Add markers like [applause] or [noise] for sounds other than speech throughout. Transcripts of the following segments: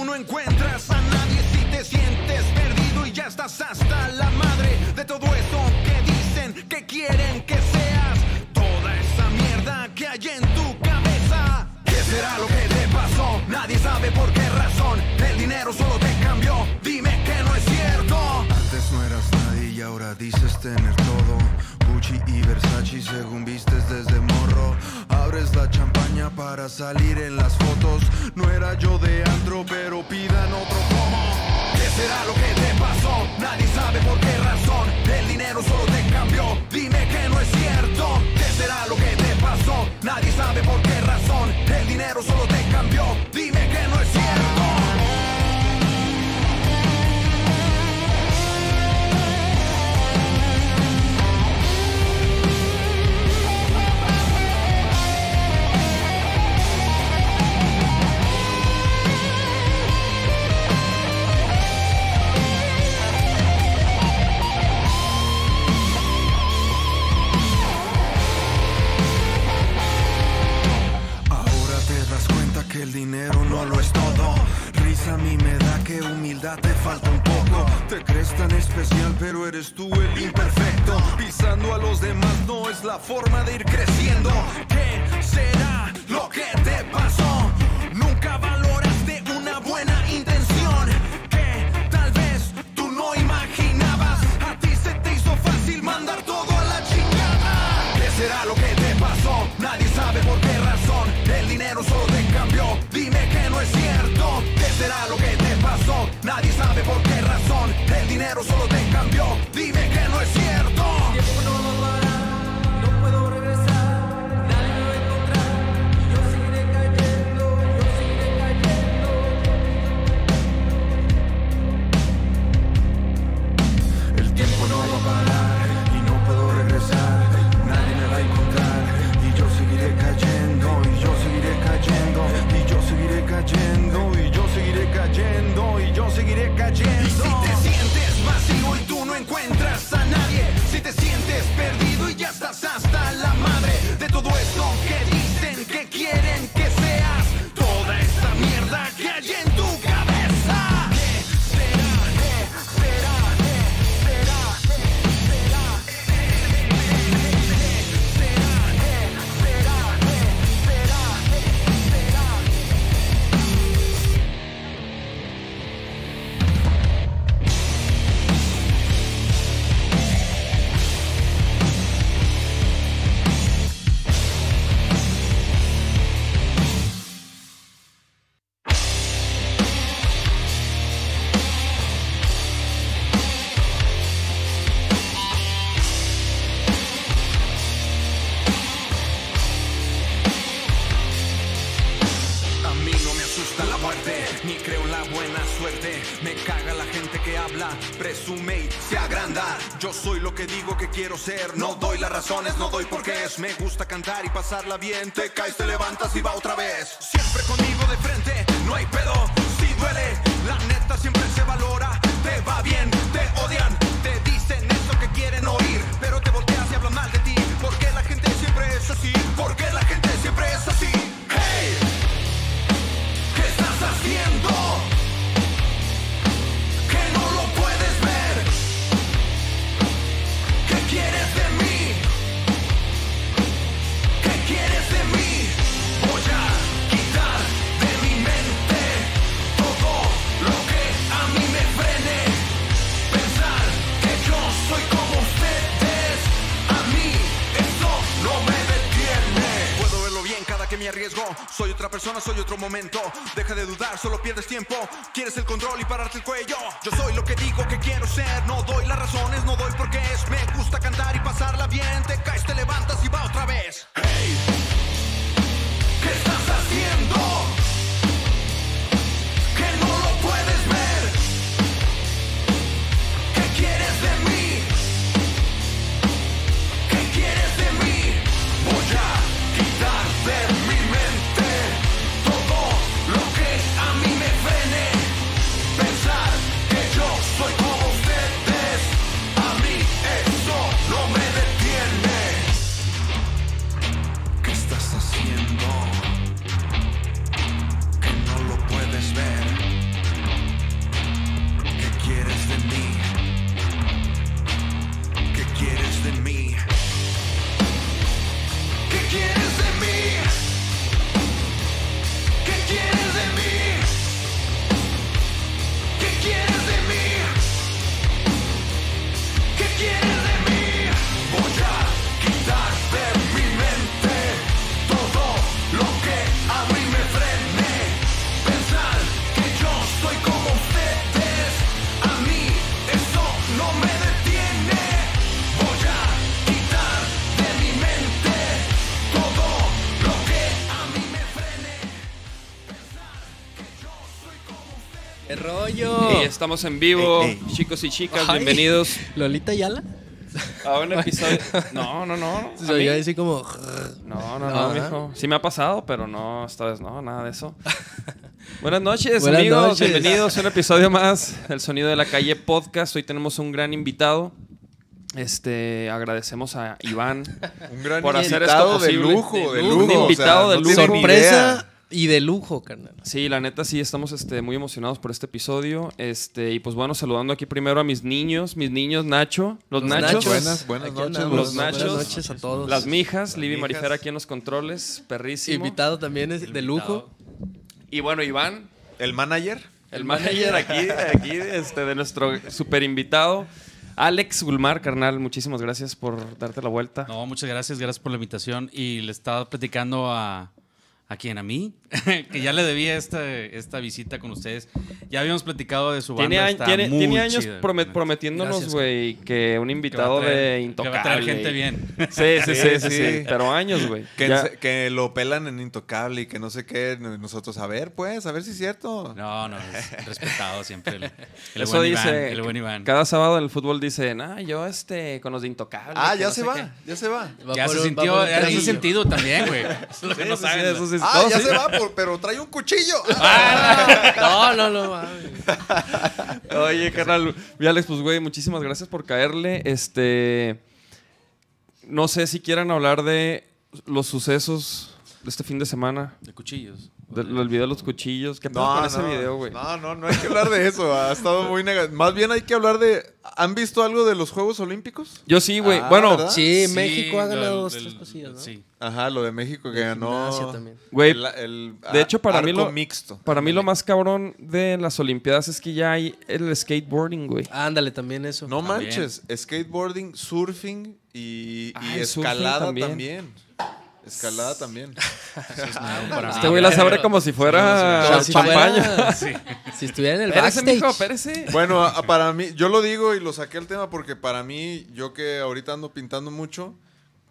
tú no encuentras a nadie si te sientes perdido y ya estás hasta la madre de todo eso que dicen que quieren que seas. Toda esa mierda que hay en tu cabeza. ¿Qué será lo que te pasó? Nadie sabe por qué razón. El dinero solo te cambió. Dime que no es cierto. Antes no eras nadie y ahora dices tener todo. Gucci y Versace según vistes desde morro. Abres la champaña para salir en las fotos. No era yo de antro, pero pidan otro como. ¿Qué será lo que te pasó? Nadie sabe por qué razón. El dinero solo te cambió. Dime que no es cierto. ¿Qué será lo que te pasó? Nadie sabe por qué razón. El dinero solo te cambió. Dime que no es cierto. Dinero no lo es todo. Risa a mí me da que humildad te falta un poco. Te crees tan especial, pero eres tú el imperfecto. Pisando a los demás no es la forma de ir creciendo. ¿Qué será lo que te pasó? Nunca valoraste una buena intención que tal vez tú no imaginabas. A ti se te hizo fácil mandar todo a la chingada. ¿Qué será lo que te pasó? Nadie sabe por qué razón. El dinero solo es cierto. ¿Qué será lo que te pasó? Nadie sabe por qué razón. El dinero solo te cambió. Dime que no es cierto. Cayendo y yo seguiré cayendo. Y si te sientes vacío y tú no encuentras a nadie, si te gusta cantar y pasarla bien, te caes, te levantas y va otra vez. Siempre conmigo momento. Deja de dudar, solo pierdes tiempo. Quieres el control y pararte el cuello. Yo soy lo que digo que quiero ser. No doy las razones, no doy por qué es. Me gusta cantar y pasarla bien. Te caes, te levantas y va otra vez. Hey, ¿qué estás haciendo? Estamos en vivo, Ey, chicos y chicas, Ay. bienvenidos ¿Lolita Yala? a un episodio. No, no, no. [laughs] Se así como... No, no, No, mijo. Sí me ha pasado, pero no, esta vez no, nada de eso. [laughs] Buenas noches, Buenas amigos. noches. Bienvenidos a un episodio más del Sonido de la Calle Podcast. Hoy tenemos un gran invitado. Este, agradecemos a Iván. Un gran Por hacer invitado esto de posible. lujo, de Un lujo. o sea, invitado de lujo. Sorpresa idea. Y de lujo, carnal. Sí, la neta sí estamos este, muy emocionados por este episodio. Este, y pues bueno, saludando aquí primero a mis niños, mis niños Nacho, los, Los nachos, nachos. Buenas, buenas noches. andamos. los nachos. Buenas noches a todos. las mijas, Libby mijas. Marifera aquí en los controles, perrísimo. Invitado también es de lujo. Y bueno, Iván, El manager. el manager aquí, aquí este, de nuestro super invitado. Alex Gulmar, carnal, muchísimas gracias por darte la vuelta. No, muchas gracias, gracias por la invitación. Y le estaba platicando a, a quien, a mí, [laughs] que ya le debía esta, esta visita con ustedes. Ya habíamos platicado de su banda. Tiene, a- está tiene, muy tiene años chida, promet- prometiéndonos, güey, que un que va a invitado traer- de que intocable. va a traer gente bien. [laughs] Sí, sí, sí, sí. Pero años, güey. Que, Ya- se- que lo pelan en Intocable y que no sé qué. Nosotros, a ver, pues, a ver si es cierto. No, no, es respetado siempre. El, [laughs] el Eso buen dice. Iván, el buen Iván. Cada sábado en el fútbol dice, ah, yo este, con los de intocable. Ah, que ya no se va, qué". ya se va. Va Ya por se sintió, va ya hace trillo. sentido también, güey. Eso es lo que Sí, no sí, saben. sí, eso sí. Ah, No, ya sí. se va, por- pero trae un cuchillo. [laughs] No, no, no, mames. Oye, carnal. Alex, pues, güey, muchísimas gracias por caerle. Este. No sé si quieran hablar de los sucesos de este fin de semana. De cuchillos. Video de los cuchillos. ¿Qué pedo con ese video, güey? No, no, no hay que hablar de eso. Ha estado muy negativo. Más bien hay que hablar de. ¿Han visto algo de los Juegos Olímpicos? Yo sí, güey. Ah, bueno, ¿verdad? Sí, Sí, México ha ganado lo- dos, tres cosillas, ¿no? Sí. Ajá, lo de México que ganó. Güey, el- el- de hecho, para mí lo- mixto. para mí lo más cabrón de las Olimpiadas es que ya hay el skateboarding, güey. Ándale, también eso. No También. manches, skateboarding, surfing y, y Ah, surfing escalada también. también. Escalada también. [laughs] Es para Este güey las abre como si fuera Como si champaña. fuera- Sí. Si estuviera en el Espérese, backstage. mijo, espérese. Bueno, a- para mí, yo lo digo y lo saqué el tema porque para mí, yo que ahorita ando pintando mucho,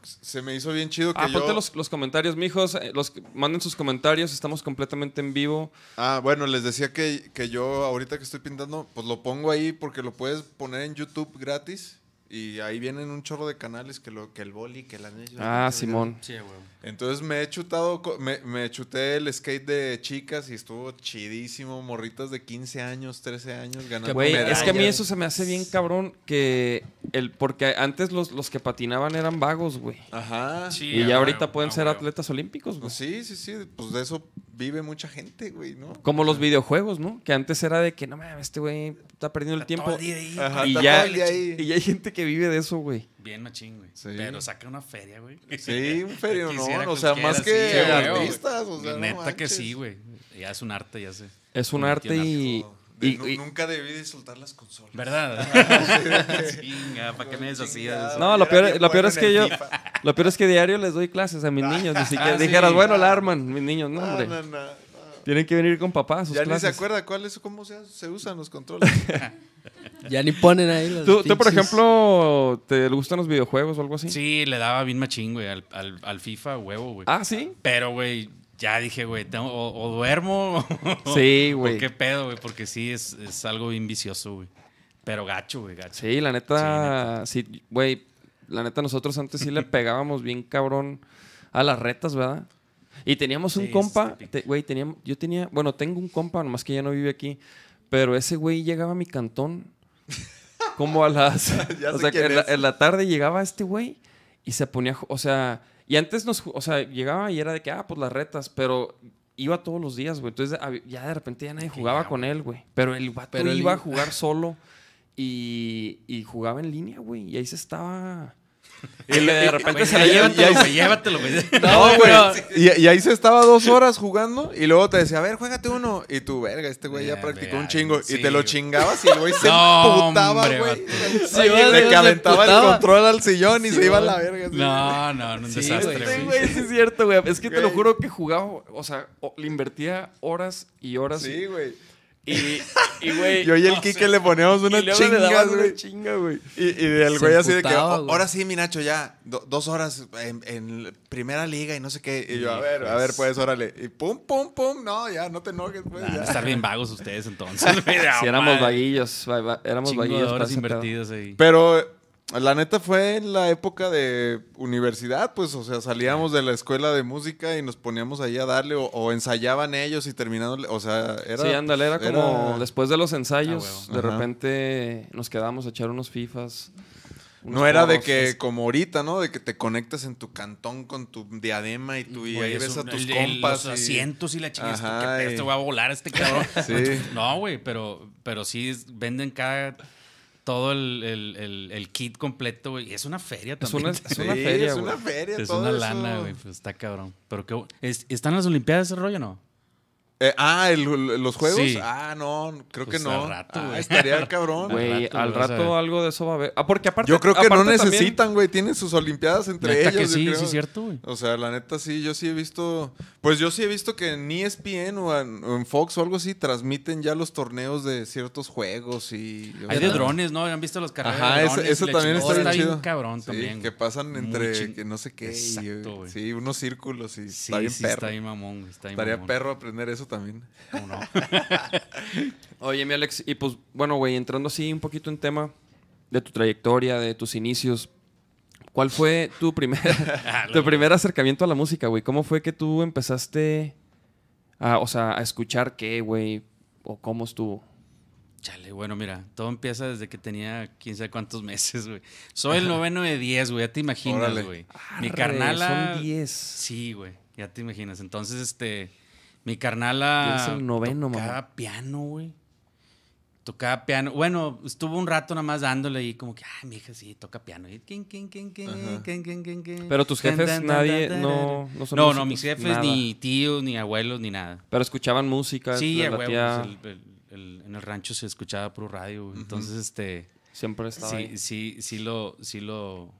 se me hizo bien chido que Ah, yo... ponte los, los comentarios, mijos. eh, Los, manden sus comentarios. Estamos completamente en vivo. Ah, bueno, les decía que, que yo ahorita que estoy pintando, pues lo pongo ahí porque lo puedes poner en YouTube gratis. Y ahí vienen un chorro de canales que, lo, que el boli, que la... Ah, Simón. Sí, güey. Entonces me he chutado, me, me chuté el skate de chicas y estuvo chidísimo. Morritas de 15 años, 13 años ganando Güey, es que a mí eso se me hace bien cabrón que el porque antes los, los que patinaban eran vagos, güey. Ajá. Sí, y ya ahorita pueden ser atletas olímpicos, güey. Pues sí, sí, sí. Pues de eso vive mucha gente, güey, ¿no? Como los videojuegos, ¿no? Que antes era de que no mames, este güey está perdiendo el tiempo. Todo el día ahí. Ajá, Y ya, todo el día ahí. y ya hay gente que vive de eso, güey. Bien machín, güey. Sí. Pero saca una feria, güey. Sí, un ferio, Quisiera ¿no? O sea, más que sí, artistas, o sea, no Neta que sí, güey. Ya es un arte, ya sé. Es un arte y, De- y- nu- y- nunca debí disfrutar las consolas. ¿Verdad? [laughs] Chinga, ¿para qué me deshacías? No, lo peor, lo peor es que yo lo peor es que diario les doy clases a mis niños, ni [laughs] siquiera Ah, sí. dijeras, bueno, la arman, mis niños, no, No, hombre. no, no, no. Tienen que venir con papá a sus Ya ni se clases. acuerda cuál es, cómo se, se usan los controles. [laughs] Ya ni ponen ahí los ¿Tú, tú, por ejemplo, te gustan los videojuegos o algo así? Sí, le daba bien machín, güey, al, al, al FIFA, huevo, güey. Ah, sí. Pero, güey, ya dije, güey, o, o duermo [laughs] Sí, güey. qué pedo, güey, porque sí es, es algo bien vicioso, güey. Pero gacho, güey, gacho. Sí, la neta, sí, güey, la neta nosotros antes sí le [clears throat] pegábamos bien cabrón a las retas, ¿verdad? Y teníamos un Sí, compa, te- güey, teníamos, yo tenía, bueno, tengo un compa, nomás que ya no vive aquí, pero ese güey llegaba a mi cantón como a las, [laughs] Ya o sea, en la, en la tarde llegaba este güey y se ponía, o sea, y antes nos, o sea, llegaba y era de que, ah, pues las retas, pero iba todos los días, güey, entonces ya de repente ya nadie jugaba con él, güey, pero el vato Pero iba a jugar solo y, y jugaba en línea, güey, y ahí se estaba... Y Y le- de repente se la llevan y- llévatelo, ahí- güey. [laughs] No, güey, Y, y ahí se estaba dos horas jugando y luego te decía, a ver, juégate uno. Y tú, verga, este güey ya Ya, practicó vea, un chingo. sí, y te lo chingabas y el güey se No, emputaba, hombre, güey. Sí, se aventaba el control al sillón y Sí, se iba a la verga. así. No, no, no, un Sí, desastre, güey. Sí, güey. güey, sí es cierto, güey. Es que te lo juro que jugaba, o sea, le invertía horas y horas. Sí, güey. Y, y güey. [laughs] Yo y el Kike le poníamos una güey. chinga, güey. Y, y del Se güey así de que, "Oh, ahora sí, mi Nacho, ya, do- dos horas en, en primera liga y no sé qué. Y yo, a ver, a ver, pues, órale. Y pum, pum, pum, no, ya, no te enojes, pues, ya. estar bien vagos ustedes entonces. [laughs] Si éramos vaguillos, va- va- éramos Chingo vaguillos. horas invertidas ahí. Pero la neta fue en la época de universidad, pues, o sea, salíamos de la escuela de música y nos poníamos ahí a darle, o, o ensayaban ellos y terminando, o sea, era... sí, ándale, era como era- después de los ensayos, Ah, de Ajá. repente nos quedábamos a echar unos fifas. unos No era de que, como ahorita, ¿no? De que te conectas en tu cantón con tu diadema y, tú, y ahí es ves a tus el- compas. Los y- asientos y la chingada. esto, Ajá, ¿qué y- pedo? Este va a volar este cabrón. [laughs] Sí. No, güey, pero, pero sí venden cada. Todo el, el- el- el kit completo, güey. y Es una feria Es también. una, [laughs] es una Sí, feria, es güey. una feria, Es todo una eso. lana, güey. Pues está cabrón. Pero qué. es- ¿Están las Olimpiadas ese rollo o no? Eh, ah, el- los juegos. Sí. Ah, no, creo Pues que no. al rato, Ah, estaría cabrón. Güey, rato, al rato ver. algo de eso va a haber. Ah, porque aparte. Yo creo que no necesitan, güey. Tienen sus olimpiadas entre Neta ellos. que yo sí, creo. sí, es cierto, güey. O sea, la neta sí, yo sí he visto. Pues yo sí he visto que en ESPN o en, o en Fox o algo así transmiten ya los torneos de ciertos juegos y. Hay de drones, ¿no? ¿Han visto las carreras Ajá, de eso, drones? eso y la también está bien Está chido. cabrón Sí, también. Que pasan entre que no sé qué. y, Exacto, güey. sí, unos círculos y Sí, está bien sí, perro. está bien mamón, bien Estaría perro aprender eso también. ¿Cómo no? [laughs] Oye, mi Alex, y pues, bueno, güey, entrando así un poquito en tema de tu trayectoria, de tus inicios. ¿Cuál fue tu primer, [laughs] [laughs] tu primer acercamiento a la música, güey? ¿Cómo fue que tú empezaste a, o sea, a escuchar qué, güey? ¿O cómo estuvo? Chale, bueno, mira, todo empieza desde que tenía quién sabe cuántos meses, güey. Soy el noveno de 10, güey, ya te imaginas, güey. Mi Arre, carnala... Son 10. Sí, güey, ya te imaginas. Entonces, este, mi carnala... El noveno, tocaba mamá. piano, güey. Tocaba piano. Bueno, estuvo un rato nada más dándole y como que, ay, mi hija sí, toca piano. Y quin, quin, quin, quin, Ajá. quin, quin, quin, quin. Pero tus jefes, tan, tan, nadie, tan, no, no son No, no, músicos, mis jefes, nada. ni tíos, ni abuelos, ni nada. Pero escuchaban música. Sí, a huevo, latía- pues, el- el- el- en el rancho se escuchaba puro radio, güey. Entonces, este... Siempre estaba ahí. Sí, sí, sí lo, sí lo.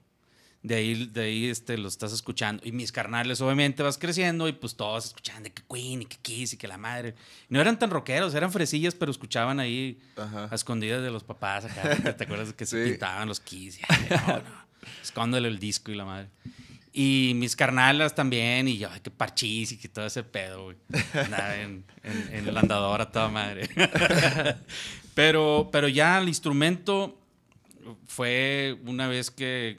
De ahí, de ahí este, lo estás escuchando. Y mis carnales, obviamente, vas creciendo y pues todos escuchaban de que Queen y que Kiss y que la madre. No eran tan rockeros, eran fresillas, pero escuchaban ahí Ajá. a escondidas de los papás acá. ¿Te acuerdas que se [laughs] pintaban los Kiss? Y, ay, no, no. Escóndele el disco y la madre. Y mis carnalas también, y yo, ay, que parchís y que todo ese pedo, güey. Andaba en, en, en la andadora toda madre. [laughs] pero, pero ya el instrumento fue una vez que,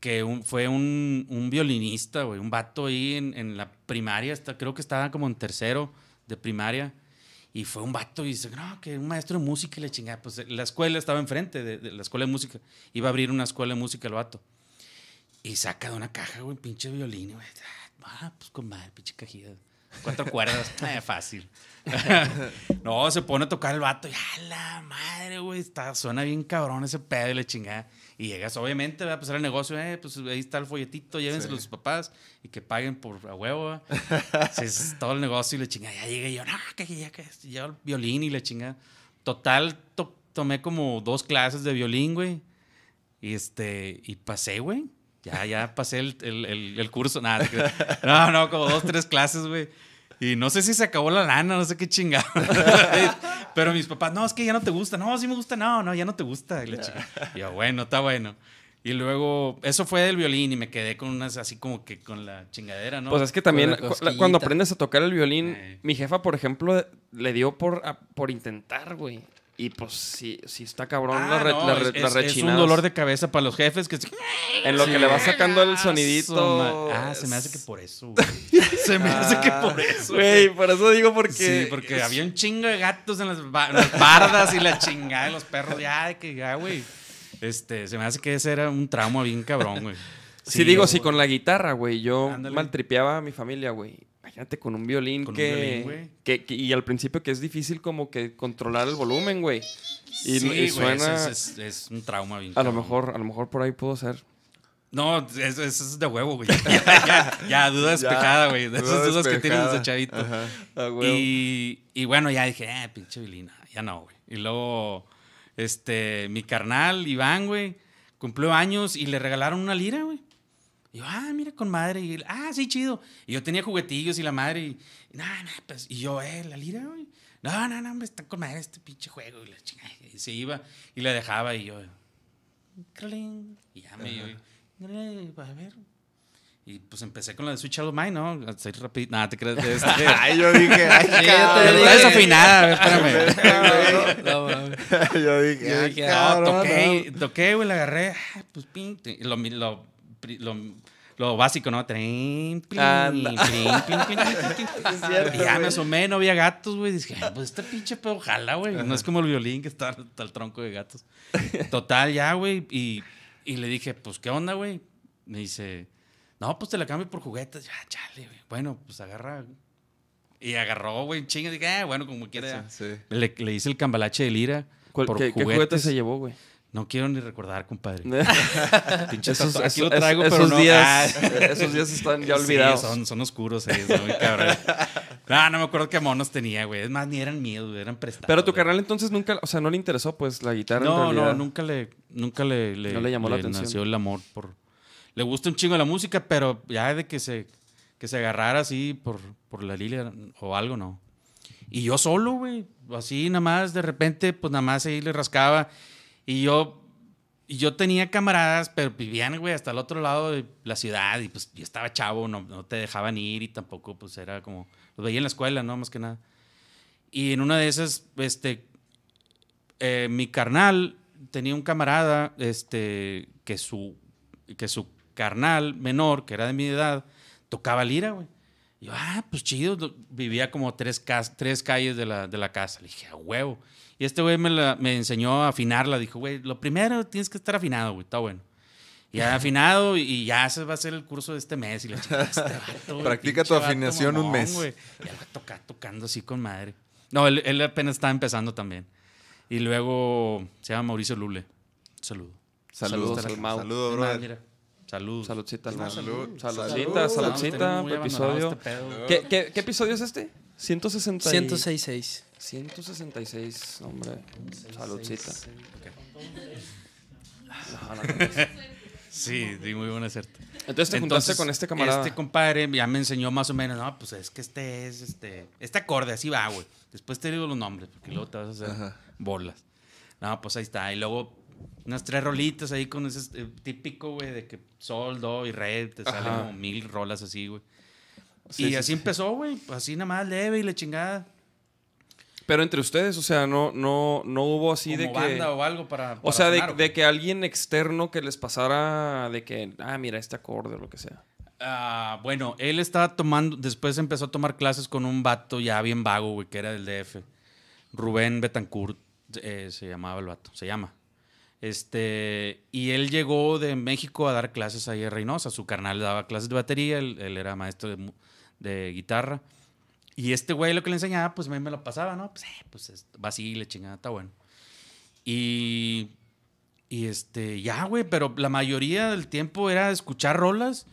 que fue un, un violinista, güey, un vato ahí en, la primaria, está, creo que estaba como en tercero de primaria. Y fue un vato y dice, no, que un maestro de música y le chingada. Pues la escuela estaba enfrente de, de la escuela de música. Iba a abrir una escuela de música el vato. Y saca de una caja, güey, pinche violín, güey. Ah, pues con madre, pinche cajita. Cuatro cuerdas, [laughs] eh, fácil. [laughs] no, se pone a tocar el vato y a la madre, güey, está, suena bien cabrón ese pedo y la chingada. Y llegas, obviamente, va a pasar el negocio, eh, pues ahí está el folletito, llévense Sí. los papás y que paguen por a huevo. [laughs] es todo el negocio y la chingada. Ya llegué yo, no, que ya, que llevo el violín y la chingada. Total, to- tomé como dos clases de violín, güey. Y este, y pasé, güey. Ya, ya pasé el, el, el- el curso. Nada, no, [laughs] no, como dos, tres clases, güey. Y no sé si se acabó la lana, no sé qué chingada. [laughs] Pero mis papás, no, es que ya no te gusta. No, sí me gusta. No, no, ya no te gusta. Y yo, bueno, está bueno. Y luego, eso fue del violín y me quedé con unas así como que con la chingadera, ¿no? Pues es que también cu- cuando aprendes a tocar el violín, Eh. mi jefa, por ejemplo, le dio por, a- por intentar, güey. Y pues sí, sí está cabrón Ah, la, re- no, la es- re- es un dolor de cabeza para los jefes que En lo que le va sacando el Ah, sonidito. Ah, se me hace que por eso. [laughs] se me hace que por eso. Güey, por eso digo porque... Sí, porque había un chingo de gatos en las, ba- en las bardas y la chingada de los perros. Ya, de que ya, güey. Este, se me hace que ese era un trauma bien cabrón, güey. Sí, digo, yo- si con la guitarra, güey, yo Ándale. maltripeaba a mi familia, güey. Imagínate con un violín Con un que, violín, güey. que, que- Y al principio que es difícil como que controlar el volumen, güey. Y, Sí, y güey, suena... eso es, es- es un trauma bien a lo mejor, a lo mejor por ahí pudo ser. No, eso, eso es de huevo, güey. [laughs] Ya, ya, ya, duda despejada, güey. De esas duda dudas que tienes de chavito. Ajá. Ah, güey. Y, y bueno, ya dije, eh, pinche vilina, ya no, güey. Y luego, este, mi carnal, Iván, güey, cumplió años y le regalaron una lira, güey. Y yo, ah, mira, con madre. Y él, ah, sí, chido. Y yo tenía juguetillos y la madre. Y, nah, nah, pues, y yo, eh, la lira, güey. no, no, no, me está con madre este pinche juego. Y, la chingada, y se iba y la dejaba y yo, "Cling", y ya me iba. A ver. Y pues empecé con la de Switch Out of Mine, ¿no? Así rápido. Nada, te crees de este. [laughs] Ay, yo dije, ay, Sí, cabrón. Está desafinada, espérame. [laughs] [laughs] No, mames. Yo dije, Yo ay, dije, No, cabrón, toqué, toqué, güey, la agarré. ah, Pues Lo, lo, lo, lo básico, ¿no? Trin, plin, plin, plin, plin, plin, plin. Y ya me asomé, no había gatos, güey. Dije, "Ay, pues este pinche pedo jala, güey. No es como el violín que está hasta el tronco de gatos. Total, ya, güey. Y, y le dije, pues, ¿qué onda, güey? Me dice, no, pues te la cambio por juguetes. Ya, chale, güey. Bueno, pues agarra. Y agarró, güey, chinga. Dije, ah, bueno, como quiera. ya". Sí. Le, le hice el cambalache de lira. ¿Cuál- por qué, qué juguete juguetes. se llevó, güey? No quiero ni recordar, compadre. [laughs] Pinche Esos, aquí lo esos- traigo, pero esos no. días, Ah. [laughs] esos días están ya Sí, olvidados. son, son oscuros, eh, son muy cabrones. [laughs] No, no me acuerdo qué monos tenía, güey. Es más, ni eran míos, eran prestados. Pero tu güey. carnal entonces nunca, o sea, no le interesó pues la guitarra en No, no, realidad. nunca le, nunca le, No le llamó la atención. nació el amor por. Le gusta un chingo la música, pero ya de que se, que se agarrara así por, por la lilia o algo, no. Y yo solo, güey, así nada más, de repente, pues nada más ahí le rascaba. Y yo, y yo tenía camaradas, pero vivían, güey, hasta el otro lado de la ciudad. Y pues yo estaba chavo, no, no te dejaban ir y tampoco, pues era como. Los veía en la escuela, ¿no? Más que nada. Y en una de esas, este, eh, mi carnal tenía un camarada, este, que su, que su carnal menor, que era de mi edad, tocaba lira, güey. Y yo, ah, pues chido. do- Vivía como tres, tres calles de la, de la casa. Le dije, a huevo. Y este güey me, la- me enseñó a afinarla. Dijo, güey, lo primero tienes que estar afinado, güey. Está bueno. Y ya afinado y ya se va a hacer el curso de este mes. Y le este vato, [laughs] Practica tu vato afinación un mes. güey. Y él va a tocar tocando así con madre. No, él, él apenas estaba empezando también. Y luego se llama Mauricio Lule. Saludo. Saludos Saludos. Saludos, brother. mira. Saludos. Saludcita al Mau. Salud. Saludcita, Salud. saludcita, episodio. este. ¿Qué, qué, qué episodio es este? 160 y- 106.6. 166, hombre. Saludcita. No, no, no. Sí, sí, muy buena cierto. Entonces te juntaste con este camarada. Este compadre ya me enseñó más o menos, no, pues es que este es este, este acorde, así va, güey. Después te digo los nombres, porque luego te vas a hacer Ajá. bolas. No, pues ahí está. Y luego unas tres rolitas ahí con ese eh, típico, güey, de que sol, do y re, te salen como mil rolas así, güey. Sí, y sí, así sí. empezó, güey, así nada más leve y la chingada. Pero entre ustedes, o sea, no, no, no hubo así como de que. banda o algo para. O sea, de, ¿o de que alguien externo que les pasara de que, ah, mira, este acorde o lo que sea. Ah, bueno, él estaba tomando, después empezó a tomar clases con un vato ya bien vago, güey, que era del DF. Rubén Betancourt eh, se llamaba el vato, se llama. Este, y él llegó de México a dar clases ahí en Reynosa. Su carnal daba clases de batería, él, él era maestro de guitarra. Y este güey lo que le enseñaba, pues mí me lo pasaba, ¿no? Pues, eh, pues es- va así, le chingada, está bueno. Y, y este, ya, güey, pero la mayoría del tiempo era escuchar rolas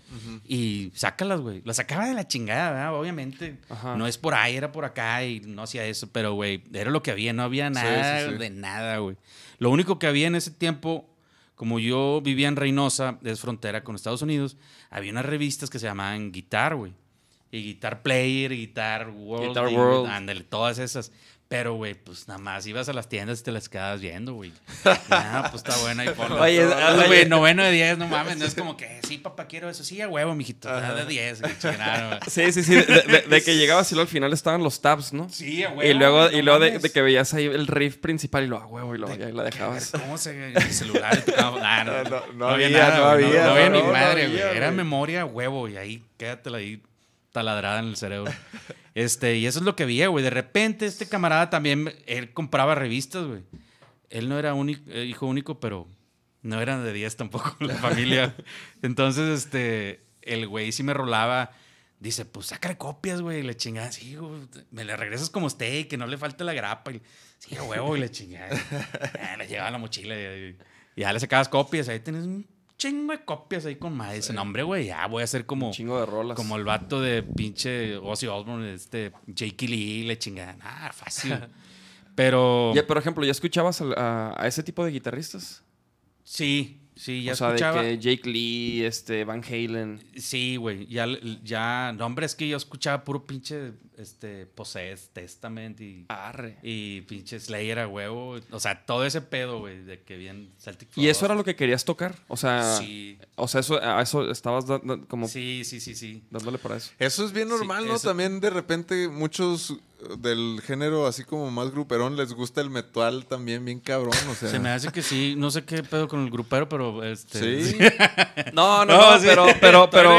y sácalas, güey. Las sacaba de la chingada, ¿verdad? Obviamente. Ajá. No es por ahí, era por acá y no hacía eso, pero, güey, era lo que había, no había nada sí, sí. de nada, güey. Lo único que había en ese tiempo, como yo vivía en Reynosa, es frontera con Estados Unidos, había unas revistas que se llamaban Guitar, güey. Y Guitar Player, y Guitar World. Guitar y- World. Ándale, todas esas. Pero, güey, pues nada más ibas a las tiendas y te las quedabas viendo, güey. [laughs] Ah, pues está buena y ponlo. Oye, güey, noveno de 10, no mames. No es como que, sí, papá, quiero eso. Sí, a huevo, mijito. ah, de 10. que chingada, güey. Sí, sí, sí. De, de- de [laughs] que llegabas y luego al final estaban los tabs, ¿no? Sí, a huevo. y luego, güey, y no luego de, de que veías ahí el riff principal y lo, ah, huevo, y ya ahí la dejabas. ¿Cómo se el celular? y tocaba- Ah, [laughs] no, No, no, no había había, nada, no había, No, había no, ni no madre, había, güey. Era memoria, huevo, y ahí quédatela ahí taladrada en el cerebro. Este, y eso es lo que veía, güey. De repente, este camarada también, él compraba revistas, güey. Él no era único, eh, hijo único, pero no eran de 10 tampoco la familia. [laughs] Entonces, este, el güey sí me rolaba. Dice, pues sácale copias, güey. Y le chingada, sí, güey. Me le regresas como y que no le falte la grapa. Y, sí, huevo, y le chingada. [laughs] Ah, le llevaba la mochila y, y ya le sacabas copias. Ahí tenés un chingo de copias ahí con más. Dice, no, hombre, güey, ya voy a hacer como, Un chingo de rolas. como el vato de pinche Ozzy Osbourne, este Jakey Lee, le chingada. Ah, fácil. [laughs] Pero Ya, por ejemplo, ¿ya escuchabas a ese tipo de guitarristas? sí, sí, ya o sea, escuchaba. de que Jake Lee, este, Van Halen. Sí, güey, ya, ya, no, hombre, es que yo escuchaba puro pinche este, Possessed, Testament y, Arre. y pinche Slayer a huevo. O sea, todo ese pedo, güey, de que bien Celtic ¿Y eso era lo que querías tocar? O sea, Sí, o sea eso, a eso estabas da- da- como sí, sí, sí, sí. dándole para eso. Eso es bien normal, Sí, ¿no? eso- También de repente muchos eh, del género así como más gruperón les gusta el metal también bien cabrón, o sea. Se me hace que sí, no sé qué pedo con el grupero, pero este... Sí. [laughs] No, [laughs] no, no, sí. pero, pero, [laughs] pero.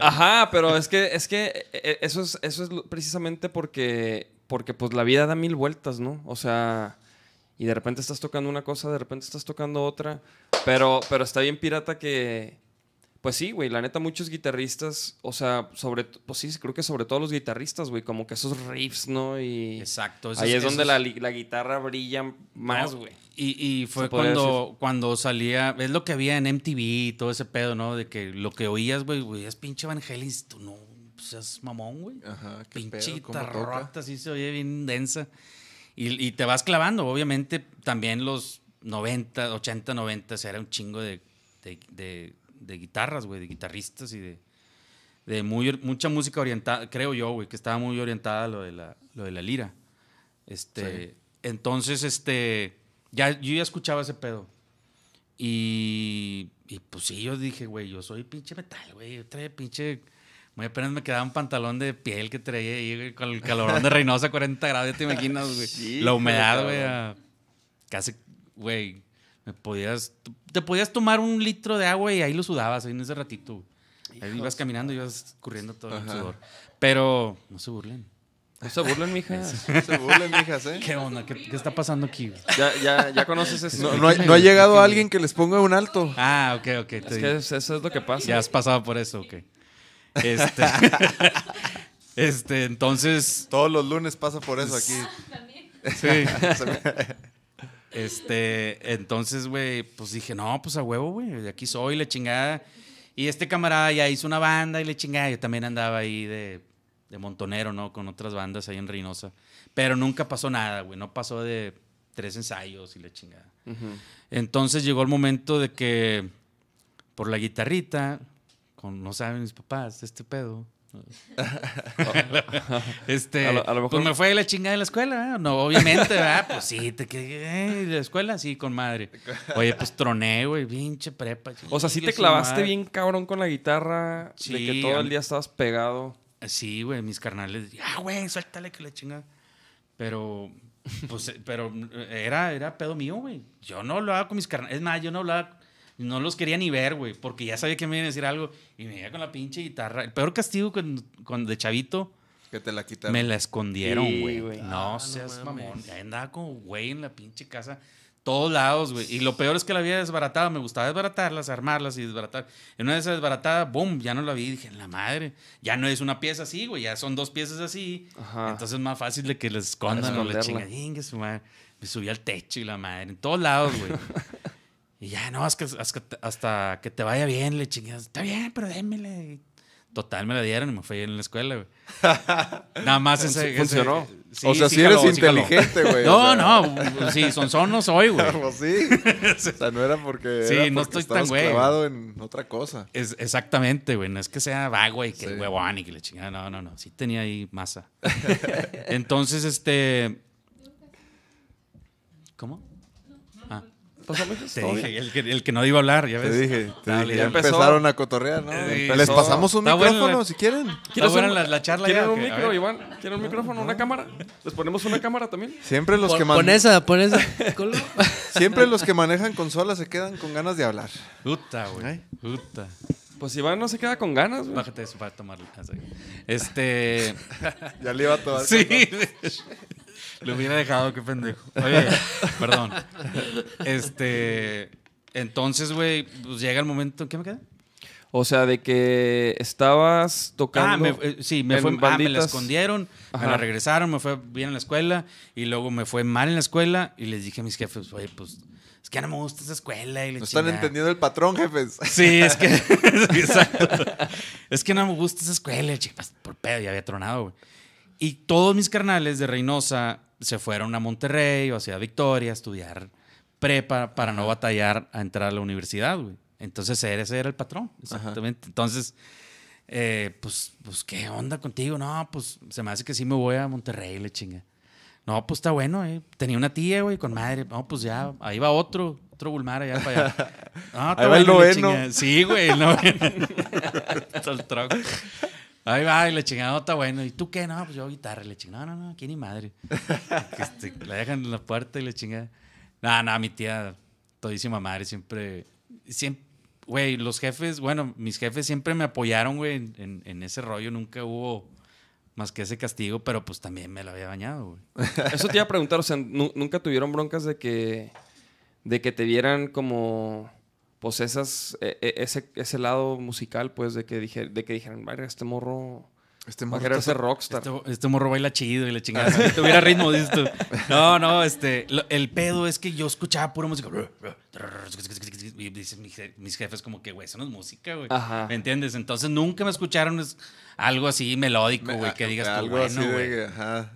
Ajá, pero es que, es que eh, eso es, eso es lo- precisamente porque, porque pues la vida da mil vueltas, ¿no? O sea, y de repente estás tocando una cosa, de repente estás tocando otra, pero, pero está bien pirata que, pues sí, güey, la neta muchos guitarristas, o sea, sobre, pues sí, creo que sobre todo los guitarristas, güey, como que esos riffs, ¿no? Y Exacto. esos- ahí es donde la, guitarra brilla más, No, güey. Y, y fue cuando, cuando salía, es lo que había en MTV y todo ese pedo, ¿no? De que lo que oías, güey, güey, es pinche y tú no, pues es mamón, güey. Ajá, qué Pinche pedo, guitarrota, así se oye bien densa. Y, y te vas clavando, obviamente, también los 90, 80, 90 era un chingo de, de, de- de guitarras, güey, de guitarristas y de, de muy, mucha música orientada, creo yo, güey, que estaba muy orientada a lo de la, lo de la lira. Este, Entonces, este, ya, yo ya escuchaba ese pedo. Y, y pues sí, yo dije, güey, yo soy pinche metal, güey. Yo traía pinche. Muy apenas me quedaba un pantalón de piel que traía ahí, güey, con el calorón de Reynosa a 40 grados, ya te imaginas, güey. Sí, La humedad, güey, a casi, güey, me podías, te podías tomar un litro de agua y ahí lo sudabas, ahí en ese ratito, güey. Ahí ibas caminando y ibas corriendo todo el Ajá. sudor. Pero, no se burlen. No se burlen, mija. No se burlen, mijas, ¿eh? ¿Qué onda? ¿Qué, qué está pasando aquí? Ya, ya, ya conoces ese. No, no, ha, no ha llegado alguien que les ponga un alto. Ah, ok, ok. Es que es- eso es lo que pasa. Ya has pasado por eso, ok. Este, [laughs] este, entonces, Todos los lunes pasa por eso aquí. sí. [laughs] Este, entonces, güey, pues dije, no, pues a huevo, güey, aquí soy, la chingada. Y este camarada ya hizo una banda y le chingada. Yo también andaba ahí de, de montonero, ¿no? Con otras bandas ahí en Reynosa. Pero nunca pasó nada, güey. No pasó de tres ensayos y la chingada. Entonces llegó el momento de que por la guitarrita, con no saben mis papás, este pedo. [laughs] este, A lo- a lo mejor- pues me fue de la chingada de la escuela, ¿eh? no, obviamente, ¿verdad? Pues sí, te quedé, ¿eh? ¿de la escuela? Sí, con madre. Oye, pues troné, güey, pinche prepa. O sea, sí te clavaste madre. bien cabrón con la guitarra. de Sí, que todo el día estabas pegado. Sí, güey, mis carnales, ah, güey, suéltale que la chingada. Pero, pues, eh, pero era, era pedo mío, güey. Yo no hablaba con mis carnales. Es más, yo no hablaba, no los quería ni ver, güey, porque ya sabía que me iban a decir algo y me iba con la pinche guitarra. El peor castigo con, con- de chavito, Que te la quitaron. me la escondieron, güey. no Ah, seas no mamón. Ya andaba como güey en la pinche casa. Todos lados, güey. Y lo peor es que la había desbaratado. Me gustaba desbaratarlas, armarlas y desbaratar. En una de esas desbaratadas, boom, ya no la vi. Dije, la madre. Ya no es una pieza así, güey. Ya son dos piezas así. Ajá. Entonces es más fácil de que les escondan o la esconderla. chinga. Ingue su madre. Me subí al techo y la madre. En todos lados, güey. [laughs] y ya, no, es que, hasta, hasta que te vaya bien, le chingas. Está bien, pero démele. Total, me la dieron y me fui en la escuela, güey. [laughs] Nada más ese, ese- Funcionó. sí, o sea, sí si eres inteligente, güey. No, o sea. no, sí, son son no soy, güey. [laughs] Pues [laughs] sí. O sea, no era porque. Sí, era no porque estoy tan güey. en otra cosa. Es, exactamente, güey. No es que sea vago y que Sí. huevón y que le chingada. No, no, no. Sí tenía ahí masa. Entonces, este. ¿Cómo? Mija, te dije, el que, el que no iba a hablar, ya Te ves. dije, te Dale, dije, ya ya empezó. empezaron a cotorrear, ¿no? Sí, Les pasamos un Está micrófono la- si quieren. Está buena la, la charla ¿Quieren ya. un micro, ver. Iván? ¿Quieren un micrófono? ¿Una cámara? ¿Les ponemos una cámara también? Siempre los Pon, que pon man- esa, pon esa. [laughs] Colo. siempre los que manejan consolas se quedan con ganas de hablar. Puta, güey. Puta. Pues Iván no se queda con ganas, güey. Bájate eso para tomarlo. Así. Este. [laughs] Ya le iba a tomar. Sí. Lo hubiera dejado, qué pendejo. Oye, [laughs] perdón. Este. Entonces, güey, pues llega el momento. ¿Qué me queda? O sea, de que estabas tocando. Ah, me- eh, sí, me fue. Ah, me la escondieron, me la regresaron, me fue bien en la escuela y luego me fue mal en la escuela y les dije a mis jefes, oye, pues es que no me gusta esa escuela. Y No están chingada". entendiendo el patrón, jefes. Sí, es que. [laughs] [laughs] exacto. Es que no me gusta esa escuela, chicas. Por pedo, ya había tronado, güey. Y todos mis carnales de Reynosa se fueron a Monterrey o hacia Victoria a estudiar prepa para no batallar a entrar a la universidad, güey. Entonces ese era el patrón, exactamente. Entonces eh, pues, pues, ¿qué onda contigo? No, pues se me hace que sí me voy a Monterrey, le chinga. No, pues está bueno, eh. Tenía una tía, güey, con madre. No, pues ya, ahí va otro, otro Bulmar allá para allá. [laughs] No, Ahí va el noveno. Sí, güey, el noveno. [laughs] El troco. Ahí va, y le chingada, no, está bueno. ¿Y tú qué? No, pues yo guitarra. Le chingada, no, no, no, aquí ni madre. [laughs] Que, este, la dejan en la puerta y le chingada. No, no, mi tía, todísima madre, siempre, siempre, güey, los jefes, bueno, mis jefes siempre me apoyaron, güey, en, en- ese rollo. Nunca hubo más que ese castigo, pero pues también me lo había bañado, güey. [laughs] Eso te iba a preguntar, o sea, nu- nunca tuvieron broncas de que, de que te vieran como, pues esas, e- e- ese, ese lado musical, pues, de que, dije, de que dijeran, vaya, este morro Este va a morro querer está- ser rockstar. Este, este morro baila chido y la chingada. Si tuviera ritmo, dices tú. [laughs] No, no, este. lo- el pedo es que yo escuchaba pura música. Y dicen mis je- mis jefes, como que, güey, eso no es música, güey. Ajá. ¿Me entiendes? Entonces nunca me escucharon es- algo así melódico, güey, que digas tú, algo bueno, güey. ajá.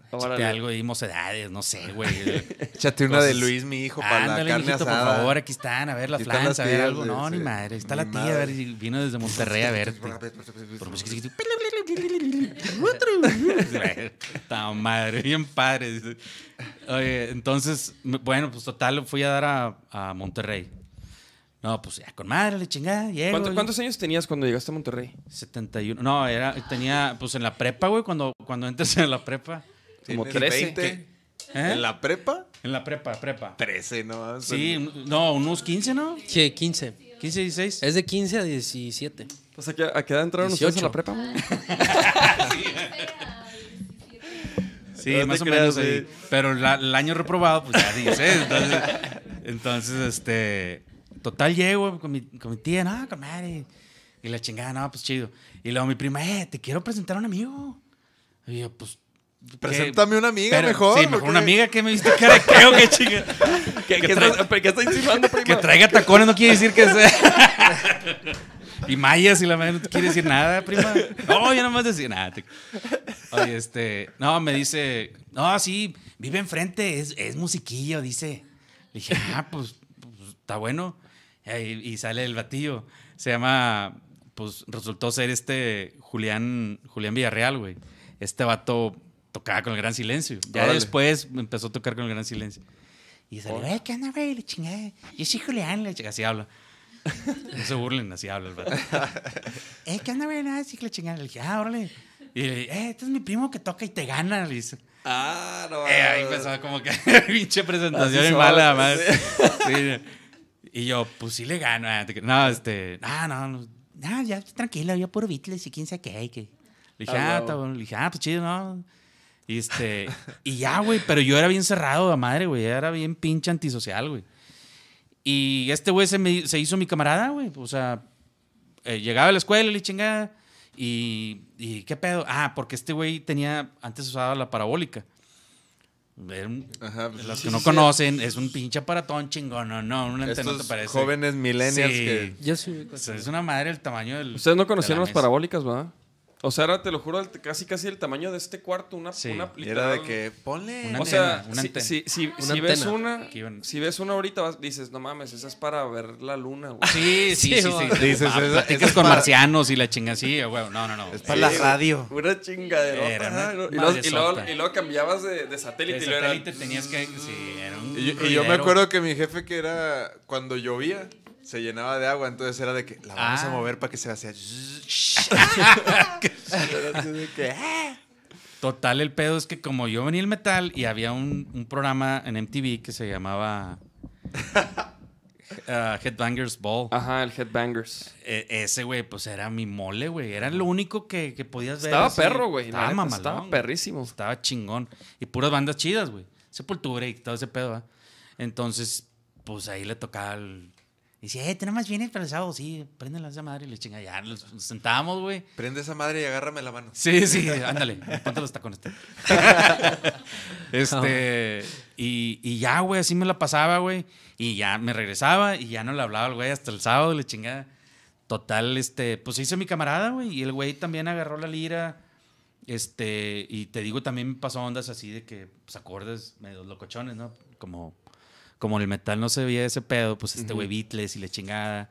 algo de mocedades, no sé, güey. [laughs] Échate una de Luis, mi hijo, para la Ándale, carne mijito, asada. por favor, aquí están, a ver la flans, a ver algo. No, ni madre, ahí está la tía, a ver, si vino desde Monterrey a verte. [laughs] [laughs] Está madre, bien padre. Oye, entonces, bueno, pues total, fui a dar a, a Monterrey. No, pues ya con madre, le chingada, llego. ¿Cuánto- ¿Cuántos años tenías cuando llegaste a Monterrey? 71. No, era, tenía, pues en la prepa, güey, cuando, cuando entras en la prepa. Como ¿Tienes 13. 20? ¿Eh? ¿En la prepa? En la prepa, prepa. 13, ¿no? Sí, no, unos 15, ¿no? Sí, 15. 15, 16. Es de 15 a 17. Pues ¿a qué, a qué edad entraron ustedes a 18. la prepa? güey? [laughs] Sí, No más o creas, menos ahí. sí. Pero la- el año reprobado, pues ya dice. Entonces, entonces, este. Total, llego con mi, con mi tía, no, con madre. Y la chingada, no, pues chido. Y luego mi prima, eh, te quiero presentar a un amigo. Y yo, pues. Preséntame una amiga Pero- mejor. Sí, ¿o mejor una amiga que me viste cara de qué chinga. ¿Qué, Que qué trae- estás, ¿Qué estás insinuando, prima? Que traiga tacones no quiere decir que sea. [laughs] y mayas y la madre no te quiere decir nada, prima. No, yo nomás decía nada. te- Oye, este. No, me dice. No, sí, vive enfrente, es, es musiquillo, dice. Le dije, ah, pues, pues, está bueno. Y, y sale el batillo. Se llama. Pues resultó ser este Julián, Julián Villarreal, güey. Este vato tocaba con el gran silencio. Ya Órale. después empezó a tocar con el gran silencio. Y salió, eh, ¿qué onda, güey? Le chingada. Yo soy Julián, le chingada. Así habla. [laughs] No se burlen, así habla el vato. [laughs] eh, ¿qué onda, güey? Nada, sí que le chingada. Le dije, ah, órale. Y le dije, eh, este es mi primo que toca y te gana. Le dice. Ah, no. Eh, ahí empezó como que [laughs] pinche presentación y mala, madre. Sí. Y yo, pues sí le gano. ah, No, este, no, no, no, no, ya tranquilo, yo puro Beatles y quién sabe qué. que- Le dije, Ah, ah. Le dije, ah, pues chido, no. Y este, y ya, güey, pero yo era bien cerrado, la madre, güey, era bien pinche antisocial, güey. Y este güey se, me- se hizo mi camarada, güey. O sea, eh, llegaba a la escuela y le chingaba. Y, y, ¿qué pedo? Ah, porque este güey tenía, antes usaba la parabólica. Ajá, pues, los sí, que no sí, conocen, es un pinche aparatón chingón, no, no, una antena Estos te parece. jóvenes millennials Sí. que... Yo sí. O sea, es una madre el tamaño del. Ustedes no conocían la las parabólicas, ¿verdad? O sea, era, te lo juro, casi casi el tamaño de este cuarto, una, Sí. una era de que, ponle... Una O sea, antena, una si, si, si, Una si ves una, si ves una ahorita, vas- dices, no mames, esa es para ver la luna, güey. Sí, [laughs] sí, sí. Sí, sí, va. Dices, Ah, esa- platicas esa es con para- marcianos y la chinga así, güey. No, no, no. Es para la Sí, radio. Una chingadera. Era una y, luego, y, y luego cambiabas de, de satélite y luego era- satélite tenías que. Sí, era un. Y, yo- y yo me acuerdo que mi jefe que era... Cuando llovía, se llenaba de agua. Entonces era de que la vamos Ah. a mover para que se [laughs] que, "Ah". Total, el pedo es que como yo venía el metal y había un, un programa en MTV que se llamaba [laughs] uh, Headbangers Ball. Ajá, el Headbangers. E- ese, güey, pues era mi mole, güey. Era lo único que, que podías ver. Estaba así. perro, güey. Estaba neta, mamalón. Estaba perrísimo. Estaba chingón. Y puras bandas chidas, güey. Sepultura y todo ese pedo, ¿va? Entonces, pues ahí le tocaba al... Y decía, eh, ¿tú nomás vienes para el sábado? Sí, préndela esa madre. Y le chinga, ya nos sentábamos, güey. Prende esa madre y agárrame la mano. Sí, sí, ándale, ponte los tacones. [laughs] este, y, y ya, güey, así me la pasaba, güey. Y ya me regresaba y ya no le hablaba al güey hasta el sábado, le chingada. Total, este, pues hice mi camarada, güey. Y el güey también agarró la lira. Este, y te digo, también pasó ondas así de que, pues, acordes medio locochones, ¿no? Como, como en el metal no se veía ese pedo, pues este güey Beatles y la chingada.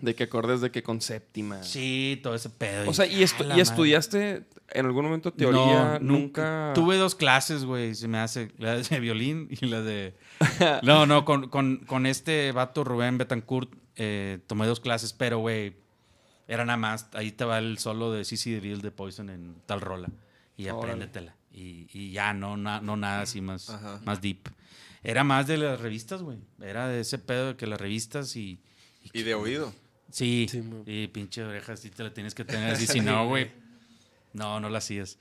De que acordes de que con séptima. Sí, todo ese pedo. O sea, ¿y, estu- Ah, y estudiaste en algún momento teoría? No, nunca. Tuve dos clases, güey, se me hace. [laughs] La de violín y la de. [laughs] No, no, con, con- con este vato Rubén Betancourt eh, tomé dos clases, pero, güey, era nada más. Ahí te va el solo de CC DeVille de Poison en tal rola. Y Órale. apréndetela. Y, y ya, no, na- no nada así más, Ajá. más deep. Era más de las revistas, güey. Era de ese pedo de que las revistas y. Y de oído. Sí, Sí, y pinche orejas, sí te la tienes que tener así, [laughs] si no, güey. No, no la hacías.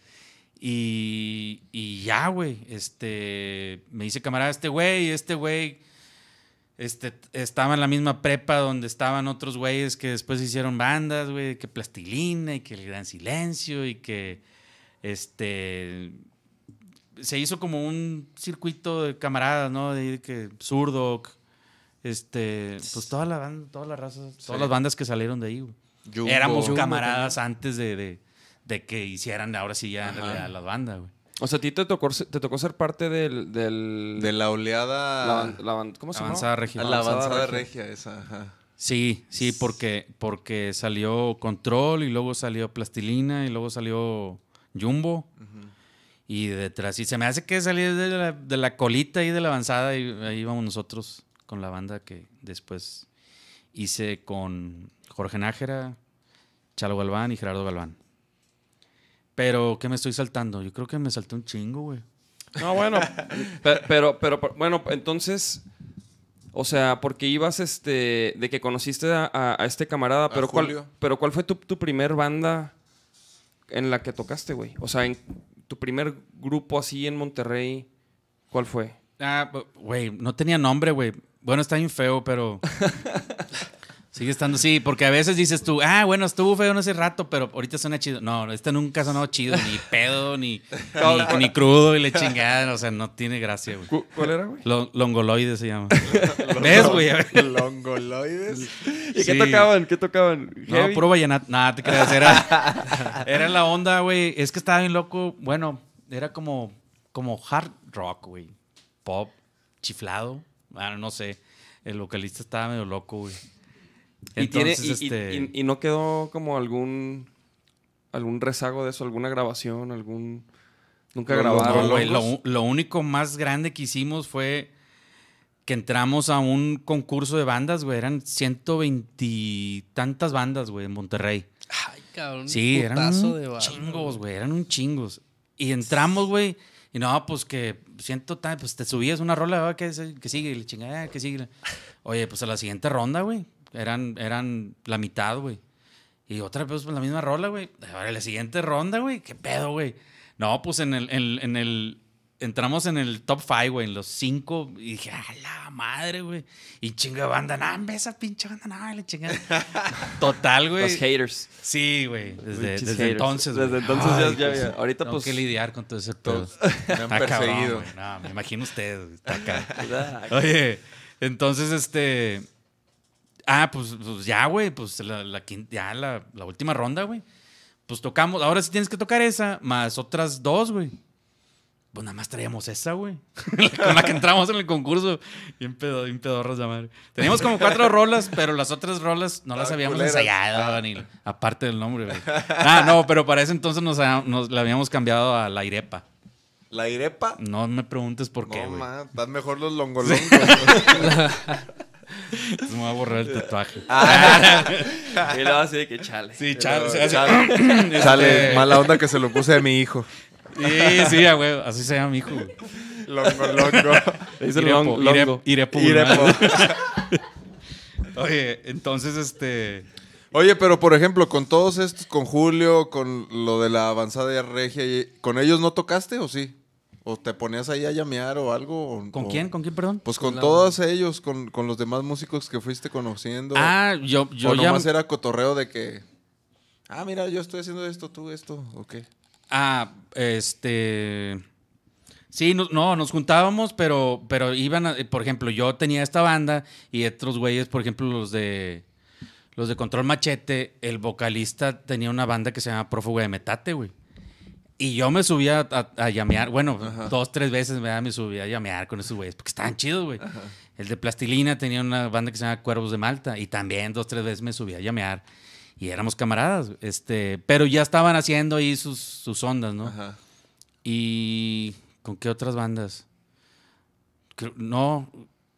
Y, y ya, güey, este, me dice camarada, este güey, este güey, este, estaba en la misma prepa donde estaban otros güeyes que después hicieron bandas, güey, que Plastilina y que El Gran Silencio y que, este, se hizo como un circuito de camaradas, ¿no? De que Zurdo, este, pues toda la banda, todas las razas, todas las bandas que salieron de ahí, güey. Jumbo. Éramos Jumbo camaradas antes de, de- de que hicieran ahora sí ya en Ajá. realidad la banda, güey. O sea, a ti te tocó, ser- te tocó ser parte del. del De la oleada. la la ¿Cómo se llama? Avanzada regia. la avanzada avanzada regia. regia, esa, ajá. Sí, sí, porque, porque salió Control y luego salió Plastilina y luego salió Jumbo. Y detrás, y se me hace que salió de la, de la colita y de la avanzada y ahí íbamos nosotros con la banda que después hice con Jorge Nájera, Chalo Galván y Gerardo Galván. Pero, ¿qué me estoy saltando? Yo creo que me salté un chingo, güey. No, bueno. [laughs] pe- pero, pero, pero, bueno, entonces. O sea, porque ibas este. De que conociste a, a- a este camarada, pero ¿cuál, Julio. pero ¿cuál fue tu, tu primer banda en la que tocaste, güey? O sea, en tu primer grupo así en Monterrey, ¿cuál fue? Ah, güey, no tenía nombre, güey. Bueno, está bien feo, pero. [laughs] Sigue estando, sí, porque a veces dices tú, ah, bueno, estuvo feo en ese rato, pero ahorita suena chido. No, este nunca ha sonado chido, ni [laughs] pedo, ni, ni, ni crudo y le chingada. O sea, no tiene gracia, güey. ¿Cu- ¿Cuál era, güey? Lo- longoloide se llama. ¿Ves, güey? Longoloides. ¿Y qué tocaban? ¿Qué tocaban? No, puro vallenato. Nada, te creas. Era, [laughs] era la onda, güey. Es que estaba bien loco. Bueno, era como, como hard rock, güey. Pop, chiflado. Bueno, no sé. El vocalista estaba medio loco, güey. ¿Y, tiene, Entonces, y, y- este, y- y no quedó como algún algún rezago de eso, alguna grabación, algún nunca no, grabaron. locos. lo, lo único más grande que hicimos fue que entramos a un concurso de bandas, güey. Eran 120 y tantas bandas, güey, en Monterrey. Ay, cabrón. Sí, un eran un de barro, chingos, güey, eran un chingos. Y entramos, güey, y no, pues que siento tan, pues te subías una rola, ¿verdad? que, que sigue, le chingada, que sigue. Oye, pues a la siguiente ronda, güey, eran, eran la mitad, güey. Y otra vez, pues la misma rola, güey. Ahora la siguiente ronda, güey, qué pedo, güey. No, pues en el, en, en el, entramos en el top five, güey, en los cinco, y dije, a la madre, güey. Y chinga de banda, no, ve esa pinche banda, no, le chingada. [laughs] Total, güey. Los haters. Sí, güey. Desde, desde entonces, Desde güey. entonces ya- Ay, ya pues, había- ahorita, tengo pues, que lidiar con todo ese. Todos [laughs] me han Está cabrón, perseguido. güey. No, me imagino usted. güey, Está [laughs] acá. Oye, entonces, este... Ah, pues, pues ya, güey. Pues la, la ya la, la última ronda, güey. Pues tocamos... Ahora sí tienes que tocar esa, más otras dos, güey. Pues nada más traíamos esa, güey. [laughs] Con la que entramos en el concurso. Bien, pedo, bien pedorras de madre. Teníamos como cuatro [laughs] rolas, pero las otras rolas no las Ah, habíamos culeras. ensayado, ni aparte del nombre, güey. Ah, no, pero para ese entonces nos, nos la habíamos cambiado a la Irepa. La irepa. No me preguntes por qué, no, güey. ma, están mejor los longolongos. [laughs] me voy a borrar el tatuaje. [laughs] [laughs] Y luego así de que chale. sí, chale. Sale [laughs] Este, mala onda que se lo puse a mi hijo. Sí, sí, a güey. Así se llama mi hijo, güey. Longolongo. Le dice Irepo, long- Ire- longo. Irepo, Irepo. Oye, entonces, este... Oye, pero por ejemplo, con todos estos, con Julio, con lo de la avanzada regia, ¿con ellos no tocaste o sí? ¿O te ponías ahí a llamear o algo? o- ¿Con o- quién? ¿Con quién, perdón? Pues con La- todos ellos, con, con los demás músicos que fuiste conociendo. Ah, yo, yo o ya... nomás era cotorreo de que. Ah, mira, yo estoy haciendo esto, tú esto, ¿o qué? Ah, este. Sí, no, no, nos juntábamos, pero, pero iban, a- por ejemplo, yo tenía esta banda y otros güeyes, por ejemplo, los de los de Control Machete, el vocalista tenía una banda que se llama Prófugo de Metate, güey. Y yo me subía a, a llamear, bueno, dos, tres veces ¿verdad? me subía a llamear con esos güeyes, porque estaban chidos, güey. El de Plastilina tenía una banda que se llama Cuervos de Malta, y también dos, tres veces me subía a llamear. Y éramos camaradas, este, pero ya estaban haciendo ahí sus, sus ondas, ¿no? Ajá. ¿Y con qué otras bandas? No,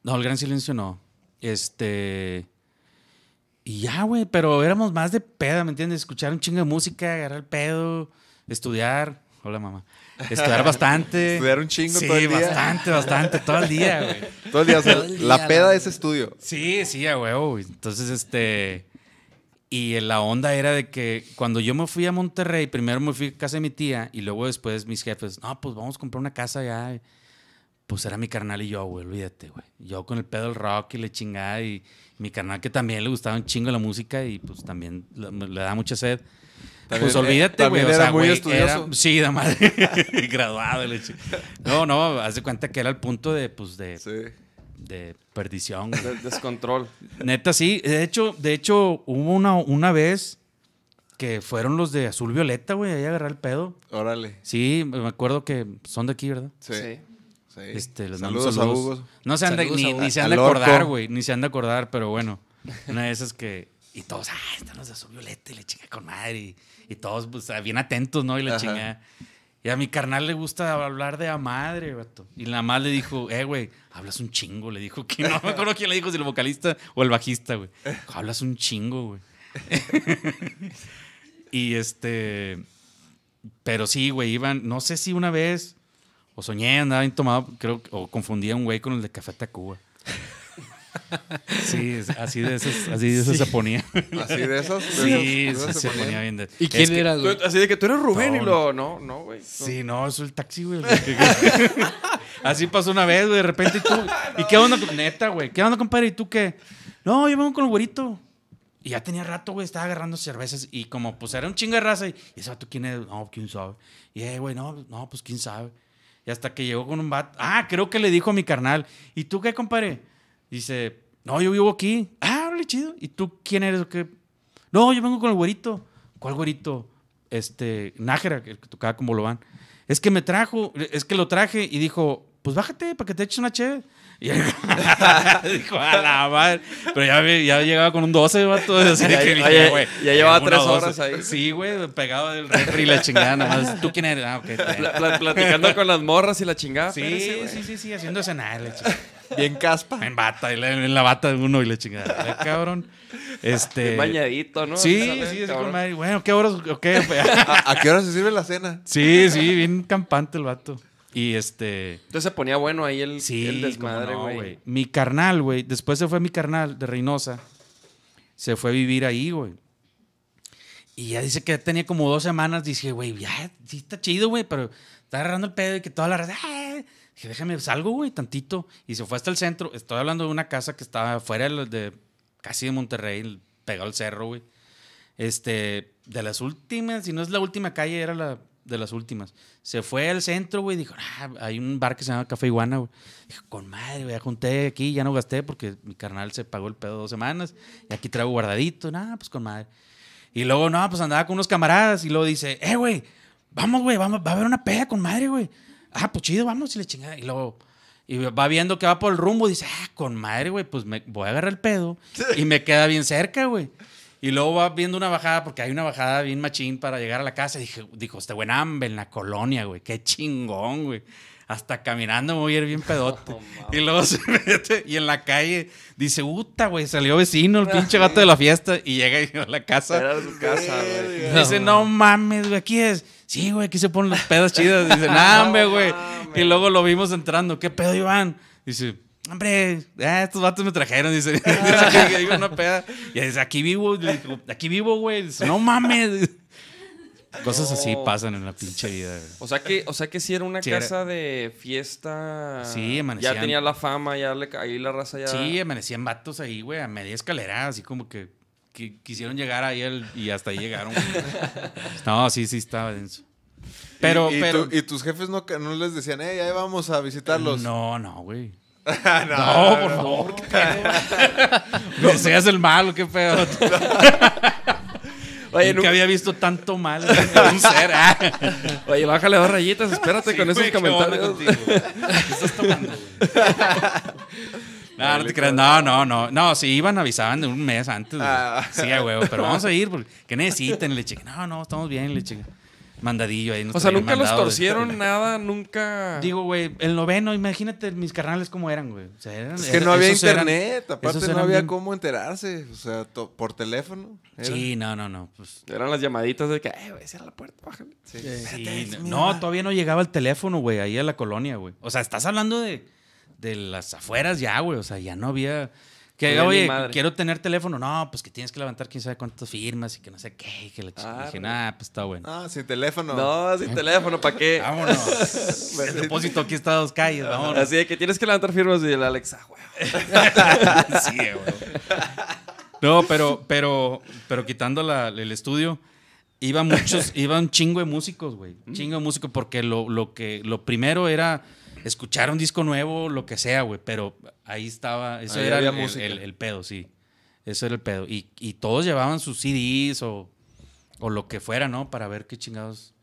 no, el Gran Silencio no. Este. Y ya, güey, pero éramos más de peda, ¿me entiendes? Escuchar un chingo de música, agarrar el pedo, estudiar. Hola, mamá. Estudiar bastante. [laughs] Estudiar un chingo sí, todo el día. bastante, bastante, todo el día, güey. [laughs] Todo el día, o sea, Todo el la peda la- es estudio. Sí, sí, a huevo, güey. Entonces, este. Y la onda era de que cuando yo me fui a Monterrey, primero me fui a casa de mi tía y luego después mis jefes, no, pues vamos a comprar una casa allá. Pues era mi carnal y yo, güey, olvídate, güey. Yo con el pedo del rock y le chingada y mi carnal que también le gustaba un chingo la música y pues también le, le da mucha sed. También, pues olvídate, güey. también o era sea, muy güey, estudioso. era- sí, de madre. [laughs] Graduado. No, no, haz de cuenta que era el punto de, pues, de, Sí. de perdición. güey. De- descontrol. Neta, sí. De hecho, de hecho, hubo una, una vez que fueron los de Azul Violeta, güey, ahí a agarrar el pedo. Órale. Sí, me acuerdo que son de aquí, ¿verdad? Sí. Sí. sí. Este, les mando saludos, a Hugo. No se han de, Saludos ni, ni se han de acordar, güey. Ni se han de acordar, pero bueno. Una de esas que. Y todos, ah, están los de Azul Violeta y le chinga con madre. Y, y todos, pues, bien atentos, ¿no? Y la Ajá. chinga. Y a mi carnal le gusta hablar de a madre, vato. Y la madre le dijo, [laughs] eh, güey, hablas un chingo. Le dijo, que no me acuerdo quién le dijo, si el vocalista o el bajista, güey. [laughs] Hablas un chingo, güey. [laughs] y este. Pero sí, güey, iban, no sé si una vez, o soñé, andaba bien tomado, creo, o confundía a un güey con el de Café Tacuba. [laughs] Sí, así de esos, así de esos se ponía. Así de esos. de Sí, de esos se, ponía bien de. ¿Y Es quién que- era, güey? así de que tú eres Rubén y lo. No, no, güey. Sí, no, es el taxi, güey. Así pasó una vez, güey, de repente y tú. ¿Y qué onda? Neta, güey. ¿Qué onda, compadre? ¿Y tú qué? No, yo vengo con el güerito. Y ya tenía rato, güey, estaba agarrando cervezas. Y como, pues era un chingo de raza. Y, y ese vato, ¿quién es? No, quién sabe. Y, eh, güey, no, no, pues quién sabe. Y hasta que llegó con un vato. Ah, creo que le dijo a mi carnal. ¿Y tú qué, compadre? Dice, no, yo vivo aquí. Ah, órale, chido. ¿Y tú quién eres o qué? No, yo vengo con el güerito. ¿Cuál güerito? Este, Nájera, el que tocaba como lo van. Es que me trajo, es que lo traje y dijo, pues bájate para que te eches una chévere. Y [laughs] dijo, a la madre. Pero ya, ya llegaba con un 12, vato. Así Ya- que ya- güey, llevaba tres 12. horas ahí. Sí, güey, pegado del refri y la chingada. Nada más. ¿Tú quién eres? Ah, ok. platicando con las morras y la chingada. Sí, sí, sí, sí, haciendo escenario. Bien caspa. En bata, en la, en la bata de uno y la chingada. Eh, Cabrón. Este. Bien bañadito, ¿no? Sí, sí, así con madre. Bueno, ¿qué horas? ¿O qué? [laughs] ¿A, a qué hora se sirve la cena? sí, sí, bien campante el vato. Y este. Entonces se ponía bueno ahí el, Sí, el cómo desmadre, no, güey. Mi carnal, güey. Después se fue mi carnal de Reynosa. Se fue a vivir ahí, güey. Y ya dice que tenía como dos semanas. Dije, güey, ya, sí está chido, güey, pero está agarrando el pedo y que toda la raza. Dije, déjame, salgo, güey, tantito. Y se fue hasta el centro. Estoy hablando de una casa que estaba fuera de, de casi de Monterrey, pegado al cerro, güey. Este, de las últimas, si no es la última calle, era la de las últimas. Se fue al centro, güey, dijo, ah, hay un bar que se llama Café Iguana, güey. Dijo, con madre, güey, junté aquí, ya no gasté porque mi carnal se pagó el pedo dos semanas y aquí traigo guardadito, nada, pues con madre. Y luego, no, pues andaba con unos camaradas y luego dice, eh, güey, vamos, güey, vamos, va a haber una peda con madre, güey. Ah, pues chido, vamos, y le chingada. Y luego, y va viendo que va por el rumbo y dice, ah, con madre, güey, pues me voy a agarrar el pedo y me queda bien cerca, güey. Y luego va viendo una bajada, porque hay una bajada bien machín para llegar a la casa. Y dije, dijo, este buen hambre en la colonia, güey. Qué chingón, güey. Hasta caminando me voy a ir bien pedote. [laughs] y luego se [laughs] mete y en la calle dice, puta, güey, salió vecino, el [laughs] pinche gato de la fiesta. Y llega y a la casa. Era su casa, güey. Dice, no mames, güey, aquí es. Sí, güey, aquí se ponen las pedas chidas. Dice, no, hombre, güey. Y luego lo vimos entrando. ¿Qué pedo, Iván? Dice, hombre, ah, estos vatos me trajeron. Dice, una peda. Y dice, aquí vivo. Digo, aquí vivo, güey. Dice, no mames. Cosas así pasan en la pinche vida, güey. O sea que, o sea que sí era una Sí, era- casa de fiesta. Sí, amanecían. Ya tenía la fama, ya le, ahí la raza ya. Sí, amanecían vatos ahí, güey, a media escalera, así como que, que quisieron llegar ahí el- y hasta ahí llegaron. güey. [laughs] no, sí, sí, estaba denso. Pero, y, y pero. tu- y tus jefes no, no les decían, hey, ahí vamos a visitarlos. No, no, güey. [laughs] no, No, por favor. [laughs] ¿qué pedo? ¿Me deseas el malo? ¿Qué pedo? Oye, Nunca nunca- había visto tanto mal en un [laughs] ser. ah. Oye, bájale dos rayitas, espérate Sí, con esos güey, ¿qué onda comentarios. No, no te creas. No, no, no. No, si iban, avisaban de un mes antes. güey. Ah. Sí, a huevo. Pero vamos a ir porque ¿qué necesitan? Le chica. No, no, estamos bien, le chica. Mandadillo ahí. nos O sea, nunca los de- torcieron [laughs] nada, nunca. Digo, güey, el noveno, imagínate mis carnales cómo eran, güey. O sea, eran, Es que no había eran- internet, aparte no había bien- cómo enterarse, o sea, to- por teléfono. era. Sí, no, no, no. Pues, Eran las llamaditas de que, eh, güey, cierra la puerta, bájale. sí, no, todavía no llegaba el teléfono, güey, ahí a la colonia, güey. O sea, estás hablando de, de las afueras ya, güey. O sea, ya no había. Que, oye, quiero tener teléfono. No, pues que tienes que levantar quién sabe cuántas firmas y que no sé qué. y que la Ah, dije, güey. nah, pues está bueno. Ah, sin teléfono. No, sin teléfono, ¿para qué? Vámonos. [laughs] el depósito aquí está a dos calles, vámonos. Así de que tienes que levantar firmas y el Alexa, güey. [laughs] sí, güey. No, pero, pero, pero quitando la- el estudio, iba muchos, [laughs] iba un chingo de músicos, güey. Chingo de músicos, porque lo, lo que, lo primero era escuchar un disco nuevo, lo que sea, güey. Pero ahí estaba, eso Ahí era el, el- música. el- pedo, sí. Eso era el pedo. Y, y todos llevaban sus CDs o, o lo que fuera, ¿no? Para ver qué chingados.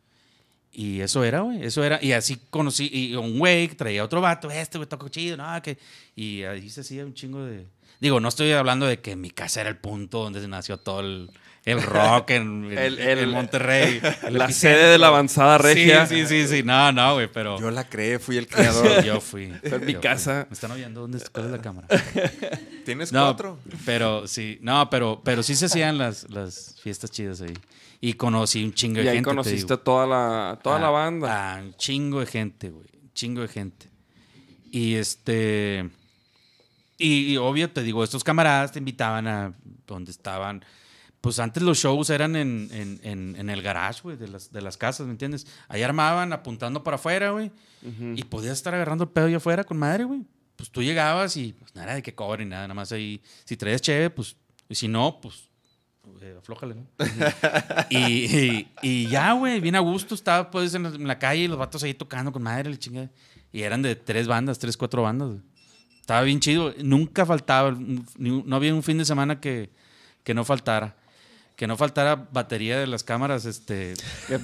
Y eso era, güey. Eso era. Y así conocí. Y un güey traía otro vato. Este, güey, tocó chido. No, que. Y ahí se hacía un chingo de. Digo, no estoy hablando de que mi casa era el punto donde se nació todo el, el rock [laughs] en, El- Monterrey. El La epicentro. sede de la avanzada regia. Sí, sí, sí, sí. No, no, güey, pero. Yo la creé, fui el creador. yo fui. [laughs] En mi casa. fui. ¿Me están oyendo? ¿Dónde está? ¿Cuál es la cámara? [laughs] ¿Tienes No, cuatro? pero sí, no, pero, pero sí se hacían las, las fiestas chidas ahí. Y conocí un chingo de Y ahí gente. te conociste toda la, toda Ah, la banda. ah, un chingo de gente, güey. Un chingo de gente. Y este. Y, y obvio, te digo, estos camaradas te invitaban a donde estaban. Pues antes los shows eran en, en, en, en el garage, güey, de las, de las casas, ¿me entiendes? Ahí armaban apuntando para afuera, güey. Y podías estar agarrando el pedo allá afuera con madre, güey. Pues tú llegabas y pues, nada de que cobre ni nada, nada más ahí. Si traías cheve, pues. Y si no, pues. eh, aflójale, ¿no? y, y, y ya, güey, bien a gusto. Estaba pues en la, en la calle y los vatos ahí tocando con madre, la chingada. Y eran de tres bandas, tres, cuatro bandas. güey. Estaba bien chido. Nunca faltaba, no había un fin de semana que, que no faltara. Que no faltara batería de las cámaras, este.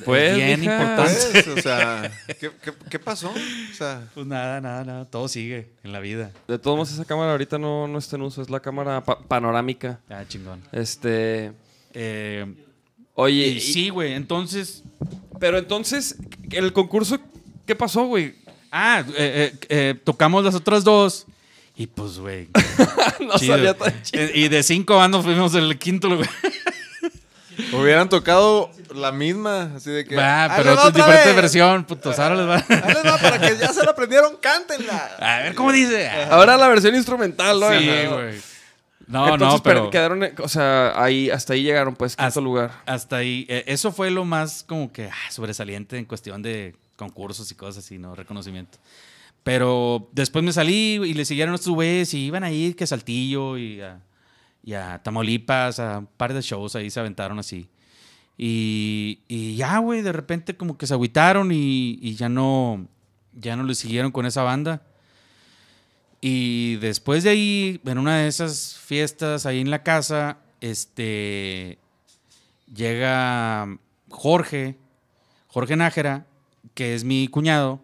pues, bien mija. importante. Pues, o sea, ¿qué, qué, qué pasó? O sea, Pues nada, nada, nada. Todo sigue en la vida. De todos modos, esa cámara ahorita no, no está en uso. Es la cámara pa- panorámica. Ah, chingón. Este. Eh, Oye, y y- sí, güey. Entonces. pero entonces, el concurso, ¿qué pasó, güey? Ah, eh, eh, eh, tocamos las otras dos. Y pues, güey. [laughs] No chido. sabía tan chido. Eh, Y de cinco bandas fuimos el quinto lugar. [laughs] hubieran tocado la misma, así de que. Ah, "Ahí pero otra diferente vez". versión, putos. Ahora les va. [laughs] Ahí les va, para que ya se la aprendieron, cántenla. A ver cómo dice. Ahora la versión instrumental, ¿no? Sí, güey. No, Entonces, no, pero quedaron, o sea, ahí, hasta ahí llegaron, pues, quinto Hasta- lugar. hasta ahí. eh, eso fue lo más como que ah, sobresaliente en cuestión de concursos y cosas así, ¿no? Reconocimiento. Pero después me salí y le siguieron estos güeyes y iban a ir que Saltillo y a, y a Tamaulipas, a un par de shows ahí se aventaron así. Y, y ya, güey, de repente como que se agüitaron y, y ya no, ya no le siguieron con esa banda. Y después de ahí, en una de esas fiestas ahí en la casa, este, llega Jorge, Jorge Nájera, que es mi cuñado,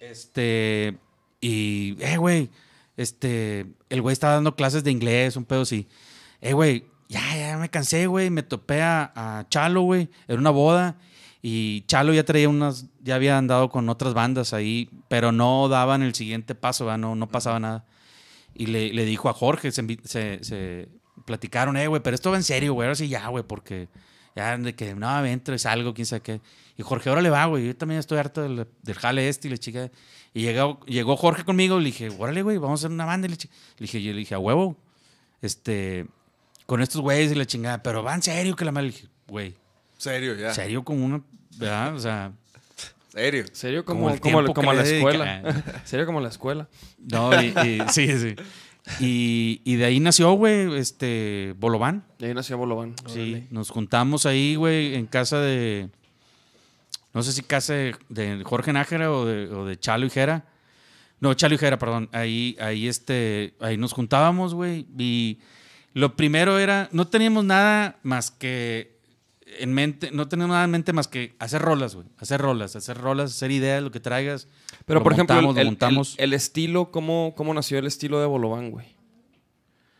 este, y, eh, güey, este, el güey estaba dando clases de inglés, un pedo así. Eh, güey, ya, ya me cansé, güey, me topé a, Chalo, güey, era una boda, y Chalo ya traía unas, ya había andado con otras bandas ahí, pero no daban el siguiente paso, no, no pasaba nada. Y le, le dijo a Jorge, se, se platicaron, eh, güey, pero esto va en serio, güey, ahora sí ya, güey, porque ya de que no, entro, es algo, quién sabe qué. Y Jorge, ahora le va, güey, yo también estoy harto del, del jale este y la chica. Y llegó, llegó Jorge conmigo, le dije, órale, güey, vamos a hacer una banda. Y le, dije, yo le dije, a huevo, este, con estos güeyes y la chingada, pero va en serio que la madre. Le dije, güey, Serio, ya. serio como una, ¿verdad? O sea, Serio. Serio, Como como, el como, como que la escuela. [laughs] Serio, como la escuela. no, y, y- sí, sí. Y, y de ahí nació, güey, este, Bolobán. Y ahí nació Bolobán. Sí, nos juntamos ahí, güey, en casa de. No sé si casa de, Jorge Nájera o de, o de Chalo y Jera. No, Chalo y Jera, perdón. Ahí, ahí, este, ahí nos juntábamos, güey. Y lo primero era. No teníamos nada más que en mente, no tenemos nada en mente más que hacer rolas, güey. Hacer rolas, hacer rolas, hacer ideas, lo que traigas. Pero, Lo por ejemplo, montamos, el, el- montamos. el- el estilo, ¿cómo, ¿cómo nació el estilo de Bolobán, güey?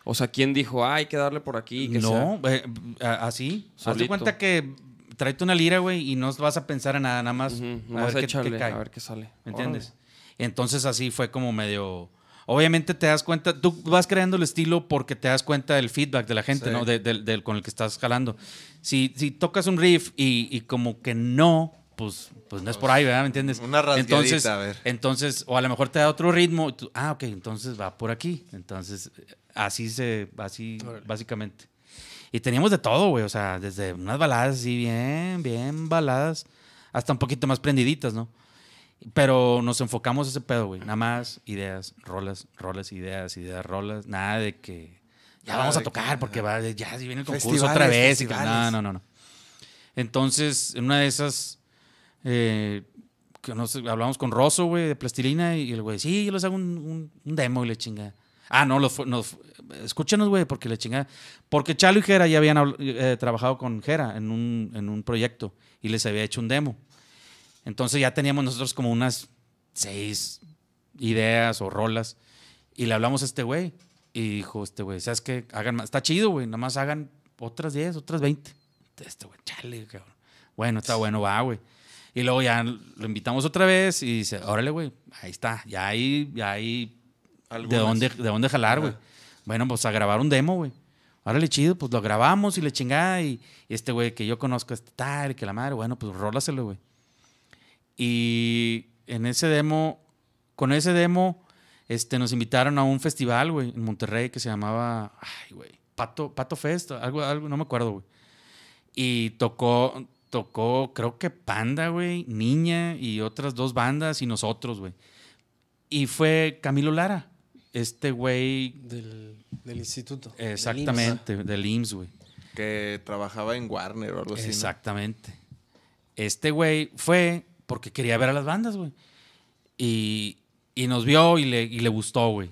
O sea, ¿quién dijo, ah, hay que darle por aquí? Que no, eh, a- así. Haz de cuenta que tráete una lira, güey, y no vas a pensar en nada, nada más. sea? Ujú, a ver qué- échale, qué cae. a ver qué sale. ¿Me entiendes? Órale. Entonces así fue como medio... Obviamente te das cuenta, tú vas creando el estilo porque te das cuenta del feedback de la gente, Sí. ¿no? De- del- del con el que estás jalando. Si, si tocas un riff y, y como que no, pues, pues no es por ahí, ¿verdad? ¿Me entiendes? Una entonces, a ver. Entonces, o a lo mejor te da otro ritmo. y tú, ah, ok, entonces va por aquí. Entonces, así se, así, Órale. básicamente. Y teníamos de todo, güey. O sea, desde unas baladas así, bien, bien baladas, hasta un poquito más prendiditas, ¿no? Pero nos enfocamos a ese pedo, güey. Nada más ideas, rolas, rolas, ideas, ideas, rolas. Nada de que ya vamos a tocar que- porque va, ya si viene el concurso otra vez. y que- no, no, no, no. Entonces, en una de esas, eh, que nos hablamos con Rosso, güey, de plastilina, y el güey, sí, yo les hago un, un- un demo y le chinga. Ah, no, los, nos, escúchenos, güey, porque le chinga. Porque Chalo y Jera ya habían habl- eh, trabajado con Jera en un, en un proyecto y les había hecho un demo. Entonces ya teníamos nosotros como unas seis ideas o rolas. Y le hablamos a este güey. Y dijo, este güey, ¿sabes qué? Hagan más. Está chido, güey. Nada más hagan otras 10, otras 20. Este güey, chale, cabrón. Bueno, está bueno, va, güey. Y luego ya lo invitamos otra vez y dice, órale, güey, ahí está. Ya hay, ya hay de Algunas. dónde, de dónde jalar, güey. Bueno, pues a grabar un demo, güey. Órale, chido, pues lo grabamos y le chingada. Y, este güey que yo conozco, este tal, que la madre, bueno, pues rólaselo, güey. Y en ese demo, con ese demo, este, nos invitaron a un festival, güey, en Monterrey que se llamaba, ay, güey, Pato, Pato Fest, algo, algo, no me acuerdo, güey. Y tocó, tocó, creo que Panda, güey, Niña y otras dos bandas y nosotros, güey. Y fue Camilo Lara, este güey, Del, del instituto. exactamente, del IMSS, güey. Que trabajaba en Warner o algo así. ¿no? Exactamente. Este güey fue porque quería ver a las bandas, güey. Y, y nos vio y le, y le gustó, güey.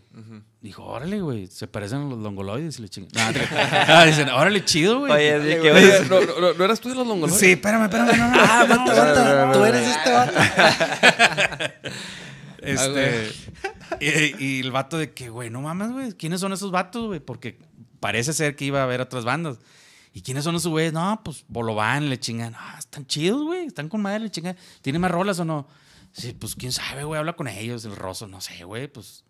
Dijo, órale, güey, se parecen a los longoloides y le chingan. No, te- [laughs] ah, dicen, órale, chido, güey. Oye, que, oye, ¿no, no, no eras tú de los longoloides? Sí, espérame, espérame. No, no, Ah, no, vato, tú eres este vato. [laughs] Este, y, el vato de que, güey, no mames, güey, ¿quiénes son esos vatos, güey? Porque parece ser que iba a haber otras bandas. ¿Y quiénes son esos güeyes? No, pues Bolobán, le chingan. Ah, están chidos, güey, están con madre, le chingan. ¿Tienen más rolas o no? Sí, pues quién sabe, güey, habla con ellos, el Rosso, no sé, güey, pues.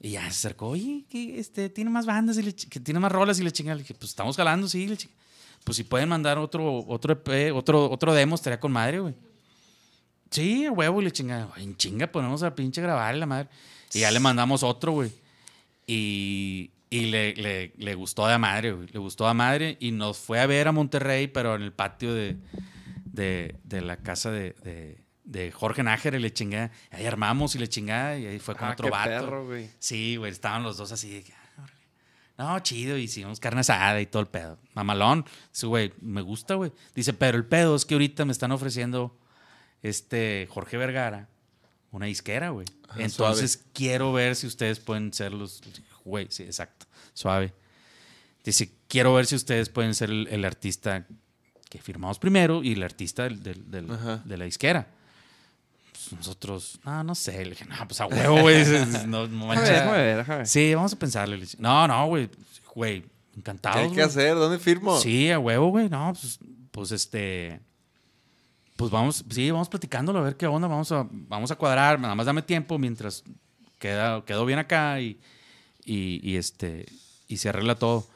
Y ya se acercó, oye, que este, tiene más bandas y le, que tiene más rolas y le chingan. Le dije, pues estamos jalando, sí, le chingan. Pues si pueden mandar otro, otro EP, otro, otro demo, estaría con madre, güey. Sí, huevo, y le chinga. En chinga ponemos a pinche grabar y la madre. Y ya le mandamos otro, güey. Y, y le, le- le gustó de madre, güey. Le gustó de madre y nos fue a ver a Monterrey, pero en el patio de, de, de la casa de, de, de Jorge Nájera y le chingada. Ahí armamos y le chingada y ahí fue con Ah, otro qué vato. perro, güey. Sí, güey, estaban los dos así de que, ah. No, chido, hicimos carne asada y todo el pedo. Mamalón. Dice, güey, me gusta, güey. Dice, pero el pedo es que ahorita me están ofreciendo este Jorge Vergara una disquera, güey. Entonces quiero ver si ustedes pueden ser los. Güey, sí, exacto. Suave. Dice, quiero ver si ustedes pueden ser el, el artista que firmamos primero y el artista del- del- del- de la disquera. Pues nosotros, no, no sé. Le dije, no, pues a huevo, güey. [laughs] No, no manches. déjame ver, déjame ver. Sí, vamos a pensarle. Le dije, No, no, güey. Güey, encantado. ¿Qué hay que hacer? ¿Dónde firmo? Sí, a huevo, güey. No, pues, pues este. Pues vamos, sí, vamos platicándolo a ver qué onda. Vamos a, vamos a cuadrar. Nada más dame tiempo mientras queda, quedó bien acá y, y, y, este, y se arregla todo.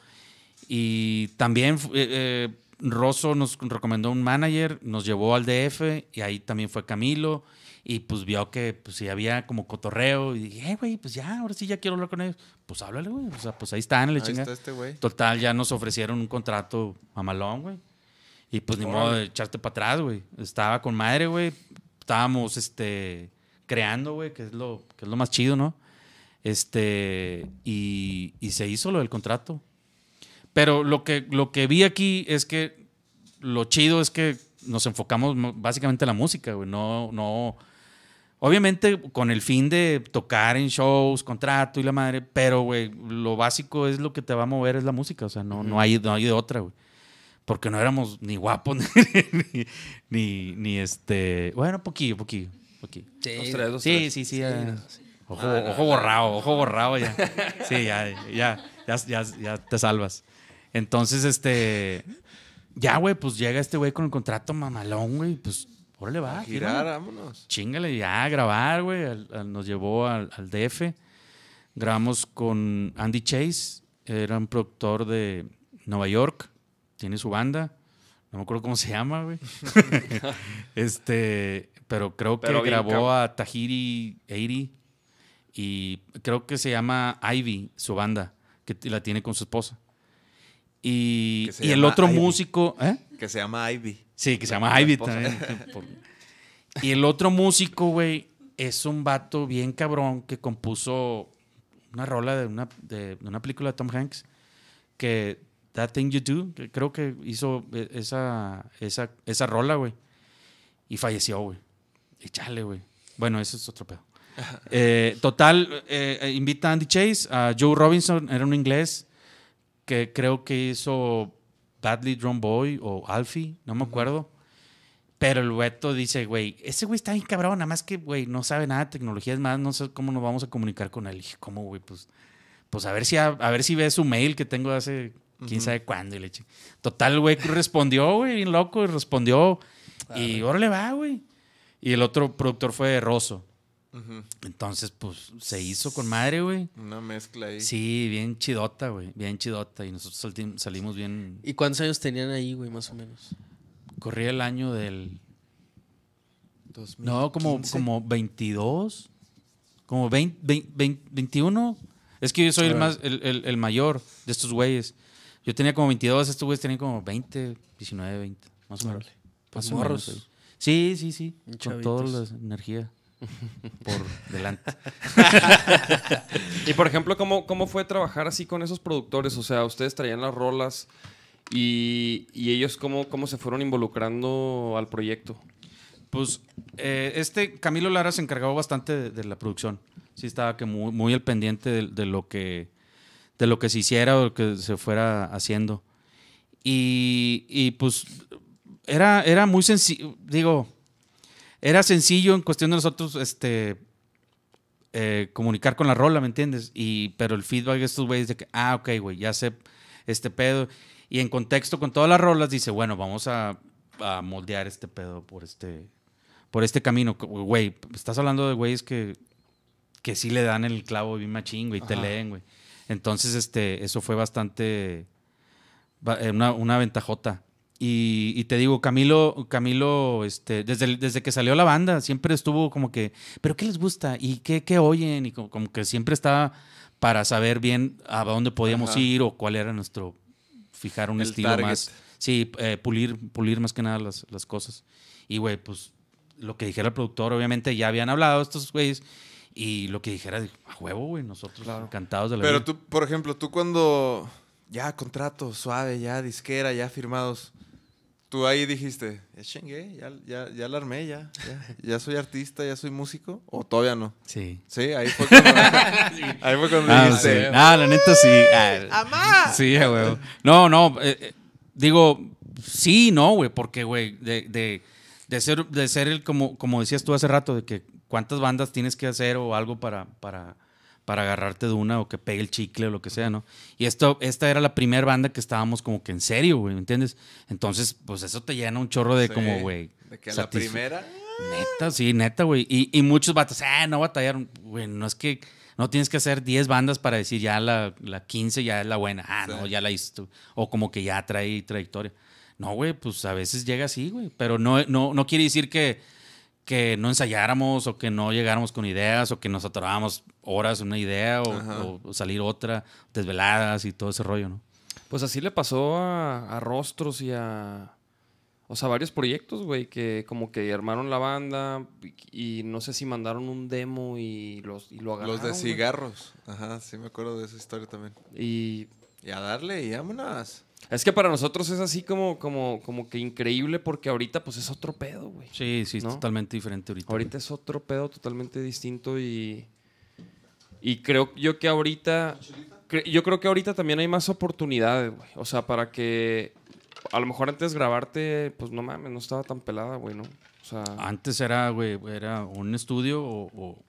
Y también eh, eh, Rosso nos recomendó un manager, nos llevó al DF y ahí también fue Camilo. Y pues vio que pues sí había como cotorreo. Y dije, eh, güey, pues ya, ahora sí ya quiero hablar con ellos. Pues háblale, güey. O sea, pues ahí están, le Ahí está este güey. Total, ya nos ofrecieron un contrato mamalón, güey. Y pues ni modo de echarte para atrás, güey. Estaba con madre, güey. Estábamos, este, creando, güey, que es lo, que es lo más chido, ¿no? Este, y, y se hizo lo del contrato. Pero lo que, lo que vi aquí es que lo chido es que nos enfocamos mo- básicamente en la música, güey. No, no. Obviamente con el fin de tocar en shows, contrato y la madre, pero, güey, lo básico es lo que te va a mover es la música. O sea, no, no, hay, no hay de otra, güey. Porque no éramos ni guapos, [laughs] ni, ni, ni este. Bueno, poquillo, poquillo, poquillo. Sí, Dos, tres, dos, Sí, tres. sí, sí. Sí, ya. Ojo, ojo borrado, ojo borrado ya. [laughs] Sí, ya, ya, ya, ya, ya te salvas. Entonces, este. Ya, güey, pues llega este güey con el contrato mamalón, güey. Pues, órale, va. A girar, vámonos. Chingale, ya a grabar, güey. nos llevó al, al DF. Grabamos con Andy Chase. Era un productor de Nueva York. Tiene su banda. No me acuerdo cómo se llama, güey. [laughs] este, pero creo que Pero grabó a Tahiri 80. Y creo que se llama Ivy, su banda, que la tiene con su esposa. Y, y el otro Ivy. músico, ¿eh? Que se llama Ivy. Sí, que se llama Ivy también. [laughs] Y el otro músico, güey, es un vato bien cabrón que compuso una rola de una, de, de una película de Tom Hanks que That Thing You Do, que creo que hizo eh, esa, esa, esa rola, güey. Y falleció, güey. Y chale, güey. Bueno, eso es otro pedo. [laughs] Eh, total, eh, eh, invita a Andy Chase, a Joe Robinson, era un inglés que creo que hizo Badly Drum Boy o Alfie, no me acuerdo. Pero el Beto dice, güey, ese güey está bien cabrón, nada más que, güey, no sabe nada de tecnología, es más, no sé cómo nos vamos a comunicar con él. Y dije, ¿cómo, güey? Pues, pues a ver si a, a ver si ve su mail que tengo hace quién sabe cuándo. Y le eché. Total, güey respondió, güey, bien loco, y respondió. y órale va, güey. Y el otro productor fue Rosso. Entonces, pues, se hizo con madre, güey. Una mezcla ahí. Sí, bien chidota, güey. Bien chidota. Y nosotros salimos bien. ¿Y cuántos años tenían ahí, güey, más o menos? Corría el año del. 2015. No, como, como 22. Como 20, 20, 21. Es que yo soy el, más, el, el- el mayor de estos güeyes. Yo tenía como 22, estos güeyes tenían como 20, 19, 20. Más o menos. Pues Más o menos morros. Sí, sí, sí. Con toda la energía [laughs] por delante. [laughs] Y por ejemplo, ¿cómo, ¿cómo fue trabajar así con esos productores? O sea, ustedes traían las rolas y, y ellos cómo, cómo se fueron involucrando al proyecto. Pues eh, este Camilo Lara se encargaba bastante de, de la producción. Sí estaba que muy, muy al pendiente de, de lo que de lo que se hiciera o lo que se fuera haciendo. Y, y, pues era, era muy sencillo, digo, era sencillo en cuestión de nosotros este, eh, comunicar con la rola, ¿me entiendes? Y, pero el feedback de estos güeyes de que, ah, ok, güey, ya sé este pedo. Y en contexto con todas las rolas dice, bueno, vamos a, a moldear este pedo por este, por este camino. Güey, estás hablando de güeyes que, que sí le dan el clavo bien machín, güey, y te leen, güey. Entonces, este, eso fue bastante, ba- eh, una, una ventajota. Y, y te digo, Camilo, Camilo, este, desde, desde que salió la banda, siempre estuvo como que, ¿pero qué les gusta? ¿Y qué, qué oyen? Y como, como que siempre estaba para saber bien a dónde podíamos Ajá. ir o cuál era nuestro, fijar un El estilo target. más. Sí, eh, pulir, pulir más que nada las, las cosas. Y, güey, pues lo que dijera el productor, obviamente ya habían hablado estos güeyes. Y lo que dijera, dije, a huevo, güey, nosotros encantados de la Pero vida. tú, por ejemplo, tú cuando ya contrato suave, ya disquera, ya firmados, tú ahí dijiste, ya chingué, ya, ya, ya la armé, ya, ya, ya soy artista, ya soy músico, o todavía no. Sí. Sí, ahí fue cuando, [laughs] ahí fue cuando Ah, dijiste, sí. Ah, la neta sí. Ah, Sí, a huevo. No, no, eh, eh, digo, sí, no, güey, porque, güey, de, de, de ser, de ser el, como, como decías tú hace rato, de que cuántas bandas tienes que hacer o algo para, para, para agarrarte de una o que pegue el chicle o lo que sea, ¿no? Y esto, esta era la primera banda que estábamos como que en serio, güey, ¿me entiendes? Entonces, pues eso te llena un chorro de Sí, como, güey. de que la primera, Neta, sí, neta, güey. Y, y muchos vatos, ah, no batallaron. Güey, no es que no tienes que hacer 10 bandas para decir ya la, la 15 ya es la buena. Ah, Sí. no, ya la tú. O como que ya trae trayectoria. No, güey, pues a veces llega así, güey. Pero no, no, no quiere decir que, que no ensayáramos o que no llegáramos con ideas o que nos atorábamos horas en una idea o, salir otra, desveladas y todo ese rollo, ¿no? Pues así le pasó a, a Rostros y a. O sea, varios proyectos, güey, que como que armaron la banda y, y no sé si mandaron un demo y, los, y lo agarraron. los de güey. cigarros. Ajá, sí me acuerdo de esa historia también. Y Y a darle, y vámonos. Es que para nosotros es así como, como, como que increíble porque ahorita pues es otro pedo, güey. Sí, sí, es totalmente diferente ahorita. Ahorita es otro pedo totalmente distinto y. Y creo yo que ahorita. cre- Yo creo que ahorita también hay más oportunidades, güey. O sea, para que. a lo mejor antes grabarte, pues no mames, no estaba tan pelada, güey, ¿no? O sea, Antes era, güey, era un estudio o, o,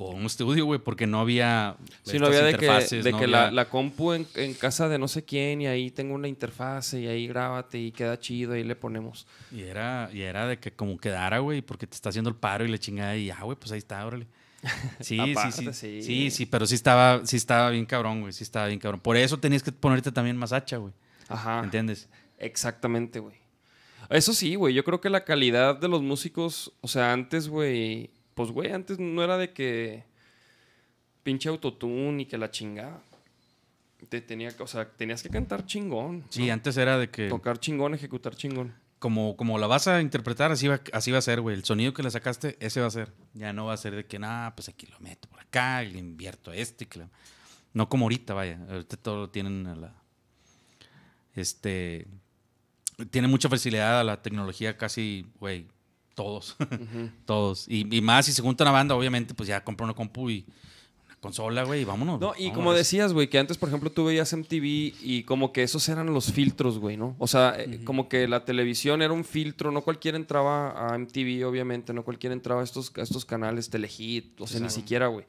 o un estudio, güey, porque no había. sí, no había de que, de no que había- la, la compu en, en casa de no sé quién y ahí tengo una interfase y ahí grábate y queda chido, ahí le ponemos. Y era, y era de que como quedara, güey, porque te está haciendo el paro y le chingada y ya, güey, pues ahí está, órale. [laughs] Sí, sí, sí, sí. sí. Sí, pero sí estaba, sí estaba bien cabrón, güey, sí estaba bien cabrón. Por eso tenías que ponerte también más hacha, güey. Ajá. ¿Entiendes? Exactamente, güey. Eso sí, güey. Yo creo que la calidad de los músicos, o sea, antes, güey, pues, güey, antes no era de que pinche autotune y que la chingada. Te tenía, que- o sea, tenías que cantar chingón. Sí, ¿no? antes era de que Tocar chingón, ejecutar chingón. como, como la vas a interpretar, así va, así va a ser, güey. El sonido que le sacaste, ese va a ser. Ya no va a ser de que, nah, pues aquí lo meto por acá y le invierto este. que la-". No como ahorita, vaya. Ahorita todo lo tienen a la... Este... Tiene mucha facilidad a la tecnología casi, güey, todos. [laughs] todos. Y, y más si se junta una banda, obviamente, pues ya compra una compu y una consola, güey, y vámonos. No, y vámonos. como decías, güey, que antes, por ejemplo, tú veías MTV y como que esos eran los filtros, güey, ¿no? O sea, eh, como que la televisión era un filtro, no cualquiera entraba a MTV, obviamente, no cualquiera entraba a estos, a estos canales Telehit, o sea, ni siquiera, güey.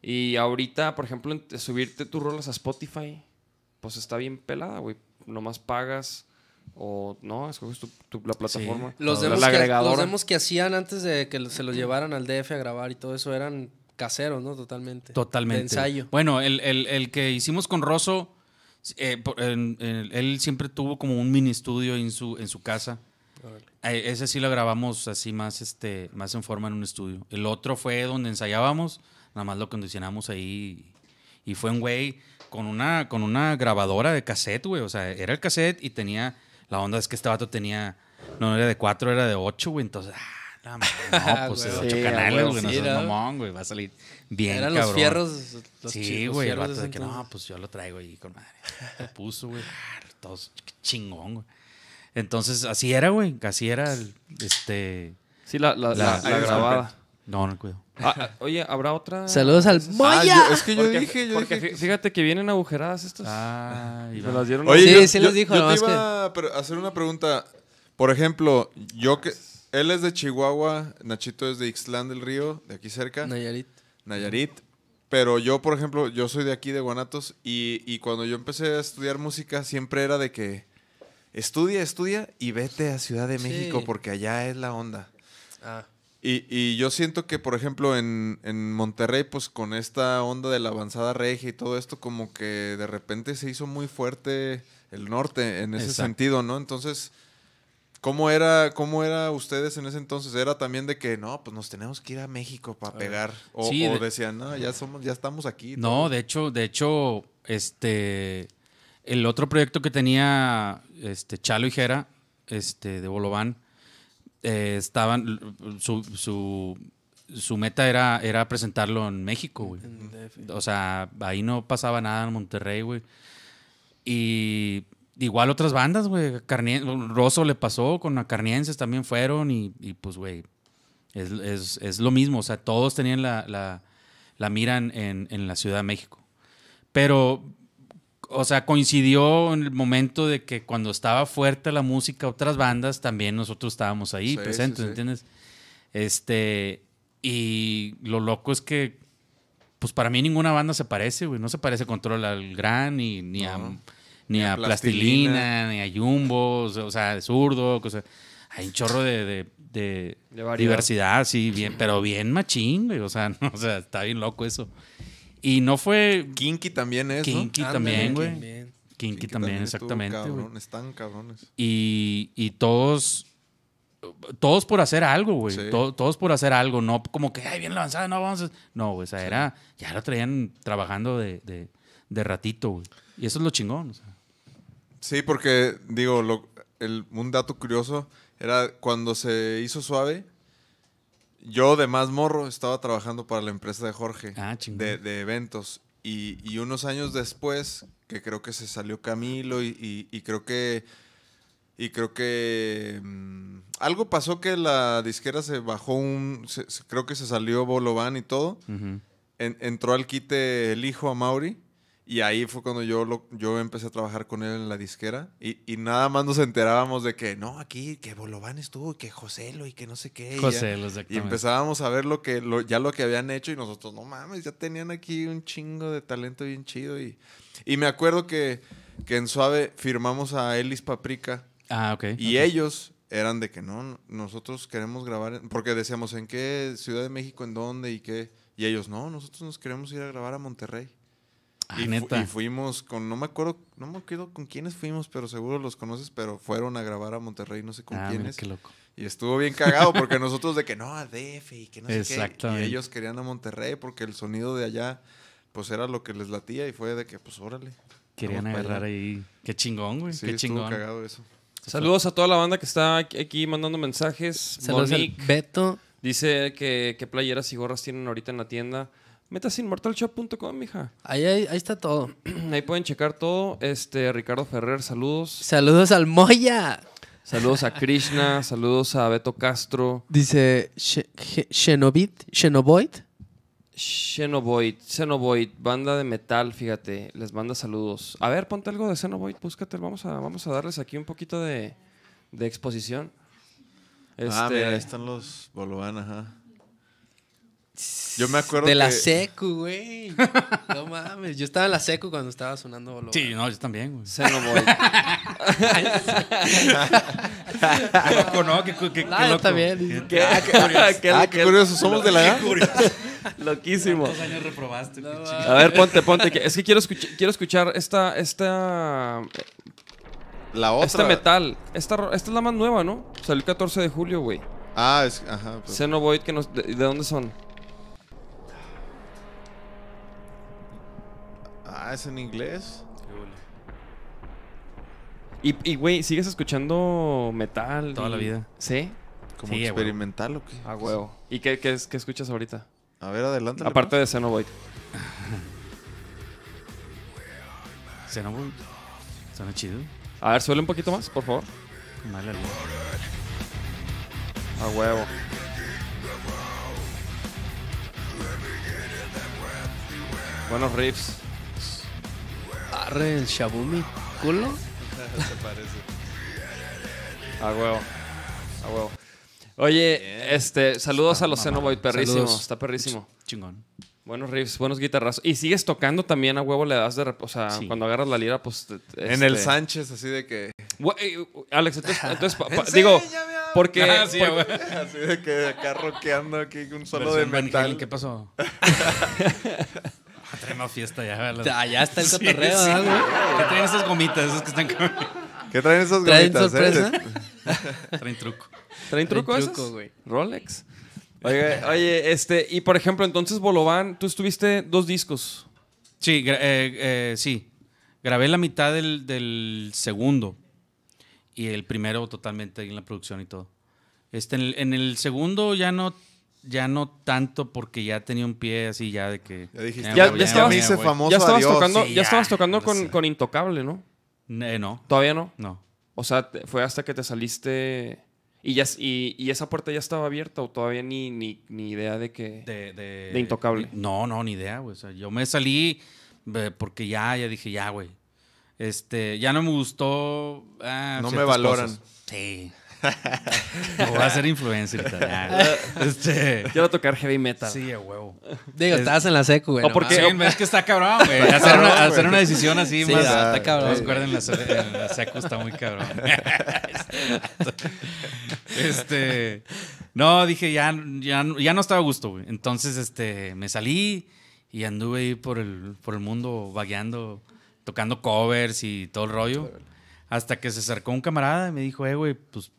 Y ahorita, por ejemplo, subirte tus rolas a Spotify, pues está bien pelada, güey. Nomás pagas o no, escoges tu, tu- la plataforma. Los la, demos, la que, los demos que hacían antes de que se los llevaran al DF a grabar y todo eso eran caseros, ¿no? Totalmente. Totalmente. De ensayo. Bueno, el, el- el que hicimos con Rosso, eh, por- en- en- él siempre tuvo como un mini estudio en su, en su casa. Eh, ese sí lo grabamos así más, este, más en forma en un estudio. El otro fue donde ensayábamos, nada más lo condicionamos ahí. Y fue un güey con una, con una grabadora de cassette, güey. O sea, era el cassette y tenía. La onda es que este vato tenía. No era de cuatro, era de ocho, güey. Entonces, ah, no, mames, [laughs] no, pues es ocho Sí, canales, güey. No sí, seas ¿no? mamón, güey. Va a salir bien, eran cabrón. los fierros. Los Sí, güey, el vato de de que no, pues yo lo traigo ahí con madre. Lo puso, güey. ah, [laughs] Todos ch- chingón, güey. Entonces, así era, güey. Así era el, este. Sí, la, la, La- la- la grabada. No, no cuido. Ah, ah, oye, ¿habrá otra? Saludos al Ah, Moya. yo- es que yo Porque, dije, yo porque dije. fí- fíjate que vienen agujeradas estas. Ah, Me iba. las dieron. Oye, Sí, yo, sí yo- les dijo, yo te iba a hacer una pregunta. Por ejemplo, yo que él es de Chihuahua, Nachito es de Ixtlán del Río, de aquí cerca, Nayarit. Nayarit. Pero yo, por ejemplo, yo soy de aquí, de Guanatos, y, y cuando yo empecé a estudiar música, siempre era de que estudia, estudia y vete a Ciudad de Sí. México, porque allá es la onda. Ah, Y, y yo siento que, por ejemplo, en, en Monterrey, pues con esta onda de la avanzada regia y todo esto, como que de repente se hizo muy fuerte el norte en ese Exacto. sentido, ¿no? Entonces, ¿cómo era, ¿cómo era ustedes en ese entonces? ¿Era también de que, no, pues nos tenemos que ir a México para pegar? O, Sí, o decían, no, ya, somos, ya estamos aquí. No, todo. de hecho, de hecho, este. El otro proyecto que tenía este, Chalo y Jera, este, de Bolobán, eh, estaban. Su, su, su meta era, era presentarlo en México, güey. O sea, ahí no pasaba nada en Monterrey, güey. Y igual otras bandas, güey. Rosso le pasó, con Acarnienses también fueron y, y, pues, güey, es, es- es lo mismo. O sea, todos tenían la, la, la mira en, en- en la Ciudad de México. Pero, o sea, coincidió en el momento de que cuando estaba fuerte la música, otras bandas, también nosotros estábamos ahí Sí, presentes, sí, sí. ¿entiendes? Este, y lo loco es que pues para mí ninguna banda se parece, güey. No se parece a Control al Gran, ni, ni a, ni a, a Plastilina, ni a Jumbo, o sea, de zurdo, cosa. Hay un chorro de, de, de De variedad. diversidad, sí, bien, pero bien machín, güey. O sea, [laughs] no, o sea, está bien loco eso. Y no fue Kinky también es. Kinky también, güey. Kinky, también, exactamente, cabrón, están cabrones. Y, y todos, todos por hacer algo, güey. Sí. To- todos por hacer algo, no como que, ay, bien avanzada, no, vamos a... No, güey, o sea, era, ya lo traían trabajando de, de, de ratito, güey. Y eso es lo chingón, o sea. Sí, porque, digo, lo- el- un dato curioso era cuando se hizo suave, yo de más morro estaba trabajando para la empresa de Jorge, Ah, de, de eventos. Y, y unos años después, que creo que se salió Camilo y, y- y creo que... Y creo que mm, algo pasó que la disquera se bajó un... se- creo que se salió Bolovan y todo. En- entró al quite el hijo a Mauri Y ahí fue cuando yo, lo, yo empecé a trabajar con él en la disquera. Y, y nada más nos enterábamos de que, no, aquí, que Bolobán estuvo, y que Joselo y que no sé qué. y José, Y exactamente. empezábamos a ver lo que, lo- ya lo que habían hecho y nosotros, no mames, ya tenían aquí un chingo de talento bien chido. Y, y me acuerdo que, que en Suave firmamos a Ellis Paprika Ah, ok. y ellos eran de que no, nosotros queremos grabar, en-", porque decíamos, ¿en qué Ciudad de México, en dónde y qué? Y ellos, no, nosotros nos queremos ir a grabar a Monterrey. Ah, y, fu- neta. y fuimos con, no me acuerdo, no me acuerdo con quiénes fuimos, pero seguro los conoces, pero fueron a grabar a Monterrey, no sé con Ah, mira, quiénes. qué loco. Y estuvo bien cagado porque nosotros de que no, a DF y que no sé qué. Exactamente. Y ellos querían a Monterrey porque el sonido de allá, pues era lo que les latía y fue de que, pues órale. Querían agarrar ahí. Qué chingón, güey. Sí, qué chingón. cagado eso. Saludos a toda la banda que está aquí- mandando mensajes. Saludos al Monique Beto. dice que qué playeras y gorras tienen ahorita en la tienda. Métase en mortalshop.com, mija. Ahí, ahí, ahí está todo. [clears throat] Ahí pueden checar todo. Este, Ricardo Ferrer, saludos. Saludos al Moya. Saludos a Krishna, [laughs] saludos a Beto Castro. Dice Xenobit, Xenoboid. Xenovoid, Xenovoid, banda de metal, fíjate, les manda saludos. A ver, ponte algo de Xenovoid, búscate, vamos a, vamos a darles aquí un poquito de, de exposición. Ah, Este, mira, ahí están los Bolobán, ajá. Yo me acuerdo De la que- secu, güey. No mames. Yo estaba en la secu cuando estaba sonando Bolo. Sí, no, yo también, güey. Xenovoid. Qué loco, [laughs] ¿no? Qué, qué, qué Ah, loco. también. ¿Qué? ¿Qué- Ah, qué curioso, somos de la edad. [laughs] Loquísimo. ¿Cuántos años reprobaste? chingado? A ver, ponte, ponte. Es que quiero, escuch- quiero escuchar esta, esta, La otra. este metal. Esta, esta es la más nueva, ¿no? Salió el 14 de julio, güey. Ah, es, ajá. pues, Xenovoid, que nos, de, ¿de dónde son? Ah, es en inglés. Y, y, güey, ¿sigues escuchando metal? Toda y- la vida. ¿Sí? Como Sí, a huevo. experimental o qué. A huevo. ¿Y qué, qué, es- qué escuchas ahorita? A ver, adelante. Aparte de Xenovoid. Suena muy- Suena chido. A ver, suele un poquito más, por favor. A huevo. Buenos riffs. Arre, el Shabumi. ¿Culo? [laughs] A huevo. A huevo. Oye, este, saludos a los Está Xenovoid, perrísimo, Saludos. está perrísimo. Chingón. Buenos riffs, buenos guitarras. Y sigues tocando también a huevo, le das de O sea, Sí. cuando agarras la lira, pues. te- te- En el este- Sánchez, así de que. Eh, Alex, entonces, [laughs] entonces, pa- pa- digo, porque. Ah, sí, por- güey. Así de que acá rockeando aquí un solo de Versión metal. Halen, ¿Qué pasó? [laughs] Traemos fiesta ya. ya está el cotorreo, sí. ¿Qué traen esas gomitas? Esas que están ¿Qué traen esas ¿Traen gomitas? sorpresa? eh? [laughs] traen truco. ¿Traen truco Traen esas? truco, güey. Rolex. Oye, oye, este, y por ejemplo, entonces Bolobán, tú estuviste dos discos. Sí, gra- eh, eh, sí. Grabé la mitad del, del segundo y el primero totalmente en la producción y todo. Este, en, el, en el segundo ya no, ya no tanto porque ya tenía un pie así ya de que... Ya dijiste, Ya- ya estabas- me me hice famoso. ya estabas adiós. tocando, Sí, ya ya, estabas tocando no con, Intocable, ¿no? Eh, no, Todavía no. no. O sea, te- fue hasta que te saliste y ya y, y esa puerta ya estaba abierta o todavía ni, ni, ni idea de que. De, de, De Intocable. No, no, ni idea, güey. O sea, yo me salí porque ya, ya dije, ya, güey. Este, ya no me gustó. ah, No me valoran. cosas. Sí. Me voy a hacer influencer [laughs] ya, güey. Este. Quiero tocar heavy metal. Sí, a huevo. Digo, Es- estabas en la secu, güey. O no porque- Sí, es que está cabrón, güey. Hacer, una, güey. hacer una decisión así Sí, más. está más cabrón. Recuerden, la, en la secu está muy cabrón. [laughs] este. No, dije, ya, ya, ya no estaba a gusto, güey. Entonces, este, me salí y anduve ahí por el, por el mundo vagueando, tocando covers y todo el rollo. Hasta que se acercó un camarada y me dijo, eh, güey, pues,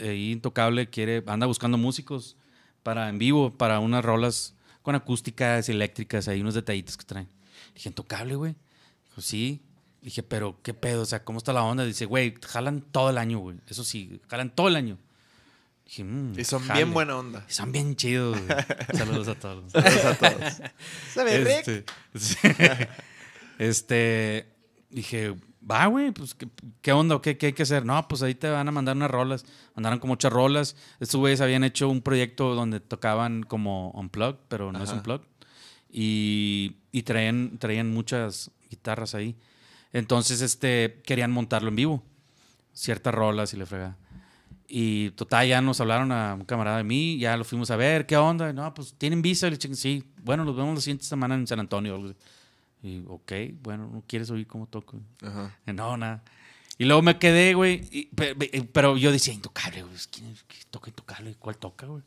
ahí Intocable quiere, anda buscando músicos para en vivo, para unas rolas con acústicas y eléctricas, hay unos detallitos que traen. Dije, Intocable, güey. Dijo, sí. Dije, pero qué pedo, o sea, ¿cómo está la onda? Dice, güey, jalan todo el año, güey. Eso sí, jalan todo el año. Dije, mmm. Y son bien buena onda. Y son bien chidos, güey. [laughs] Saludos a todos. Saludos a todos. [laughs] ¿Sabe, Rick? Este, [laughs] sí. Este, dije, va, güey, pues, ¿qué, qué onda? ¿Qué, ¿Qué hay que hacer? No, pues ahí te van a mandar unas rolas. Mandaron como ocho rolas. Estos güeyes habían hecho un proyecto donde tocaban como unplugged, pero no es Ajá. unplugged. Y, y traían, traían muchas, guitarras ahí. Entonces, este, querían montarlo en vivo. Ciertas rolas y le frega. Y total, ya nos hablaron a un camarada de mí, ya lo fuimos a ver, ¿qué onda? No, pues tienen visa. Y le dije, sí, bueno, nos vemos la siguiente semana en San Antonio. Y, ok, bueno, ¿no quieres oír cómo toco? Ajá. No, nada. Y luego me quedé, güey. Pero yo decía, intocable, güey. ¿Quién toca intocable? ¿Cuál toca, güey?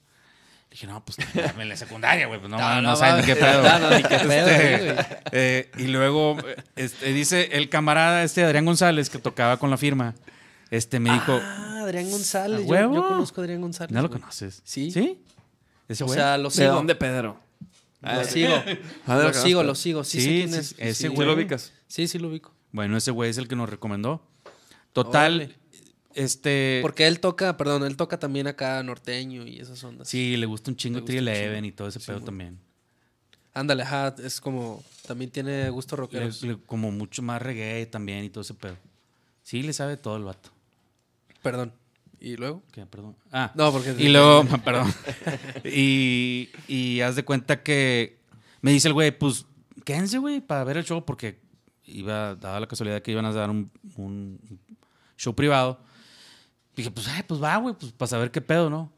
Dije, no, pues [laughs] en la secundaria, güey. Pues no, no, no saben ni qué pedo. No, no, ni qué pedo, Este, sí, [laughs] eh, y luego este, dice el camarada este Adrián González que tocaba con la firma. Este me dijo, Ah, Adrián González. ¿A Yo, yo conozco a Adrián González. ¿no lo güey. conoces? Sí. ¿Sí? Ese O güey. sea, lo ¿De sigo. dónde, Pedro? Lo sigo. [laughs] Ah, Lo sigo, lo sigo. Sí, Sí, sé quién sí, es. ese Sí. ¿Sí güey. lo ubicas? Sí, sí lo ubico. Bueno, ese güey es el que nos recomendó. Total, Órale. este... Porque él toca, perdón, él toca también acá norteño y esas ondas. Sí, le gusta un chingo gusta Tri un Eleven chingo. y todo ese pedo también. Ándale, ajá, es como, también tiene gusto rockero. Le- le- como mucho más reggae también y todo ese pedo. Sí, le sabe todo el vato. Perdón. ¿Y luego? ¿Qué? Perdón. Ah, No, porque... y luego, [laughs] perdón. y, y haz de cuenta que me dice el güey, pues quédense, güey, para ver el show, porque iba, daba la casualidad que iban a dar un, un show privado. Dije, pues, ay, pues va, güey, pues para saber qué pedo, ¿no?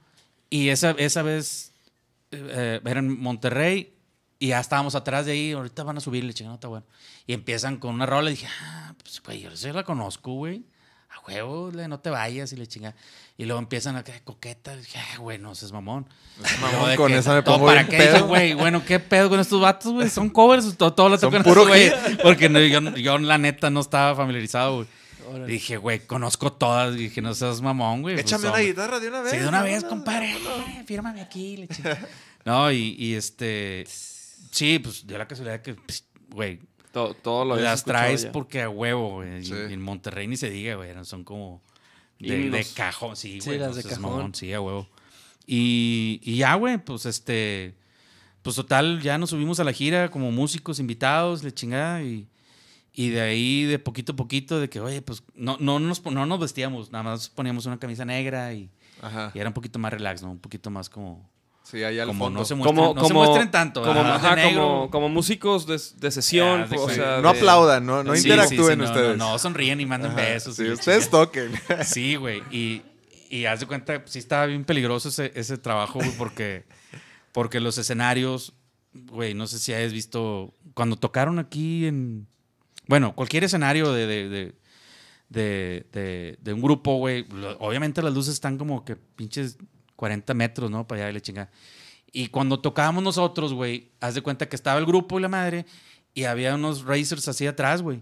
Y esa, esa vez eh, era en Monterrey y ya estábamos atrás de ahí. Ahorita van a subirle, chingada, está bueno. Y empiezan con una rola y dije, ah, pues, güey, yo la conozco, güey. A huevo, le, no te vayas y le chinga. Y luego empiezan a que coqueta. Dije, ah, güey, no seas mamón. mamón, de con que, esa me ¿todo pongo ¿Para qué? Dije, güey, bueno, ¿qué pedo con estos vatos, güey? Son covers, todo, todo lo Son tocan puro güey. [laughs] Porque no, yo, yo, la neta, no estaba familiarizado, güey. Órale. Dije, güey, conozco todas. Dije, no seas mamón, güey. Pues, Échame una hombre. guitarra de una vez. Sí, de una ¿no? vez, compadre. Eh, Fírmame aquí. le chinga. No, y, y este. Sí, pues dio la casualidad que, pues, güey, Todo, todo lo habías las traes ya. porque a huevo, güey. Sí. en Monterrey ni se diga, güey. Son como de, cajón. Sí, Sí, güey. las no de cajón. mamón, Sí, a huevo. Y, y ya, güey, pues este. Pues total, ya nos subimos a la gira como músicos invitados, le chingada. Y, y de ahí, de poquito a poquito, de que, oye, pues no, no, nos, no nos vestíamos, nada más poníamos una camisa negra y, Ajá. y era un poquito más relax, ¿no? Un poquito más como. Sí, ahí al Como fondo. no se muestren, como, no como, se muestren tanto. Como, ajá, ajá, de negro. como, como músicos de, de sesión. O sea, no de- aplaudan, no, no Sí, sí, interactúen sí, no, ustedes. No, no, sonríen y mandan Ajá, besos. Sí, ustedes toquen. [laughs] Sí, güey. Y, y haz de cuenta, sí estaba bien peligroso ese, ese trabajo, güey, porque, porque los escenarios, güey, no sé si hayas visto, cuando tocaron aquí en, bueno, cualquier escenario de, de, de, de, de- de un grupo, güey, obviamente las luces están como que pinches 40 metros, ¿no? Para allá y la chingada. Y cuando tocábamos nosotros, güey, haz de cuenta que estaba el grupo y la madre, y había unos racers así atrás, güey,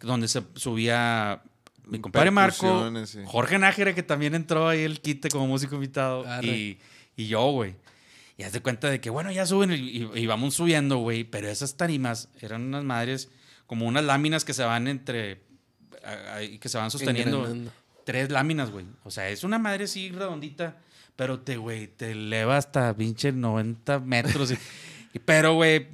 donde se subía mi compadre Marco, sí. Jorge Nájera, que también entró ahí el quite como músico invitado, y, y yo, güey. Y haz de cuenta de que, bueno, ya suben y, y- y vamos subiendo, güey, pero esas tarimas eran unas madres, como unas láminas que se van entre, a- ahí, que se van sosteniendo. Tres láminas, güey. O sea, es una madre así redondita, pero te, güey, te eleva hasta pinche 90 metros. y- pero, güey,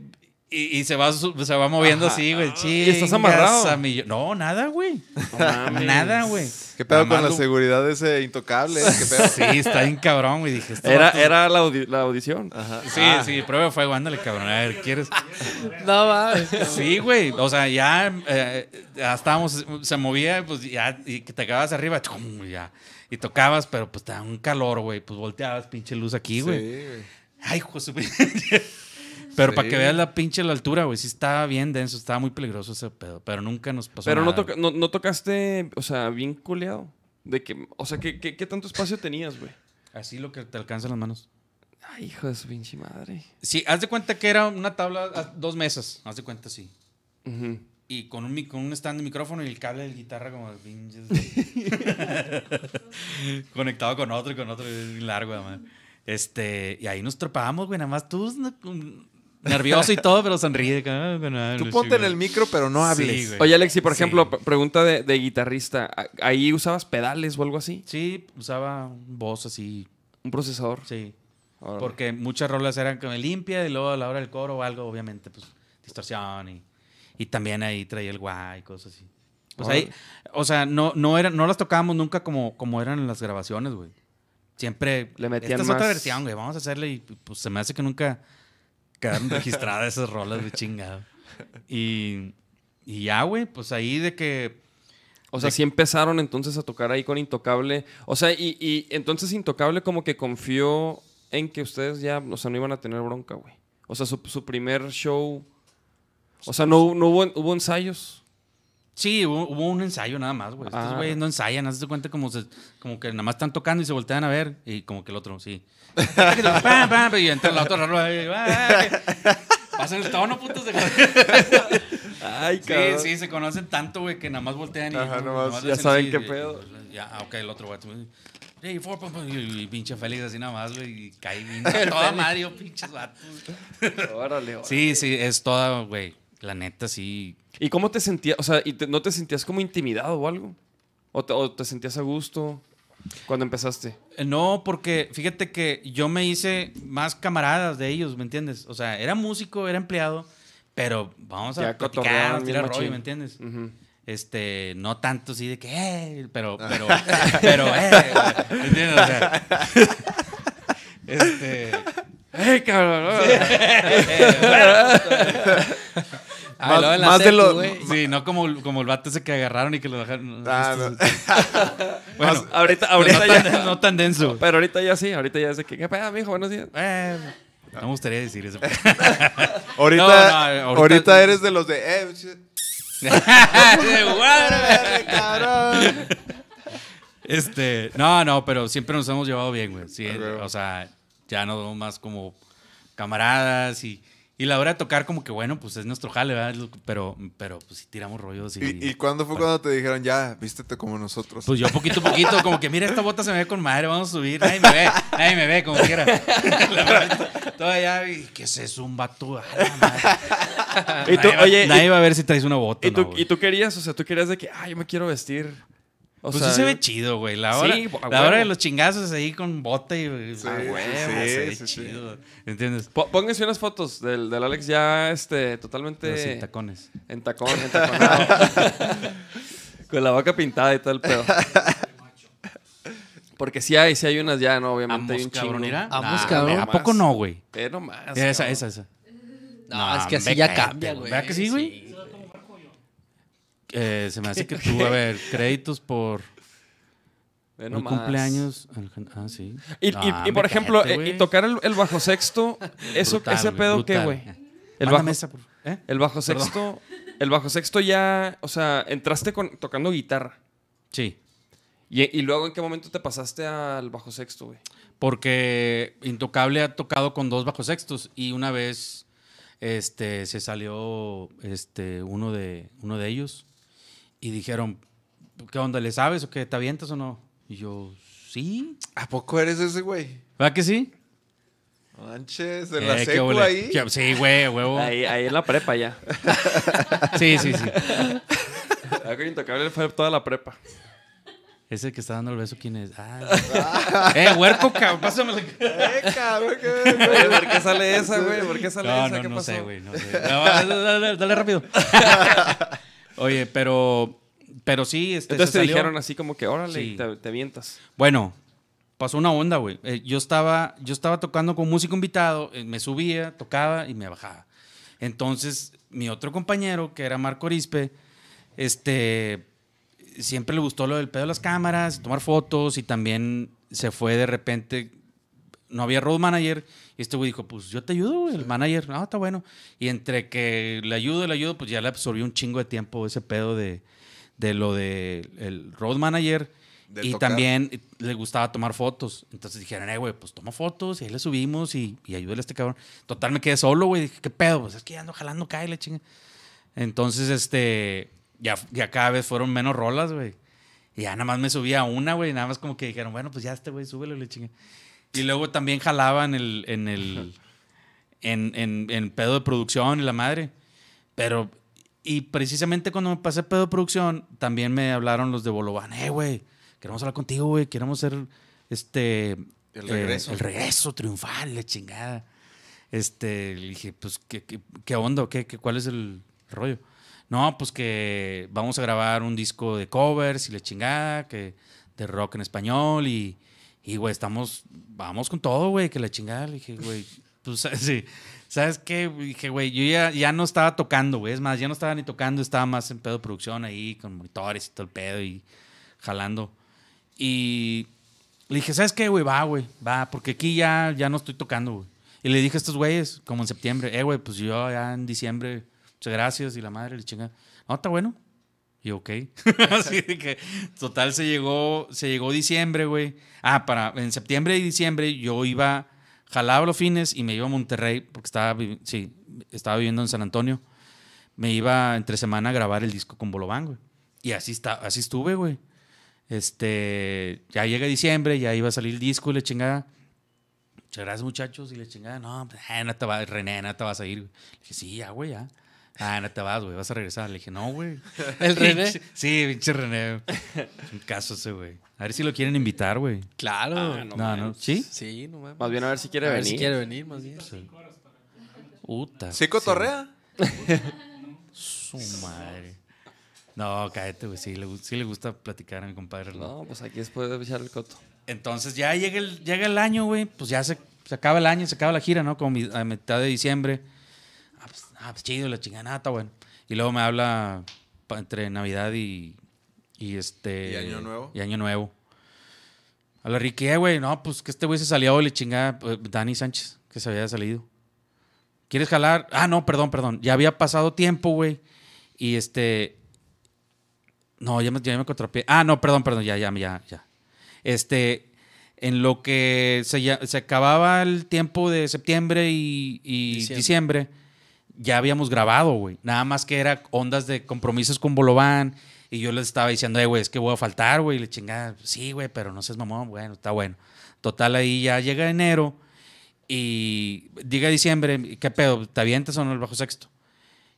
y, y se, va, su- se va moviendo así, güey. ¿Y estás amarrado? No, nada, güey. No. Nada, güey. ¿Qué pedo con la lo- seguridad de ese intocable? ¿Qué pedo? [laughs] Sí, está bien cabrón, güey. Dije, estos Era, era la, audi- la audición. Ajá. Sí, Ah, sí, prueba fuego, ándale, cabrón. A ver, ¿quieres? [laughs] No mames. Sí, güey. O sea, ya, eh, ya estábamos, se movía, pues ya, y que te acabas arriba, chum, ya. Y tocabas, pero pues te da un calor, güey. Pues volteabas, pinche luz aquí, Sí, güey. güey. Ay, hijo de su pinche- Pero Sí. para que veas la pinche la altura, güey, sí estaba bien denso, estaba muy peligroso ese pedo. Pero nunca nos pasó Pero no, toca- no, no tocaste, o sea, bien culeado. De que, o sea, ¿qué, qué, qué tanto espacio tenías, güey? Así lo que te alcanzan las manos. Ay, hijo de su pinche madre. Sí, haz de cuenta que era una tabla, dos mesas, haz de cuenta, sí. Ujú. Y con un, con un stand de micrófono y el cable de guitarra como de pinches. [laughs] Conectado con otro y con otro, largo, además. Este, y ahí nos trepábamos, güey, nada más tú nervioso y todo, pero sonríe. ah, Tú ponte en el micro, pero no hables. Sí. Oye, Alexi, por Sí. ejemplo, pregunta de, de guitarrista. ¿a- ¿Ahí usabas pedales o algo así? Sí, usaba un voz así, ¿Un procesador? sí. Órale. Porque muchas rolas eran como limpia y luego a la hora del coro o algo, obviamente, pues distorsión y, y también ahí traía el guay y cosas así. Pues ahí, o sea, no, no, era, no las tocábamos nunca como, como eran en las grabaciones, güey. Siempre. Le metían Esta es otra versión, güey. Vamos a hacerle y pues se me hace que nunca quedaron registradas esas rolas de chingado. Y, y ya, güey, pues ahí de que... O sea, sí empezaron entonces a tocar ahí con Intocable. O sea, y, y entonces Intocable como que confió en que ustedes ya, o sea, no iban a tener bronca, güey. O sea, su, su primer show... O sea, no, no hubo, hubo ensayos. Sí, hubo, hubo un ensayo nada más, güey. Estos Ah. güeyes no ensayan, hazte cuenta como, se- como que nada más están tocando y se voltean a ver. Y como que el otro, sí. Y entra la otra rola. y, "Ah, Pasan el tono, putos de [laughs] Ay, Sí, sí, se conocen tanto, güey, que nada más voltean y Ajá, nomás ya hacen saben así, qué pedo. Ya, ah, ok, el otro güey. Y, pinche Félix así nada más, güey, y cae bien. [laughs] Toda madre, yo, pinches vatos. Órale, órale. Sí, sí, es toda, güey. La neta, sí. ¿Y cómo te sentías? O sea, ¿y te- ¿no te sentías como intimidado o algo? ¿O te, o te sentías a gusto cuando empezaste? Eh, No, porque fíjate que yo me hice más camaradas de ellos, ¿me entiendes? O sea, era músico, era empleado, pero vamos a Ya platicar, tirar rollo. ¿me entiendes? Este, no tanto así de que, eh, pero, [laughs] pero, pero, eh, ¿me entiendes? O sea, [laughs] este, ¡Ey, cabrón! [laughs] Más- de lo- sí, no como, como el vato ese que agarraron y que lo dejaron. Ah, no. [laughs] Bueno, ahorita, no, ahorita tan, ya. no tan denso. Pero ahorita ya sí, ahorita ya es de que, ¿qué pedo, mijo? Buenos días. Eh, no me gustaría decir eso. Ahorita, [laughs] No, no, ahorita- ahorita eres de los de. Eh, cabrón. [laughs] Este, no, no, pero siempre nos hemos llevado bien, güey. Sí, Ah, o sea, ya nos vemos más como camaradas y, y la hora de tocar como que bueno, pues es nuestro jale, ¿verdad? Pero, pero pues sí tiramos rollos y, ¿Y, ¿Y cuándo fue cuando te dijeron, ya, vístete como nosotros? pues yo poquito a poquito, como que mira, esta bota se me ve con madre, vamos a subir, nadie me ve, nadie me ve, como quiera. [laughs] La verdad, Todavía, y ¿qué es eso? Un vato. A la madre. Y tú, Nadie va- oye, nadie y- va a ver si traes una bota. ¿Y no, tú, güey. y tú querías, o sea, tú querías de que, ay, yo me quiero vestir. O pues sea, sí se ve chido, güey. La Sí, hora, a la hora de los chingazos ahí con bota y. Sí, Ah, sí, huevo, sí, se ve sí, sí. chido. ¿Entiendes? Po- Pónganse unas fotos del, del Alex ya, este, totalmente Pero sin tacones. en tacón, en taconado. [laughs] Con la boca pintada y todo el pedo. Porque sí hay, sí hay unas ya, ¿no? Obviamente hay un Amos, cabrón. Amos, Nah, cabrón. ¿A poco no, güey? Eh, no más. Esa, esa, esa. No, es que así ya cambia, güey. ¿Verdad que sí, güey? Eh, se me hace que [laughs] tú, a ver, créditos por un nomás. cumpleaños. Ah, sí. Y, No, y- y, hombre, por ejemplo, cállate, eh, y tocar el, el bajo sexto, [laughs] eso, Brutal, ese pedo, ¿qué, brutal. güey? El bajo, mesa, por- ¿eh? el bajo Perdón. sexto, el bajo sexto ya, o sea, entraste con, tocando guitarra. Sí. Y, y luego, ¿en qué momento te pasaste al bajo sexto, güey? Porque Intocable ha tocado con dos bajos sextos y una vez este, se salió este, uno, de, uno de ellos y dijeron, ¿qué onda? ¿Le sabes o qué? ¿Te avientas o no? Y yo, sí. ¿A poco eres ese güey? ¿Verdad que sí? Manches, en la Eh, qué secu ahí. Qué- Sí, güey, huevo. Ahí, ahí en la prepa ya. [laughs] Sí, sí, sí. [laughs] Algo intocable fue toda la prepa. Ese que está dando el beso, ¿quién es? Ah. [laughs] eh, huerco, cabrón, pásamelo. Eh, cabrón, qué- Oye, ¿por qué sale esa, güey? ¿Por qué sale No, esa? no, ¿Qué no pasó? sé, güey, no sé. No, dale, dale, dale rápido. Oye, pero, pero sí, este, Entonces te salió. dijeron así como que, órale, Sí. y te, te avientas. Bueno, pasó una onda, güey. Eh, yo, estaba, yo estaba tocando con músico invitado, eh, me subía, tocaba y me bajaba. Entonces, mi otro compañero, que era Marco Arispe, este, siempre le gustó lo del pedo de las cámaras, tomar fotos y también se fue de repente, no había road manager y este güey dijo, pues yo te ayudo, güey, el manager, no, está bueno. Y entre que le ayudo, le ayudo, pues ya le absorbió un chingo de tiempo ese pedo de, de lo de el road manager. De y tocar. también le gustaba tomar fotos. Entonces dijeron, eh, güey, pues toma fotos y ahí le subimos y, y ayúdale a este cabrón. Total, me quedé solo, güey. Dije, ¿qué pedo? Pues es que ya ando jalando cae la chinga. Entonces, este, ya, ya cada vez fueron menos rolas, güey. Y ya nada más me subía a una, güey. Nada más como que dijeron, bueno, pues ya este, güey, súbelo, le chinga. Y luego también jalaba en el, en el, en, en, en pedo de producción y la madre. Pero, y precisamente cuando me pasé pedo de producción, también me hablaron los de Bolovan, eh, güey, queremos hablar contigo, güey, queremos hacer, este... El eh, regreso. el regreso triunfal, la chingada. Este, le dije, pues, ¿qué, qué, qué onda? ¿Qué, qué, ¿Cuál es el rollo? No, pues que vamos a grabar un disco de covers y la chingada, que de rock en español y, y güey, estamos, vamos con todo, güey, que la chingada. Le dije, güey, pues [laughs] sí. ¿Sabes qué? Dije, güey, yo ya, ya no estaba tocando, güey. Es más, ya no estaba ni tocando, estaba más en pedo producción ahí, con monitores y todo el pedo y jalando. Y le dije, ¿sabes qué, güey? Va, güey, va, porque aquí ya, ya no estoy tocando, güey. Y le dije a estos güeyes, como en septiembre, eh, güey, pues yo ya en diciembre, muchas gracias, y la madre le chinga, no, está bueno. Y ok. [laughs] Así de que, total, se llegó, se llegó diciembre, güey. Ah, para, en septiembre y diciembre yo iba, jalaba los fines y me iba a Monterrey, porque estaba, sí, estaba viviendo en San Antonio. Me iba entre semana a grabar el disco con Bolobán, güey. Y así, está, así estuve, güey. Este, ya llega diciembre, ya iba a salir el disco y le chingada. Muchas gracias, muchachos. Y le chingada, no, pues, ah, no te vas, René, no te vas a ir. Le dije, sí, ya, güey, ya. Ah, no te vas, güey, vas a regresar. Le dije, no, güey. [laughs] ¿El René? Sí, pinche René. Es [laughs] un caso ese, güey. A ver si lo quieren invitar, güey. Claro. Ah, no No, no, ¿sí? Sí, no mames. Más bien a ver si quiere A ver venir. si quiere venir, más bien. Puta. ¿Sí cotorrea? Su [laughs] madre. No, cállate, güey. Sí le, gu- sí le gusta platicar a mi compadre. ¿no? No, pues aquí después de echar el coto. Entonces ya llega el, llega el año, güey. Pues ya se, se acaba el año, se acaba la gira, ¿no? Como a mitad de diciembre. Ah, pues, chido, la está bueno. Y luego me habla entre Navidad y, y este... ¿Y Año Nuevo? Y Año Nuevo. Habla Ricky, eh, güey, no, pues que este güey se salió y le chingada eh, Dani Sánchez, que se había salido. ¿Quieres jalar? Ah, no, perdón, perdón. Ya había pasado tiempo, güey. Y este... No, ya me, ya me contrapié. Ah, no, perdón, perdón, ya, ya, ya, ya. Este, en lo que se, ya- se acababa el tiempo de septiembre y, y Diciembre. diciembre. Ya habíamos grabado, güey. Nada más que era ondas de compromisos con Bolobán. Y yo les estaba diciendo, eh, güey, es que voy a faltar, güey. Y le chingada, sí, güey, pero no seas mamón. Bueno, está bueno. Total, ahí ya llega enero y llega diciembre. ¿Qué pedo? ¿Te avientas o no el bajo sexto?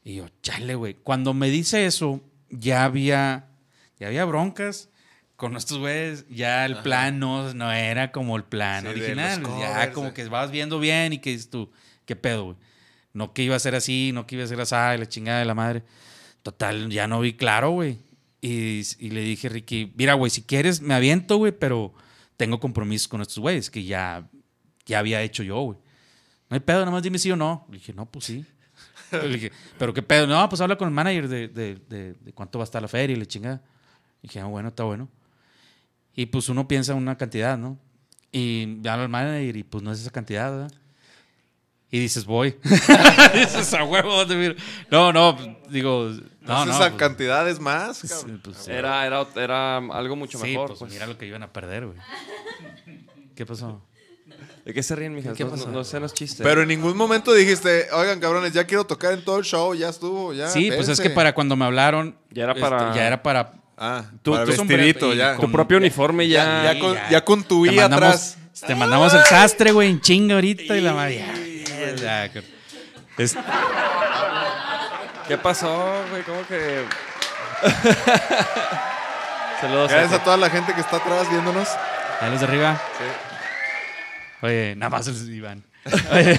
Y yo, chale, güey. Cuando me dice eso, ya había, ya había broncas con estos güeyes. Ya el plan no, no era como el plan Sí, original. Ya covers, como de- que vas viendo bien y que dices tú, ¿qué pedo, güey? No que iba a ser así, no que iba a ser así, y la chingada de la madre. Total, ya no vi claro, güey. Y, le dije Ricky, mira, güey, si quieres me aviento, güey, pero tengo compromisos con estos güeyes que ya, ya había hecho yo, güey. No hay pedo, nada más dime sí o no. Le dije, no, pues sí. Le dije, pero qué pedo. No, pues habla con el manager de, de- de- de cuánto va a estar la feria y le chingada. dije, ah, bueno, está bueno. Y pues uno piensa una cantidad, ¿no? Y habla al manager y pues no es esa cantidad, ¿verdad? Y dices, voy. [laughs] dices, a huevo, ¿dónde miro?" No, no, pues, digo, no, No, esas pues, cantidades más, pues, cabrón. pues, sí. Era, era, era algo mucho Sí, mejor. pues, pues. mira lo que iban a perder, güey. ¿Qué pasó? ¿De qué se ríen, mija? ¿Qué no, pasó? no, no sean los chistes. Pero en ningún momento dijiste, oigan, cabrones, ya quiero tocar en todo el show, ya estuvo, ya. sí, pues es espérense". que para cuando me hablaron. Ya era este, para- ya era para. Ah, Tú- para tú vestidito, ya. tu propio uniforme ya. ya, con, ya. ya con tu I atrás. te mandamos el sastre, güey, en chinga ahorita y la madre. Es- ¿Qué pasó, güey? ¿Cómo que.? [laughs] Saludos. Gracias a toda la gente que está atrás viéndonos. ¿Ya los de arriba? Oye, nada más el Iván. Oye,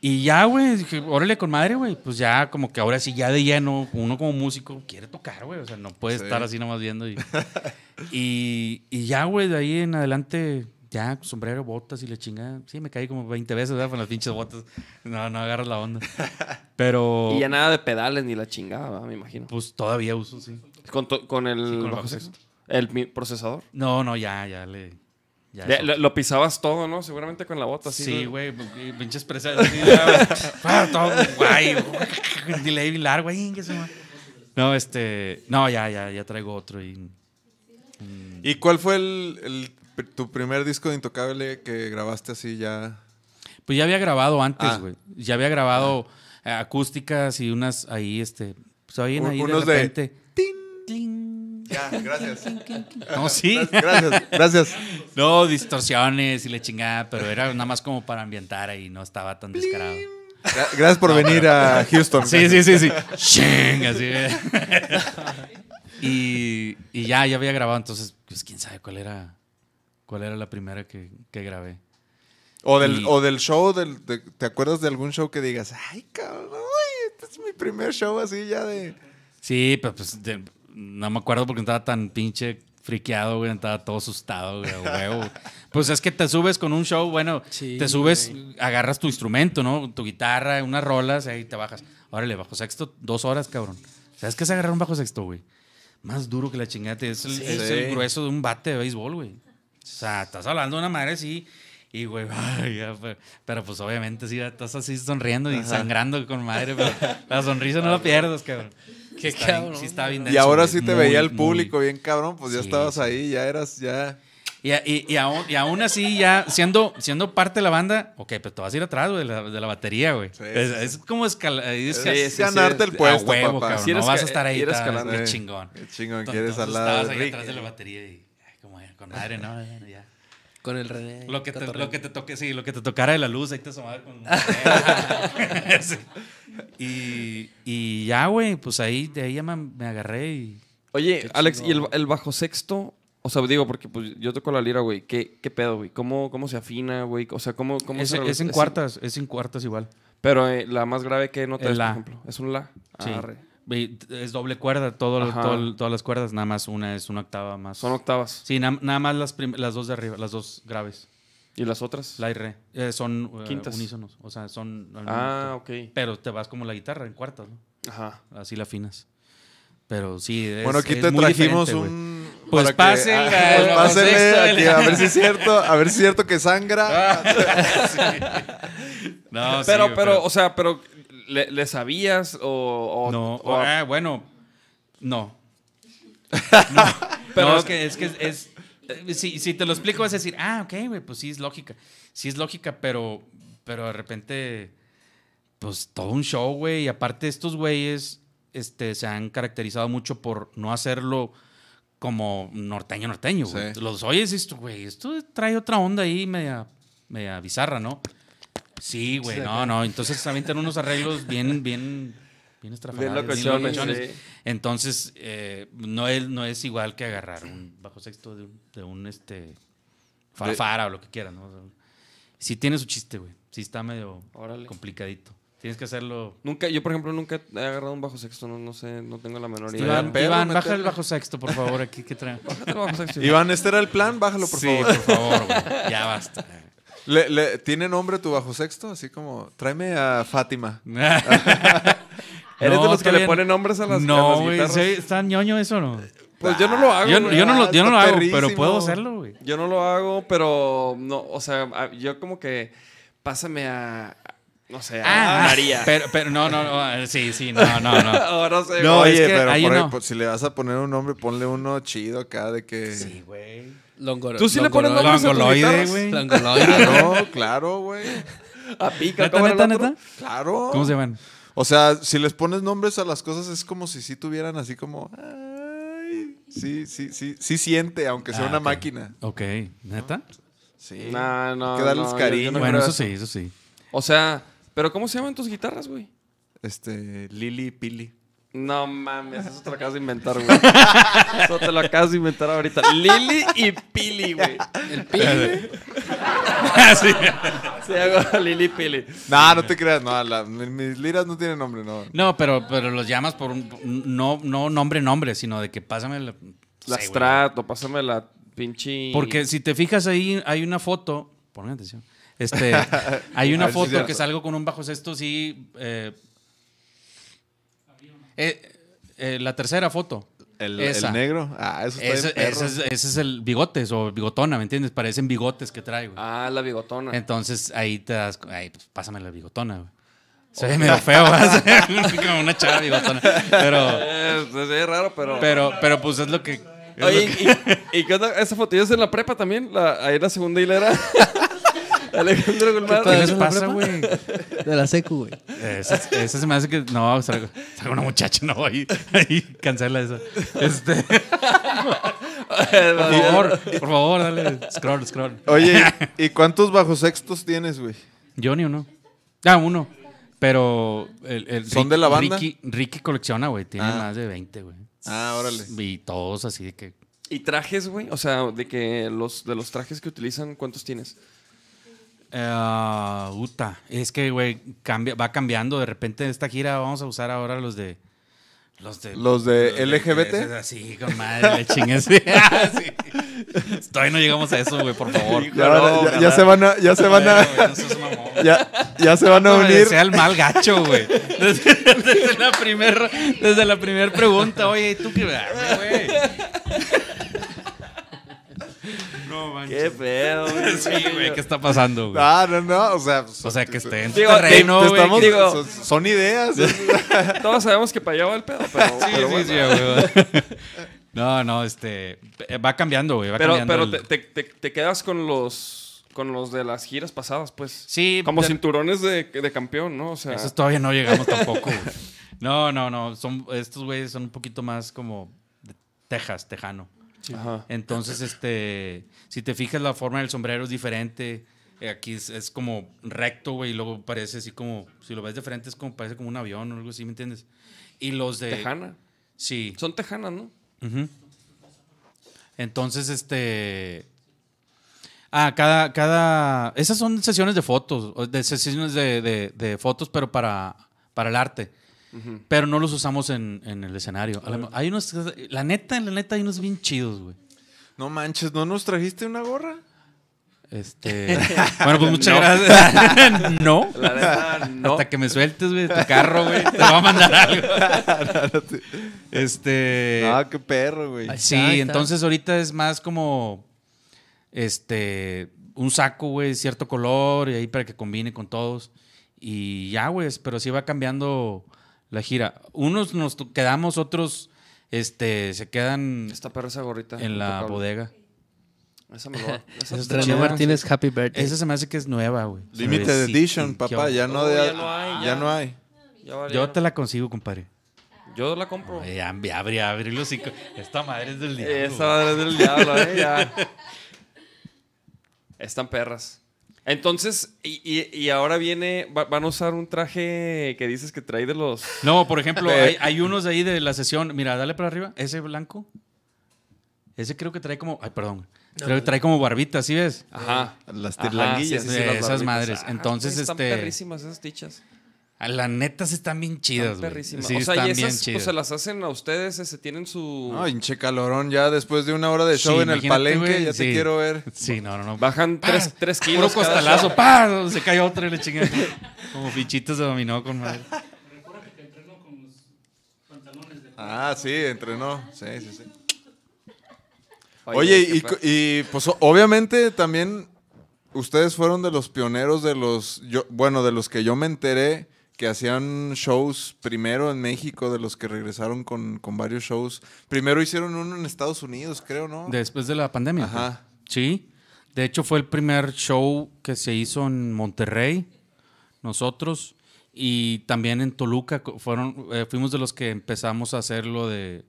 y ya, güey, dije, órale con madre, güey. Pues ya, como que ahora sí, ya de lleno, uno como músico quiere tocar, güey. O sea, no puede Sí. estar así nomás viendo. Y, y, y ya, güey, de ahí en adelante, ya, sombrero, botas y la chingada. Sí, me caí como 20 veces, ¿verdad? Con las pinches botas. No, no agarras la onda. [laughs] Pero, Y ya nada de pedales ni la chingada, ¿verdad? me imagino. pues todavía uso, sí. Con, to- con el, con el bajo sexto. El procesador. No, no, ya, ya le. Ya Le- eso. lo, lo pisabas todo, ¿no? Seguramente con la bota así. Sí, güey, pinches [laughs] presas. ah, todo guay. Delay bien largo, ahí, que se llama. No, este. No, ya, ya, ya traigo otro. Y, ¿Y cuál fue el, el- tu primer disco de Intocable que grabaste así ya? pues ya había grabado antes, Ah. güey. Ya había grabado eh, acústicas y unas ahí, este. Pues oyen Un- ahí unos de de repente. Ting. Ya, gracias. No, sí. [laughs] Gracias, gracias. No, distorsiones y la chingada, pero era nada más como para ambientar ahí, no estaba tan descarado. Gra- Gracias por venir a [laughs] Houston. Sí, sí, sí, sí. [laughs] Shing, así. y, y ya, ya había grabado, entonces, pues quién sabe cuál era, cuál era la primera que, que grabé. O del, Y- o del show, del, de- ¿te acuerdas de algún show que digas, ay, cabrón, ay, este es mi primer show así ya de... Sí, pero pues de- no me acuerdo porque estaba tan pinche friqueado, güey, estaba todo asustado, güey, huevo. [laughs] Pues es que te subes con un show, bueno, Sí, te subes, agarras tu instrumento, ¿no? Tu guitarra, unas rolas, ahí te bajas. Órale, bajo sexto, dos horas, cabrón. ¿Sabes qué es agarrar un bajo sexto, güey? Más duro que la chingada. Es, el, es Sí. el grueso de un bate de béisbol, güey. O sea, estás hablando de una madre así. Y, güey, [laughs] ay, ya, pero, pero, pues obviamente sí, estás así sonriendo y sangrando con madre, pero la sonrisa no la pierdas, cabrón. Qué Está bien- cabrón. sí está bien Y ahora sí te Muy, veía el muy- público bien cabrón, pues ya Sí, estabas sí. ahí, ya eras, ya. Y, y, y aún, y aún así, ya siendo, siendo parte de la banda, ok, pero te vas a ir atrás, güey, de la, de la batería, güey. Sí, es, sí, es como escalar. Es, Sí, que- es ganarte el puesto, a huevo, papá. cabrón. Eres no vas a estar ahí. qué chingón. Qué chingón, Entonces, quieres al lado estabas de ahí Rick. atrás de la batería y como con madre, no, ya. [laughs] Con el René. Lo que, te, lo que te toque, sí, lo que te tocara de la luz, ahí te asomaba con. [laughs] [laughs] Sí. y, y ya, güey, pues ahí, de ahí ya me, me agarré y. Oye, Alex, ¿y el, el bajo sexto? O sea, digo, porque pues, yo toco la lira, güey. ¿Qué, ¿Qué pedo, güey? ¿Cómo, ¿Cómo se afina, güey? O sea, ¿cómo, cómo Es, se es en cuartas, es en cuartas igual. Pero eh, la más grave que notas, El por la. ejemplo. Es un la. Sí. Arre. Es doble cuerda, todo, todas las cuerdas, nada más una es una octava más. Son octavas. Sí, na- nada más las, prim- las dos de arriba, las dos graves. ¿Y las otras? La y re. Eh, son eh, Quintas. unísonos, o sea, son... Ah, mismo- ok. Pero te vas como la guitarra en cuartas, ¿no? Ajá. Así la afinas. Pero sí, es, Bueno, aquí es te muy trajimos un. Pues para que- pásenle, [laughs] ah, pues pásenle aquí, a ver si es cierto, a ver si es cierto que sangra. [laughs] [laughs] No, sí, pero, pero, o sea, pero ¿le, le sabías o, o- No, o- ah, bueno, no. [laughs] No, pero es que es que es, es- eh, si, si te lo explico vas a decir, ah, ok, güey, pues sí es lógica. Sí es lógica, pero, pero de repente, pues todo un show, güey. Y aparte estos güeyes este, se han caracterizado mucho por no hacerlo como norteño, norteño, güey. Sí. Los oyes y esto, güey, esto trae otra onda ahí media, media bizarra, ¿no? Sí, güey, no, no. Entonces avientan unos arreglos bien, bien, bien estrafalarios. Bien bien locochones, sí. Entonces, eh, no, es, no es igual que agarrar un bajo sexto de un, de un este, farfara o lo que quieras, ¿no? O sea, sí tiene su chiste, güey. Sí está medio Órale. complicadito. Tienes que hacerlo... Nunca, yo por ejemplo nunca he agarrado un bajo sexto, no, no sé, no tengo la menor idea. Iván, perro Iván, baja el bajo sexto, por favor, aquí que trae. [laughs] El bajo sexto. Iván, este era el plan, bájalo por sí, favor. por favor, güey. Ya basta. Le- le- ¿Tiene nombre tu bajo sexto? Así como, tráeme a Fátima. [laughs] ¿Eres de No, los que le ponen nombres a las, a No, las güey, ¿está ñoño eso o no? Pues yo no lo hago. Yo, güey. yo no lo, yo no lo hago, pero puedo hacerlo, güey. Yo no lo hago, pero no, o sea, a- yo como que pásame a, no sé, a María. Ah, Pero, pero no, no, no, sí, sí, no, no, no. [laughs] O no sé, No, es oye, que pero por ahí, pues, si le vas a poner un nombre, ponle uno chido acá de que. Sí, güey. Longoro- ¿Tú sí le pones longoloide. nombres Longoloide, güey. Longoloide. Claro, claro, güey. A pica, ¿Neta, ¿cómo era neta, neta? Claro. ¿Cómo se llaman? O sea, si les pones nombres a las cosas, es como si sí tuvieran así como. Ay, sí, sí, sí, sí siente, aunque sea Ah, una máquina. Ok, ¿neta? Sí. No, no, Hay que darles no, cariño. yo no bueno, eso sí, eso sí. O sea, ¿pero cómo se llaman tus guitarras, güey? Este, Lili Pili. No mames, eso te lo acabas de inventar, güey. [laughs] eso te lo acabas de inventar ahorita. Lili y Pili, güey. El pili. [laughs] sí. Se hago Lili y Pili. No, no te creas, no, la- mis liras no tienen nombre, no. No, pero, pero los llamas por un. No, no nombre, nombre, sino de que pásame la. La Sí, güey. Strat, pásame la pinche... Porque si te fijas ahí, hay una foto. Ponme atención. Este, [laughs] hay A una ver si foto cierto. que salgo con un bajo sexto, sí. eh, eh, eh, la tercera foto. El, Esa. el negro. Ah, eso está Ese, bien perro. ese es, ese es el bigotes o bigotona, ¿me entiendes? Parecen bigotes que trae, güey. Ah, la bigotona. Entonces ahí te das. Ay, pues pásame la bigotona, güey. Se ve medio feo. [laughs] Como una chava bigotona. Pero, [laughs] Eh, pues, es raro, pero... pero, pero pues es lo que. es lo Oye, que- ¿y, y qué onda? ¿Esa fotillo es en la prepa también? La, ahí en la segunda hilera. [laughs] [laughs] Alejandro Guzmán. ¿Qué les ¿Eso en la pasa, güey? De la secu, güey. Esa, esa se me hace que. No, salgo, salgo una muchacha, no, ahí, ahí cancela eso. Este, por favor, por favor, dale. Scroll, scroll. Oye, ¿y cuántos bajo sextos tienes, güey? Yo ni uno. Ah, uno. Pero. El, el ¿Son Ricky- de la banda? Ricky, Ricky colecciona, güey. Tiene Ah. más de 20, güey. Ah, órale. Y todos así de que. ¿Y trajes, güey? O sea, de que los, de los trajes que utilizan, ¿cuántos tienes? Ah, uta. Es que, güey, cambia, va cambiando. De repente, esta gira vamos a usar ahora los de. Los de, Los de LGBT. ese- Así, con madre, chingues. [laughs] [laughs] Todavía no llegamos a eso, güey, por favor. Ya, se van a, ya se van a, Bueno, güey, no seas mamón. [laughs] ya, ya se van a No unir. desea el mal gacho, güey. Desde, desde la primer, desde la primera pregunta, oye, ¿y tú qué? Ah, güey. No manches. Qué pedo, [laughs] güey. Sí, güey, ¿qué está pasando, güey? No, no, no, o sea, O sea, que esté en tu Digo, terreno, te güey. estamos- que- digo- son, son ideas. [laughs] Todos sabemos que para allá va el pedo, pero. Sí, pero sí, bueno. sí, güey. [laughs] No, no, este. Va cambiando, güey. Va Pero, cambiando. pero el- te, te- te- te quedas con los con los de las giras pasadas, pues. Sí, Como de- cinturones de, de campeón, ¿no? O sea, Esos todavía no llegamos tampoco, güey. No, no, no. Son, estos güeyes son un poquito más como de Texas, tejano. Ajá. Entonces, este, si te fijas, la forma del sombrero es diferente. Eh, Aquí es, es como recto, güey, y luego parece así como, si lo ves de frente, es como, parece como un avión o algo así, ¿me entiendes? Y los de... Tejana. Sí. Son tejanas, ¿no? Entonces, este... Ah, cada, cada... Esas son sesiones de fotos, de sesiones de, de- de fotos, pero para, para el arte. Pero no los usamos en, en el escenario. La- Hay unos... La neta, la neta, hay unos bien chidos, güey. No manches, ¿no nos trajiste una gorra? Este... [laughs] bueno, pues muchas gracias. [laughs] no. La neta, no. Hasta que me sueltes, güey, de tu carro, güey. Te voy a mandar algo. [laughs] este... Ah, qué perro, güey. Sí, está. entonces ahorita es más como este un saco, güey, cierto color y ahí para que combine con todos. Y ya, güey, pero sí va cambiando la gira. Unos nos quedamos, otros este se quedan Esta perra esa gorrita. en la bodega. Esa me va. [laughs] Esa está René. Martínez, Happy Birthday. Esa se me hace que es nueva, güey. Limited Sí, edition, sí, papá, ya no Oh, de ya no hay, ya ya. no hay. Yo te la consigo, compadre. Yo la compro. Ay, Ya, ya abrí, abrí los. Esta madre es del diablo. Güey. madre es del diablo, ¿eh? Ya. [laughs] Están perras. Entonces, y, y- y ahora viene, va- van a usar un traje que dices que trae de los... No, por ejemplo, [laughs] De- hay, hay unos ahí de la sesión. Mira, dale para arriba. Ese blanco. Ese creo que trae como. Ay, perdón. Creo que trae como barbita, ¿sí ves? Ajá. Las Ajá, tirlanguillas. sí, sí, de las esas barbitas. madres. Ajá, Entonces, güey, están este- perrísimas esas tichas. A la neta se están bien chidas, Están güey. perrísimas. Sí, o sea, están y bien esas chidas. pues se las hacen a ustedes, ese, tienen su... No, hinche calorón ya después de una hora de Sí, show en el palenque, ya te sí. quiero ver. Sí, no, no, no. Bajan tres, tres Puro kilos cada costalazo. ¡pah! Se cae otro y le chingan. Como fichitos de dominó con madre. Ah, sí, entrenó. Sí, sí, sí. Oye, y, pues obviamente también ustedes fueron de los pioneros de los, yo, bueno, de los que yo me enteré que hacían shows primero en México, de los que regresaron con, con varios shows. Primero hicieron uno en Estados Unidos, creo, ¿no? Después de la pandemia. Ajá. Sí. De hecho, fue el primer show que se hizo en Monterrey, nosotros. Y también en Toluca fueron, eh, fuimos de los que empezamos a hacer lo de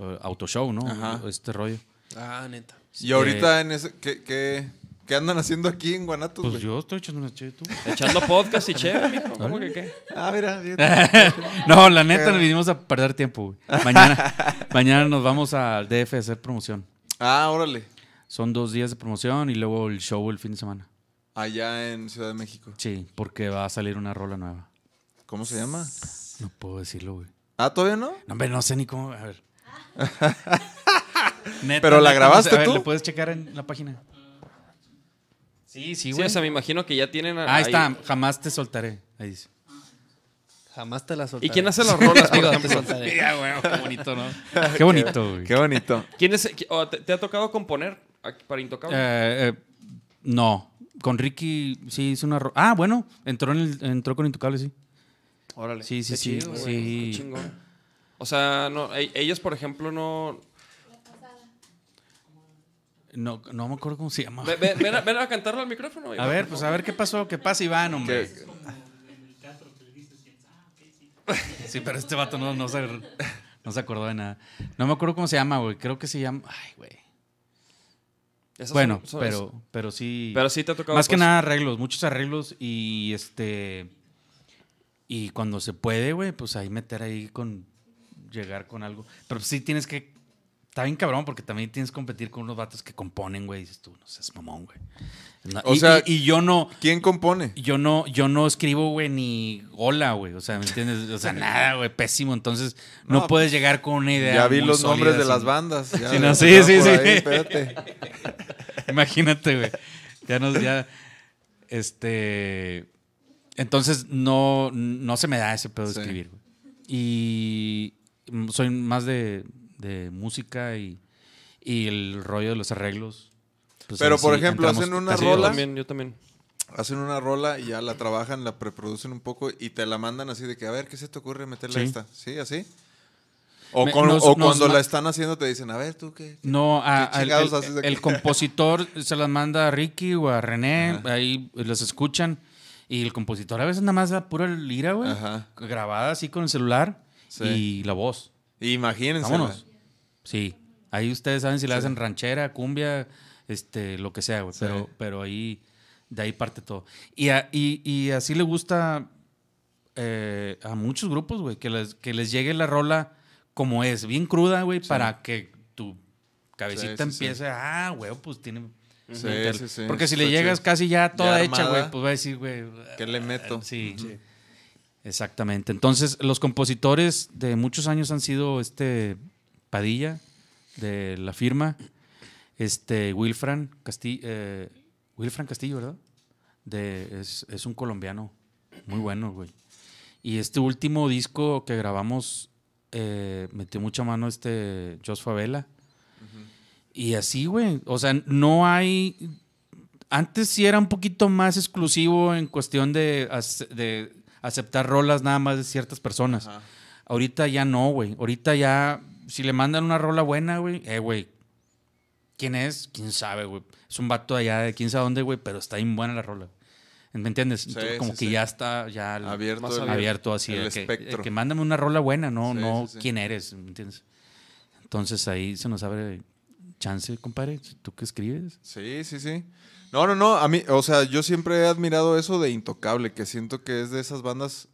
eh, autoshow, ¿no? Ajá. Este rollo. Ah, neta. Y ahorita en ese, ¿qué, qué, qué andan haciendo aquí en Guanatos, Pues güey? yo estoy echando una che, tú. Echando podcast y chévere, mijo. ¿Cómo que qué? Ah, mira, [laughs] no, la neta, nos vinimos a perder tiempo, güey. Mañana, mañana nos vamos al DF a hacer promoción. ah, órale. Son dos días de promoción y luego el show el fin de semana. Allá en Ciudad de México. Sí, porque va a salir una rola nueva. ¿Cómo se llama? No puedo decirlo, güey. Ah, ¿todavía no? No, hombre, no sé ni cómo. A ver. Neta, [laughs] ¿Pero la neta, grabaste no sé. A ver, tú? ¿Le puedes checar en la página? Sí, sí, Sí, güey. o sea, me imagino que ya tienen... a- Ahí está, jamás te soltaré. Ahí dice. Jamás te la soltaré. ¿Y quién hace las rolas, por ejemplo? soltaré. [laughs] Mira, güey, qué bonito, ¿no? [laughs] Qué bonito, güey. Qué bonito. ¿Quién es, te, te ha tocado componer para Intocable? Eh, eh, no, con Ricky sí hizo una... Ah, bueno, entró, en el- entró con Intocable, sí. Órale. sí, sí, Qué sí, chido, güey, sí. qué chingón. O sea, no, e- ellos, por ejemplo, no... No, no me acuerdo cómo se llama. Ve- ve- Ven, a, ven a cantarlo al micrófono. A ver, pues a ver qué pasó, qué pasa, Iván, hombre. ¿Qué- Sí, pero este vato no, no, se, no se acordó de nada. No me acuerdo cómo se llama, güey. Creo que se llama... Ay, güey. Esas Bueno, son- son- pero, pero sí. Pero sí te ha tocado... Más que pues, nada arreglos, muchos arreglos y este. Y cuando se puede, güey, pues ahí meter ahí con. Llegar con algo. Pero sí tienes que está bien cabrón porque también tienes que competir con unos vatos que componen, güey. Dices tú, no seas mamón, güey. No, O y, sea- y- y yo no, ¿Quién compone? yo no, yo no escribo, güey, ni hola, güey. O sea, ¿me entiendes? O sea, [laughs] nada, güey, pésimo. Entonces, no, No, puedes llegar con una idea. Ya vi muy los nombres de las bandas. ya [laughs] Sí, no, sí, sí, sí. ahí. [laughs] Imagínate, güey. Ya nos, ya. Este. Entonces, no, no se me da ese pedo de Sí. escribir, güey. Y soy más de, de música y, y el rollo de los arreglos. pues Pero, por sí ejemplo, hacen una Sí, yo rola. también, yo también. Hacen una rola y ya la trabajan, la preproducen un poco y te la mandan así de que, a ver, ¿qué se te ocurre meterle a Sí. esta? ¿Sí? ¿Así? O, Me- con- nos- o nos cuando la están haciendo te dicen, a ver, ¿tú qué? No, a- ¿Qué al- chingados el, el compositor se las manda a Ricky o a René, Ajá. ahí los escuchan. Y el compositor a veces nada más da pura lira, güey. Ajá. Grabada así con el celular Sí. y la voz. Imagínense. Vámonos. Sí. Ahí ustedes saben si la Sí. hacen ranchera, cumbia, este, lo que sea, güey. Sí. Pero, pero ahí, de ahí parte todo. Y, a- y, y así le gusta eh, a muchos grupos, güey, que les, que les llegue la rola como es, bien cruda, güey, para que tu cabecita Sí, sí, sí. empiece, ah, güey, pues tiene... Sí, meter". sí, sí. Porque si le llegas chido. casi ya toda hecha, güey, pues va a decir, güey... ¿Qué le meto? Sí. Exactamente. Entonces, los compositores de muchos años han sido este Padilla, de la firma, este Wilfran Castillo, Wilfran Castillo, ¿verdad? De, es, es un colombiano muy bueno, güey. Y este último disco que grabamos eh, metió mucha mano este Jos Favela. Y así, güey. O sea, no hay. Antes sí era un poquito más exclusivo en cuestión de, de aceptar rolas nada más de ciertas personas. Ajá. Ahorita ya no, güey. Ahorita ya, si le mandan una rola buena, güey, eh, güey. ¿Quién es? ¿Quién sabe, güey? Es un vato allá de quién sabe dónde, güey, pero está bien buena la rola. ¿Me entiendes? Sí, Entonces, como sí, que sí. ya está, ya el- Abierto Más abierto. abierto así. el de que, espectro. de que mándame una rola buena, no, Sí, no sí, sí. quién eres, ¿me entiendes? Entonces ahí se nos abre chance, compadre. ¿Tú qué escribes? Sí, sí, sí. No, no, no. A mí, o sea, yo siempre he admirado eso de Intocable, que siento que es de esas bandas.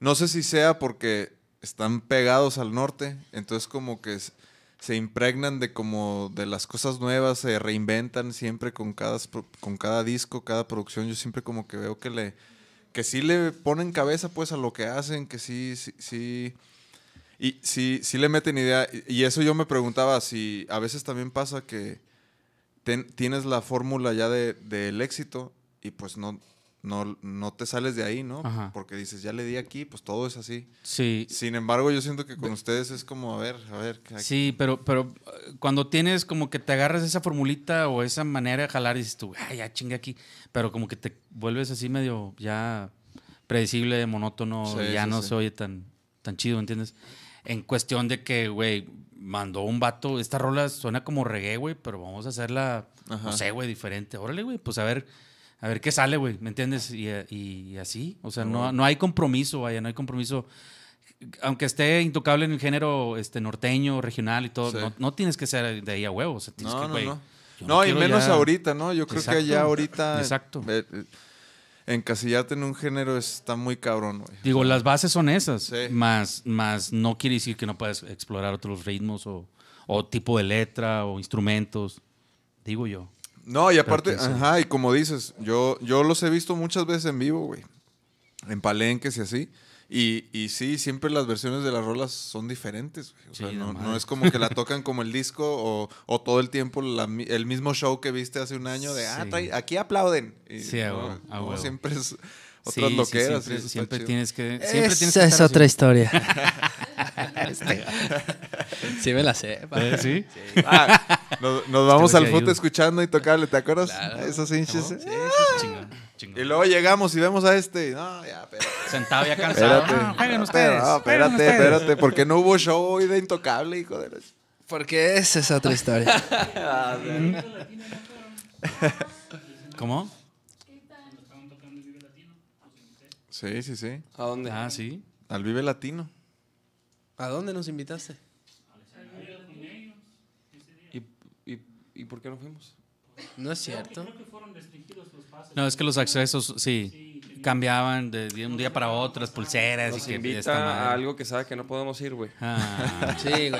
No sé si sea porque están pegados al norte, entonces como que se impregnan de como de las cosas nuevas, se reinventan siempre con cada, con cada disco, cada producción. Yo siempre como que veo que le que sí le ponen cabeza pues a lo que hacen, que sí, sí. Y sí, sí le meten idea. Y eso yo me preguntaba si a veces también pasa que ten- tienes la fórmula ya de- del éxito y pues no, no, no te sales de ahí, ¿no? Ajá. Porque dices, ya le di aquí, pues todo es así. Sí, Sin embargo, yo siento que con ustedes es como, a ver, a ver. aquí- Sí, pero, pero eh, cuando tienes como que te agarras esa formulita o esa manera de jalar, dices tú, ah, ya chingue aquí. Pero como que te vuelves así medio ya predecible, monótono, Sí, ya sí, no sí. se oye tan, tan chido, ¿entiendes? En cuestión de que, güey, mandó un vato, esta rola suena como reggae, güey, pero vamos a hacerla, Ajá. no sé, güey, diferente. Órale, güey, pues a ver, a ver qué sale, güey, ¿me entiendes? Y, y así, o sea, no, no hay compromiso, vaya, no hay compromiso aunque esté intocable en el género este, norteño, regional y todo, Sí. no, no tienes que ser de ahí a huevo. O sea, No, que, no, no. No, y menos ya- ahorita, ¿no? Yo creo Exacto. que ya ahorita. Exacto. eh, eh, encasillarte en un género está muy cabrón, güey. Digo, las bases son esas, Sí. más, más no quiere decir que no puedas explorar otros ritmos o, o tipo de letra o instrumentos. Digo yo. No, y aparte, sí. ajá, y como dices, yo, yo los he visto muchas veces en vivo, güey. En palenques y así. Y, y sí, siempre las versiones de las rolas son diferentes, güey. O sea, Sí, no, no es como que la tocan como el disco o, o todo el tiempo la mi- el mismo show que viste hace un año de, ah, Sí. trae- aquí aplauden. Y Sí, a no, huevo, no, siempre es otras sí, loqueras. siempre eso tienes que. Siempre tienes Esa que es otra así. historia. [laughs] [laughs] sí me la sé. ¿Eh? ¿Sí? [laughs] Ah, nos, nos vamos al ayuda. escuchando y tocarle, ¿te acuerdas? Claro. Esos hinches. Sí, sí, chingón, chingón. Y luego llegamos y vemos a este. No, ya, pero. Sentado ya cansado. Espérate. Ah, jueguen No, ustedes. no, jueguen espérate, ustedes. espérate. ¿Por qué no hubo show hoy de Intocable, hijo de la... Porque esa es otra historia. [laughs] ¿Cómo? Sí, sí, sí. ¿A dónde? Ah, sí. Al Vive Latino. ¿A dónde nos invitaste? ¿Y, por qué no fuimos? No es cierto. No, es que los accesos, sí, cambiaban de, de un día para otro, las pulseras Nos y que invita a algo que sabe que no podemos ir, güey. Ah. [laughs] Sí, güey.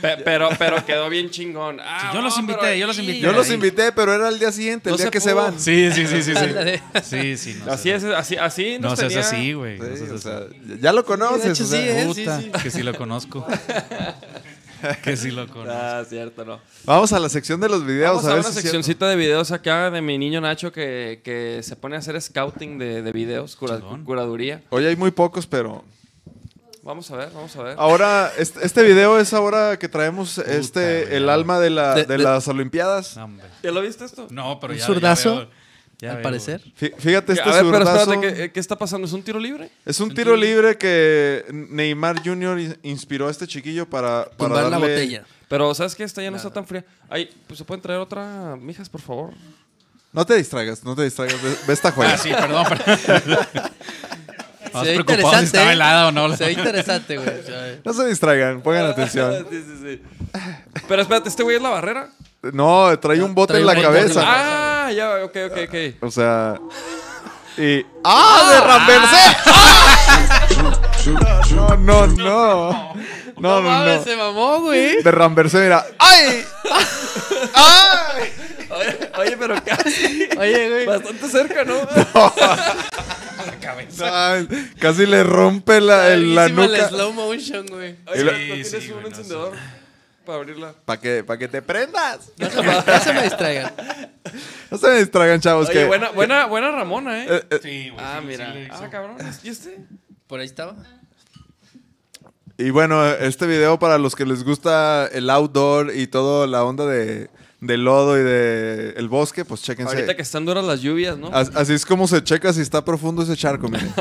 Pe- pero, pero quedó bien chingón. Ah, yo los invité, pero yo los invité. Yo los invité, pero era el día siguiente, el No día se que se van. Sí, sí, sí, sí. Sí, sí, sí no Así es, así, así No seas tenía- así, güey. Sí, o sea, ya lo conoces. de hecho, o sea, sí, ¿eh? Puta, que sí lo conozco. [laughs] [laughs] que sí lo conozco. Ah, cierto, no. Vamos a la sección de los videos. Vamos a a ver una si seccioncita de videos acá de mi niño Nacho que, que se pone a hacer scouting de, de videos, cura- curaduría. Hoy hay muy pocos, pero Vamos a ver, vamos a ver. ahora este, este video es ahora que traemos este el alma de, la, De- de de- las Olimpiadas. Hombre. ¿Ya lo viste esto? No, pero ¿Un ya. zurdazo? ya veo- ya Al veo, parecer. Fí- Fíjate este a ver, pero zurdazo. espérate, ¿qué, qué está pasando? ¿Es un tiro libre? Es un tiro libre que Neymar Jr. in- inspiró a este chiquillo para, para Tumbar la darle- botella. Pero, ¿sabes qué? Esta ya no está tan fría. Ay, pues se pueden traer otra, mijas, por favor. No te distraigas, no te distraigas. Ve, ve esta joya. Ah, sí, perdón. perdón. [laughs] Se ve si interesante. estaba ¿eh? helada o no. Se ve interesante, güey. No se distraigan, pongan atención. [laughs] sí, sí, sí. Pero espérate, ¿este güey es la barrera? No, trae un bote trae en la en la cabeza. Ah, ya, ok, ok, ok. O sea. Y. ¡Ah! ¡De Ramversé! [laughs] No, no, no. No, no, mames, no. se mamó, güey. De Ramversé, mira. ¡Ay! [laughs] ¡Ay! Oye, oye, pero casi. Oye, güey. Bastante cerca, ¿no? [laughs] Ay, Casi le rompe la, el- la nuca. slow motion, güey. Oye, la- ¿no tienes sí, un no encendedor para abrirla? Para que, pa' que te prendas. [laughs] No se me, no se me distraigan. [laughs] No se me distraigan, chavos. Oye, que, buena, [laughs] buena, buena Ramona, ¿eh? eh, eh, Sí, güey. ah, sí, mira. sí ah, cabrón. ¿Y este? Por ahí estaba. y bueno, este video para los que les gusta el outdoor y toda la onda de, de lodo y de el bosque, pues chéquense. Ahorita que están duras las lluvias, ¿no? As- Así es como se checa si está profundo ese charco, miren.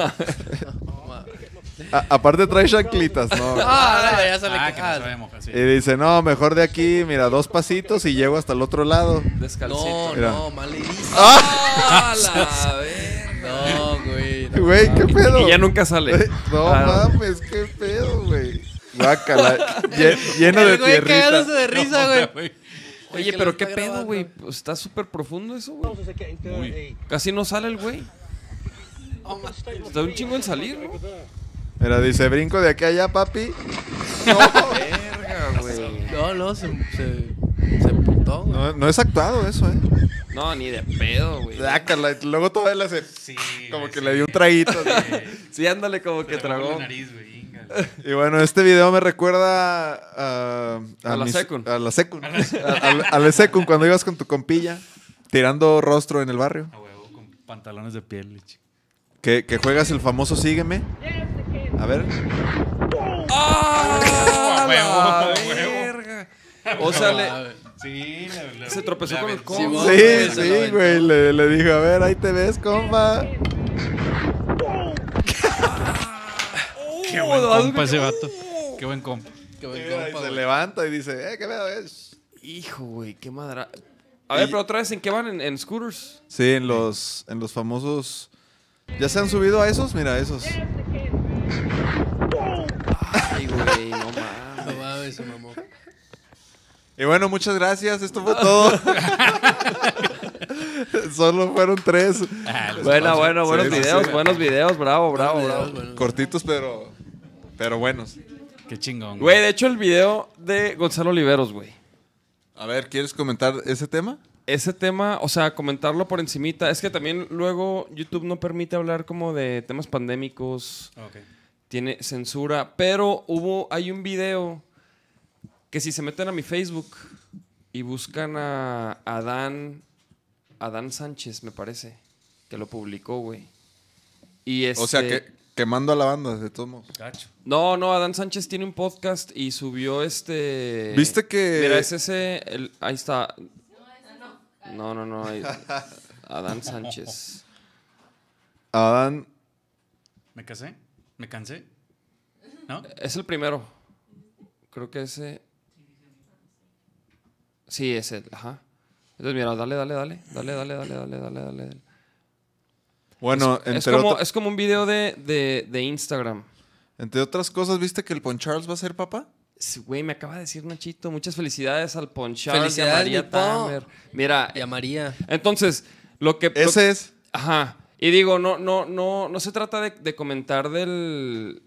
A- aparte trae chanclitas, ¿no? Ah, no, ya se le Ah, que no ah, sí. Y dice, no, mejor de aquí, mira, dos pasitos y llego hasta el otro lado. Descalcito. No, Mira. no, ¡Ah, la! No, güey. no. Güey, ¿qué pedo? Y ya nunca sale. No Ah, mames, qué pedo, güey. Guácala, [laughs] lle- lleno de El güey cagándose tierrita. de risa, güey. güey. Oye, pero qué pedo, güey. Pues está súper profundo eso, güey. Casi no sale el güey. Está un chingo en salir, ¿no? Mira, dice, brinco de aquí a allá, papi. [laughs] Verga, güey. No, no, se, se, se emputó, güey. No, no es actuado eso, ¿eh? No, ni de pedo, güey. Guácala, y luego todavía le hace... Sí, Como güey, que sí. le dio un traguito. Sí, ándale como que tragó. la nariz, güey, ínga. Y bueno, este video me recuerda a... A la mis- secun. A la secun. A, [laughs] a- a la secun, cuando ibas con tu compilla, tirando rostro en el barrio. A huevo, con pantalones de piel. chico. Que, que juegas el famoso Sígueme. A ver. ¡Ah! la verga! O sea, le, Sí, le- le- se tropezó le con el codo. Sí, Sí, güey. Le, le dijo, a ver, ahí te ves, compa. Qué buen compa ese vato. Qué buen compa. Qué buen Y compa, se güey. levanta y dice, eh, ¿qué pedo es? Hijo, güey, qué madra. A ver, pero otra vez, ¿en qué van? ¿En, en scooters? Sí, en los, en los famosos... ¿Ya se han subido a esos? Mira, esos. Ay, güey, no mames. No mames, se mamó. Y bueno, muchas gracias. Esto fue todo. [laughs] Solo fueron tres. Ah, Bueno, bueno, buenos Sí, videos, sí. buenos videos, bravo, bravo, Videos, bravo. bueno. Cortitos, pero, pero buenos. Qué chingón. Güey, de hecho, el video de Gonzalo Oliveros, güey. A ver, ¿quieres comentar ese tema? Ese tema, o sea, comentarlo por encimita. Es que también luego YouTube no permite hablar como de temas pandémicos. Ok. Tiene censura. Pero hubo, hay un video que si se meten a mi Facebook y buscan a Adán, Adán Sánchez, me parece, que lo publicó, güey. Y O sea, este- que quemando a la banda, de todos modos. No, no, Adán Sánchez tiene un podcast y subió este. ¿Viste que- Mira, es ese. el- ahí está. No, no, no. ahí- [laughs] Adán Sánchez. Adán, ¿Me casé? ¿Me cansé? ¿No? Es el primero. Creo que ese. Sí, es el. Ajá. Entonces, mira, dale, dale, dale. Dale, dale, dale, dale, dale, dale. dale. bueno, es, entre, como, es como un video de, de, de Instagram. entre otras cosas, ¿viste que el Pon Charles va a ser papá? Sí, Güey, me acaba de decir Nachito. Muchas felicidades al Ponchar y a Felicidades, María mi Po. Tamer. Mira, Y a María. entonces, lo que... lo- Ese es. Ajá. Y digo, no, no, no, no se trata de, comentar del.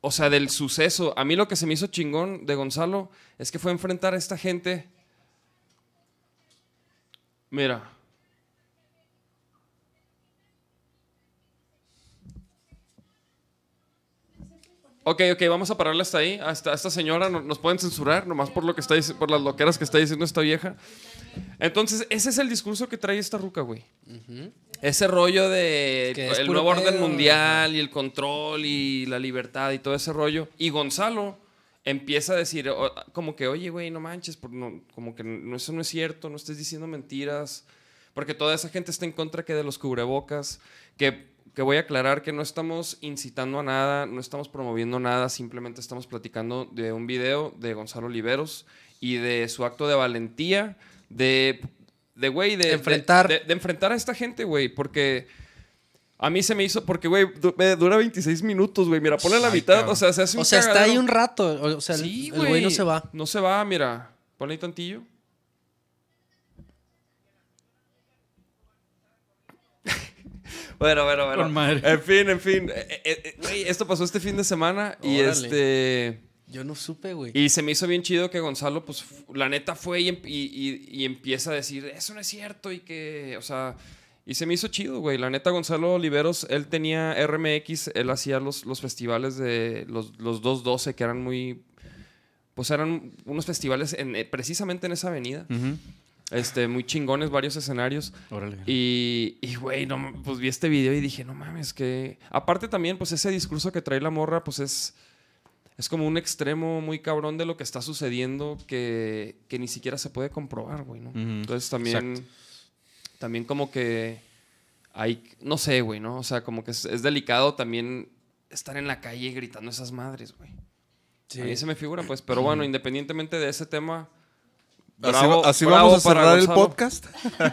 O sea, del suceso. A mí lo que se me hizo chingón de Gonzalo es que fue enfrentar a esta gente. Mira. Ok, ok, vamos a pararle hasta ahí. A esta, señora no- nos pueden censurar, nomás por lo que está por las loqueras que está diciendo esta vieja. Entonces, ese es el discurso que trae esta ruca, güey. Ese rollo de Que es el nuevo orden mundial y el control y la libertad y todo ese rollo. Y Gonzalo empieza a decir o- como que, oye, güey, no manches, por no- como que no, eso no es cierto, no estés diciendo mentiras. Porque toda esa gente está en contra que de los cubrebocas, que, que voy a aclarar que no estamos incitando a nada, no estamos promoviendo nada, simplemente estamos platicando de un video de Gonzalo Oliveros y de su acto de valentía, de, de güey, de, Enfrentar. de- de- de enfrentar a esta gente, güey, porque a mí se me hizo, porque, güey, du- dura 26 minutos, güey, mira, ponle la Ay, mitad, cabrón. o sea, se hace un O sea, está ahí un rato. O sea, el- Sí, el güey no se va. No se va, mira, ponle ahí tantillo. [laughs] Bueno, bueno, bueno. Con madre. En fin, en fin. Eh, eh, eh, güey, esto pasó este fin de semana y Órale. este. Yo no supe, güey. Y se me hizo bien chido que Gonzalo, pues, la neta fue y, y- y- y empieza a decir, eso no es cierto y que, o sea, y se me hizo chido, güey. La neta, Gonzalo Oliveros, él tenía RMX, él hacía los, los festivales de los, los 212, que eran muy, pues eran unos festivales en, eh, precisamente en esa avenida. Este, muy chingones, varios escenarios. Órale. Y, y, güey, no, pues vi este video y dije, no mames, que... Aparte también, pues ese discurso que trae la morra, pues es... Es como un extremo muy cabrón de lo que está sucediendo que, que ni siquiera se puede comprobar, güey, ¿no? Entonces también... También como que... Hay... No sé, güey, ¿no? O sea, como que es, es delicado también estar en la calle gritando esas madres, güey. A mí se me figura, pues. Pero bueno, independientemente de ese tema... Así, bravo- así bravo vamos a cerrar el podcast.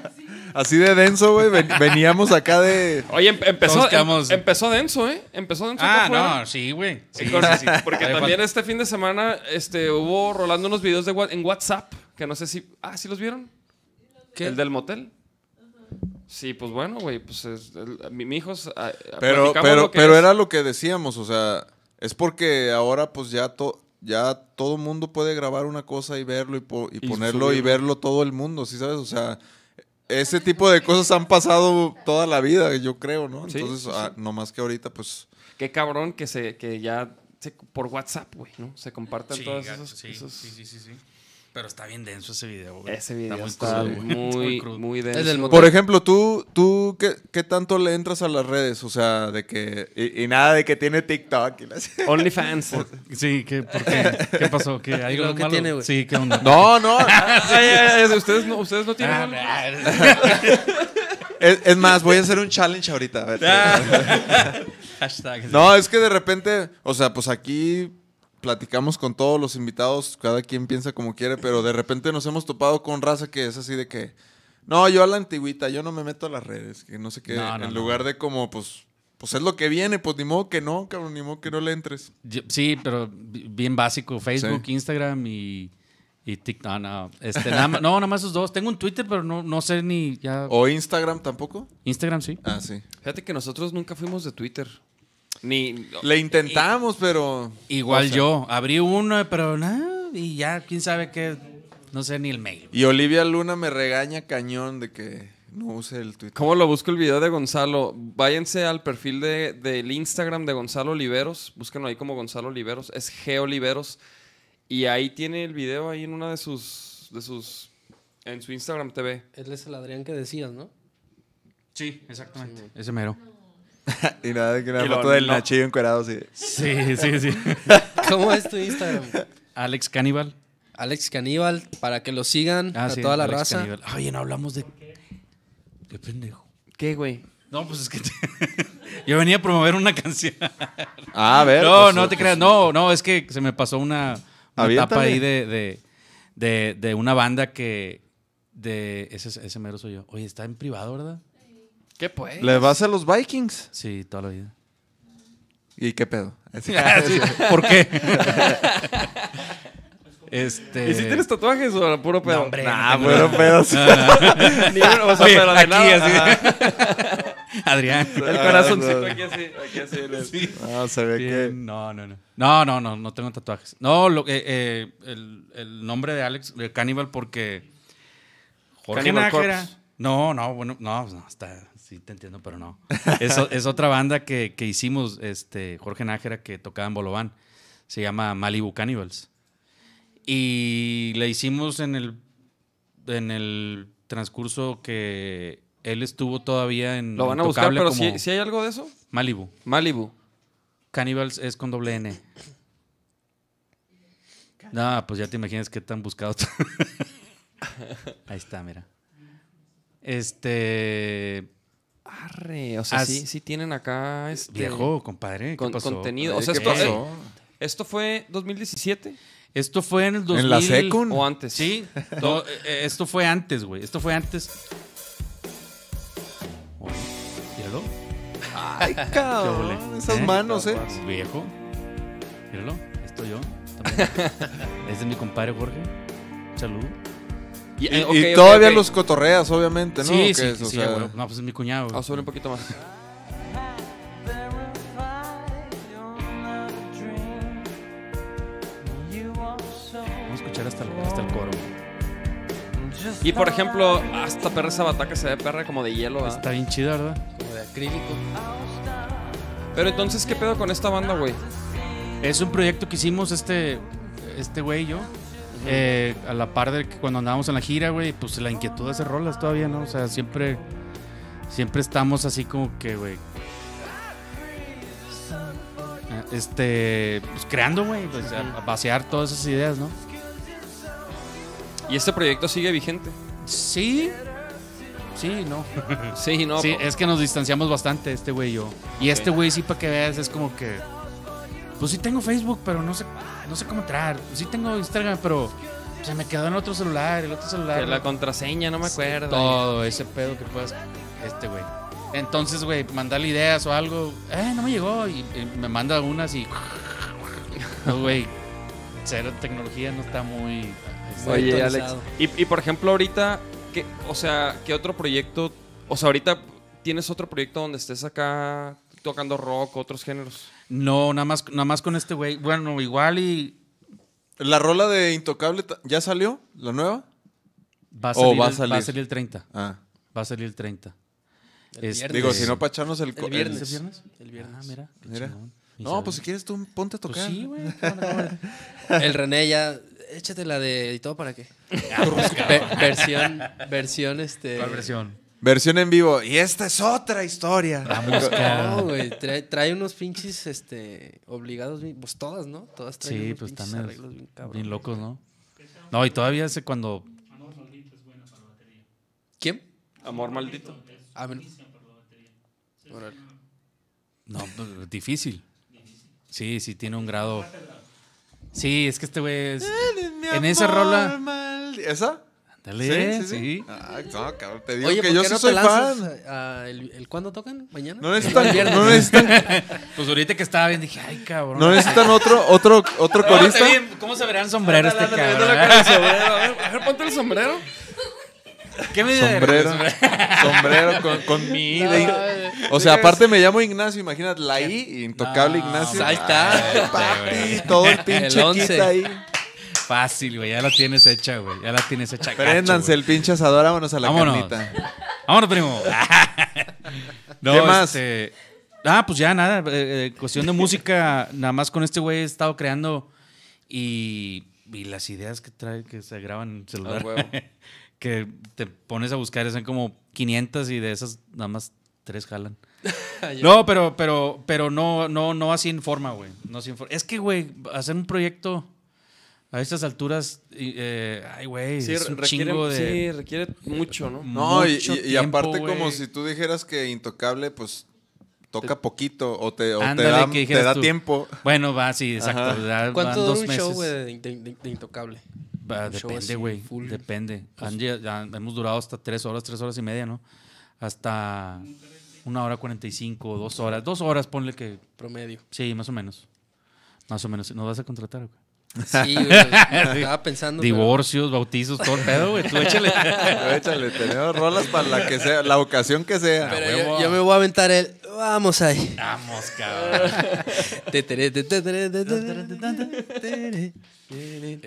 [laughs] así de denso, güey. Ven- veníamos acá de. Oye, em- empezó, em- empezó denso, ¿eh? Empezó denso. Ah, no, sí, güey. Sí, Sí, sí, sí. Porque también este fin de semana este, hubo rolando unos videos de, en WhatsApp, que no sé si... Ah, ¿sí los vieron? ¿Qué? ¿El del motel? Sí, pues bueno, güey, pues es- el- mi, mi hijo... ah, Pero, pero, lo que pero es. era lo que decíamos, o sea, es porque ahora pues ya, to- ya todo mundo puede grabar una cosa y verlo y, po- y Y ponerlo y verlo todo el mundo, ¿sí sabes? O sea, ese tipo de cosas han pasado toda la vida, yo creo, ¿no? Sí, Entonces, sí, ah, no más que ahorita pues... Qué cabrón que, se, que ya se- por WhatsApp, güey, ¿no? Se compartan Sí, esos... sí, esos- sí, sí, sí, sí. Pero está bien denso ese video, güey. Ese video muy está crudo, muy, crudo. muy denso. Por ejemplo, tú, tú ¿qué, qué tanto le entras a las redes? O sea, de que... Y, y nada de que tiene TikTok. [laughs] OnlyFans. Sí, ¿qué, ¿por qué? ¿Qué pasó? ¿Qué, [laughs] ¿Hay ¿Y luego algo malo? tiene, güey? Sí, ¿qué onda? [laughs] No, no. Ay, ay, ay, ustedes no, ustedes no tienen... Ah, es, es más, voy a hacer un challenge ahorita. a ver. Hashtag. No, es que de repente, o sea, pues aquí platicamos con todos los invitados, cada quien piensa como quiere, pero de repente nos hemos topado con raza que es así de que, no, yo a la antigüita, yo no me meto a las redes, que no sé qué, No, no, en no. lugar de como, pues, pues es lo que viene, pues ni modo que no, cabrón, ni modo que no le entres. Yo- Sí, pero bi- bien básico. Facebook, Sí. Instagram y, y TikTok. No, no, este, nada más- no, nada más esos dos. Tengo un Twitter, pero no, no sé ni ya. ¿O Instagram tampoco? Instagram sí. Ah, sí. Fíjate que nosotros nunca fuimos de Twitter. Ni... Le intentamos, pero... Igual o sea, yo. Abrí uno, pero nada. Y ya, quién sabe qué. No sé ni el mail. Y Olivia Luna me regaña cañón de que no use el Twitter. ¿Cómo lo busco el video de Gonzalo? Váyanse al perfil de- del Instagram de Gonzalo Oliveros. Búsquenlo ahí como Gonzalo Oliveros. Es G Oliveros. Y ahí tiene el video ahí en una de sus... De sus en su Instagram TV. Él es el Adrián que decías, ¿no? Sí, exactamente. Ese mero. [laughs] y nada, que una Y lo- foto del no. Nachillo encuerado así. Sí, sí, sí. [laughs] ¿Cómo es tu Instagram? Alex Cannibal. Alex Caníbal, para que lo sigan a Ah, sí, toda la Alex raza. Cannibal. Oye, no hablamos de. Qué pendejo. ¿Qué, güey? No, pues es que [laughs] yo venía a promover una canción. Ah, a ver. No, pues, no te pues, creas. No, no, es que se me pasó una, una etapa ahí de, de, de, de una banda que. De, ese, ese mero soy yo. Oye, está en privado, ¿verdad? ¿Qué pues? ¿Le vas a los Vikings? Sí, toda la vida. ¿Y qué pedo? Así- [laughs] sí, ¿Por qué? [laughs] este. ¿Y si tienes tatuajes o puro pedo? No, hombre, Nah, no tengo pedos. [laughs] Ni uno, o sea, Oye, pero de aquí, nada, así. ajá. Adrián. El corazoncito aquí así, aquí así. en el- No, se ve Bien, que... No, no, no. No, no, no, no tengo tatuajes. No, lo, eh, eh, el, el nombre de Alex, de Cannibal, porque Jorge Cannibal Nájera. Corpse. No, no, bueno, no, pues no, está, sí te entiendo, pero no. Es, es otra banda que, que hicimos, este, Jorge Nájera, que tocaba en Bolobán. Se llama Malibu Cannibals. Y la hicimos en el, en el transcurso que él estuvo todavía en Lo van a buscar, pero si, si hay algo de eso. Malibu. Malibu. Cannibals es con doble N. No, pues ya te imaginas qué tan buscado. [laughs] Ahí está, mira. Este. Arre, o sea, As- sí, sí tienen acá este Viejo, compadre. ¿qué con- pasó? contenido. O sea, ¿qué esto, pasó? eh, esto fue 2017 Esto fue en el 2000. ¿En la secund? o antes. Sí. no, [laughs] eh, esto fue antes, güey. Esto fue antes. Míralo. Ay, [laughs] ¿Qué cabrón. Esas ¿Eh? manos, ¿eh? Viejo. Míralo. Estoy yo. también. Este [laughs] es mi compadre Jorge. Saludo. Y, Y, eh, y todavía los cotorreas, obviamente, ¿no? Sí, ¿O qué sí? O sí, sea, güey. No, pues es mi cuñado. güey. Vamos a subir un poquito más. Vamos a escuchar hasta el, hasta el coro. Y por ejemplo, hasta perra esa bataca se ve perra como de hielo, ¿verdad? Está bien chido, ¿verdad? Como de acrílico. Pero entonces, ¿qué pedo con esta banda, güey? Es un proyecto que hicimos este este güey y yo. Eh, a la par de que cuando andábamos en la gira, güey, pues la inquietud de hacer rolas todavía, ¿no? O sea, siempre siempre estamos así como que, güey. eh, Este, pues creando, güey, pues, a, a vaciar todas esas ideas, ¿no? Y este proyecto sigue vigente. Sí, sí, no. [laughs] Sí, no. sí, es que nos distanciamos bastante, este güey y yo. Y este güey, sí, para que veas, es como que. Pues sí tengo Facebook, pero no sé, no sé cómo entrar. Sí tengo Instagram, pero se me quedó en otro celular, el otro celular. que la contraseña, no me acuerdo. Todo ese pedo que puedas. Este güey. Entonces, güey, mandarle ideas o algo. Eh, no me llegó. Y, y me manda unas y. [laughs] No, güey. Cero tecnología no está muy. Muy Oye, Alex. Y, y por ejemplo, ahorita, ¿qué, o sea, ¿qué otro proyecto? O sea, ahorita tienes otro proyecto donde estés acá tocando rock, otros géneros. No, nada más, nada más con este güey. Bueno, igual y. ¿La rola de Intocable ya salió? ¿La nueva? Va a O salir, va a el- salir. va a salir el 30. Ah. Va a salir el 30. El Este- viernes. Digo, si no, para echarnos el... El viernes. ¿Es el viernes? El viernes. Ah, mira. Mira. No, pues si quieres tú ponte a Pues tocar. sí, güey. [laughs] El René ya. Échate la de. ¿Y todo para qué? [laughs] Ve- versión. Versión, este. ¿Cuál versión? Versión en vivo. Y esta es otra historia. La música. No, güey. Trae, trae unos pinches, este. Obligados. Pues todas, ¿no? Todas traen Sí, unos pues pinches están arreglos bien cabrones. bien locos, ¿no? No, y todavía hace cuando. ¿Quién? Amor maldito. Ah, bueno. No, pues, difícil. Sí, sí, tiene un grado. Sí, es que este güey es. En esa rola. ¿Esa? Dale, sí. Ah, no, cabrón, te digo Oye, que ¿por yo sí no soy fan. a- el, el cuándo tocan? ¿Mañana? No necesitan, no necesitan, [laughs] Pues ahorita que estaba bien dije, ay, cabrón. no necesitan otro, otro, otro No, corista. bien, ¿Cómo se verá el sombrero este cabrón? A ver, ponte el sombrero. ¿Qué me? Sombrero, [laughs] sombrero con, con mi I de- O sea, aparte me llamo Ignacio, imagínate, la I, intocable No, Ignacio. ahí está. Ay, papi, todo el [laughs] pinche El once. kit ahí. Fácil, güey. Ya la tienes hecha, güey. Ya la tienes hecha. Préndanse el pinche asador, vámonos a la Vámonos. carnita. Vámonos, primo. [laughs] [laughs] No, ¿Qué más? este, ah, pues ya nada. eh, eh, cuestión de música, nada más con este güey he estado creando y, y las ideas que trae que se graban en celular. Ah, huevo. [laughs] que te pones a buscar, son como 500 y de esas nada más tres jalan. No, pero, pero, pero no, no, no así en forma, güey. No así en forma. Es que, güey, hacer un proyecto a estas alturas, eh, ay, güey, Sí, es un requiere, chingo de... sí, requiere mucho, ¿no? No, y, mucho y- y tiempo, aparte como si tú dijeras que intocable, pues toca poquito o te, o te Ándale, da, que te dijeras da tú. tiempo. Bueno, va, sí, exacto. ¿Cuánto dos dura un show, güey, de, de- de- de Intocable? Va, depende, güey. Depende. Han ya hemos durado hasta tres horas, tres horas y media, ¿no? Hasta. Una hora cuarenta y cinco, dos horas. Dos horas, ponle que. Promedio. Sí, más o menos. Más o menos. ¿Nos vas a contratar? güey? Sí, güey. Estaba pensando. pero- Divorcios, bautizos, todo el pedo, güey. Tú échale. Pero échale, tenemos rolas para la que sea, la ocasión que sea. Pero yo, yo me voy a aventar el. Vamos ahí. Vamos, cabrón.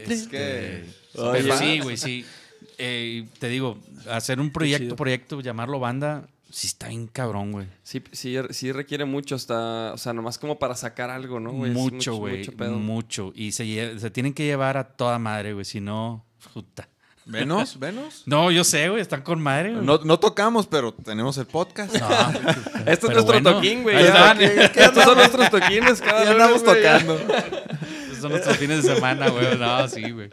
Es que Pero sí, güey, sí. Eh, te digo, hacer un proyecto, proyecto, llamarlo banda, sí está bien cabrón, güey. Sí, sí, sí requiere mucho hasta, o sea, nomás como para sacar algo, ¿no? güey? Mucho, güey. mucho pedo. Mucho. Y se, tienen que llevar a toda madre, güey. Si no, puta. ¿Venos? [laughs] ¿Venos? No, yo sé, güey. Están con madre, güey. No, no tocamos, pero tenemos el podcast. No. [laughs] Este es nuestro bueno, toquín, güey. Estos son nuestros toquines [laughs] cada Ya andamos güey, tocando. Esos son nuestros fines de semana, güey. No, sí, güey.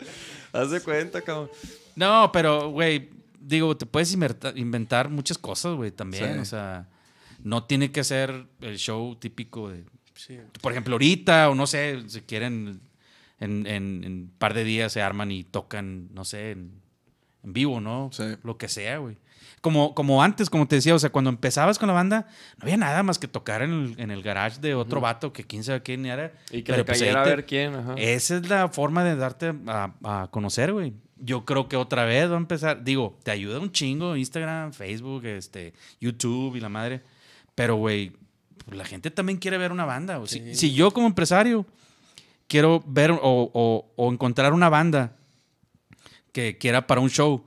Haz de cuenta, cabrón. No, pero, güey, digo, te puedes inventar muchas cosas, güey, también. Sí. O sea, no tiene que ser el show típico de. Sí. Por ejemplo, ahorita, o no sé, si quieren, en, en- par de días se arman y tocan, no sé, en, en vivo, ¿no? Sí. Lo que sea, güey. Como, como antes, como te decía, o sea, cuando empezabas con la banda, no había nada más que tocar en el, en el garage de otro vato que quién sabe quién era. Y que Pero, le pues, cayera a ver quién, ajá. esa es la forma de darte a, a conocer, güey. Yo creo que otra vez va a empezar. Digo, te ayuda un chingo Instagram, Facebook, este, YouTube y la madre. Pero, güey, pues, la gente también quiere ver una banda. O si, Sí. si yo como empresario quiero ver o, o- o encontrar una banda que quiera para un show,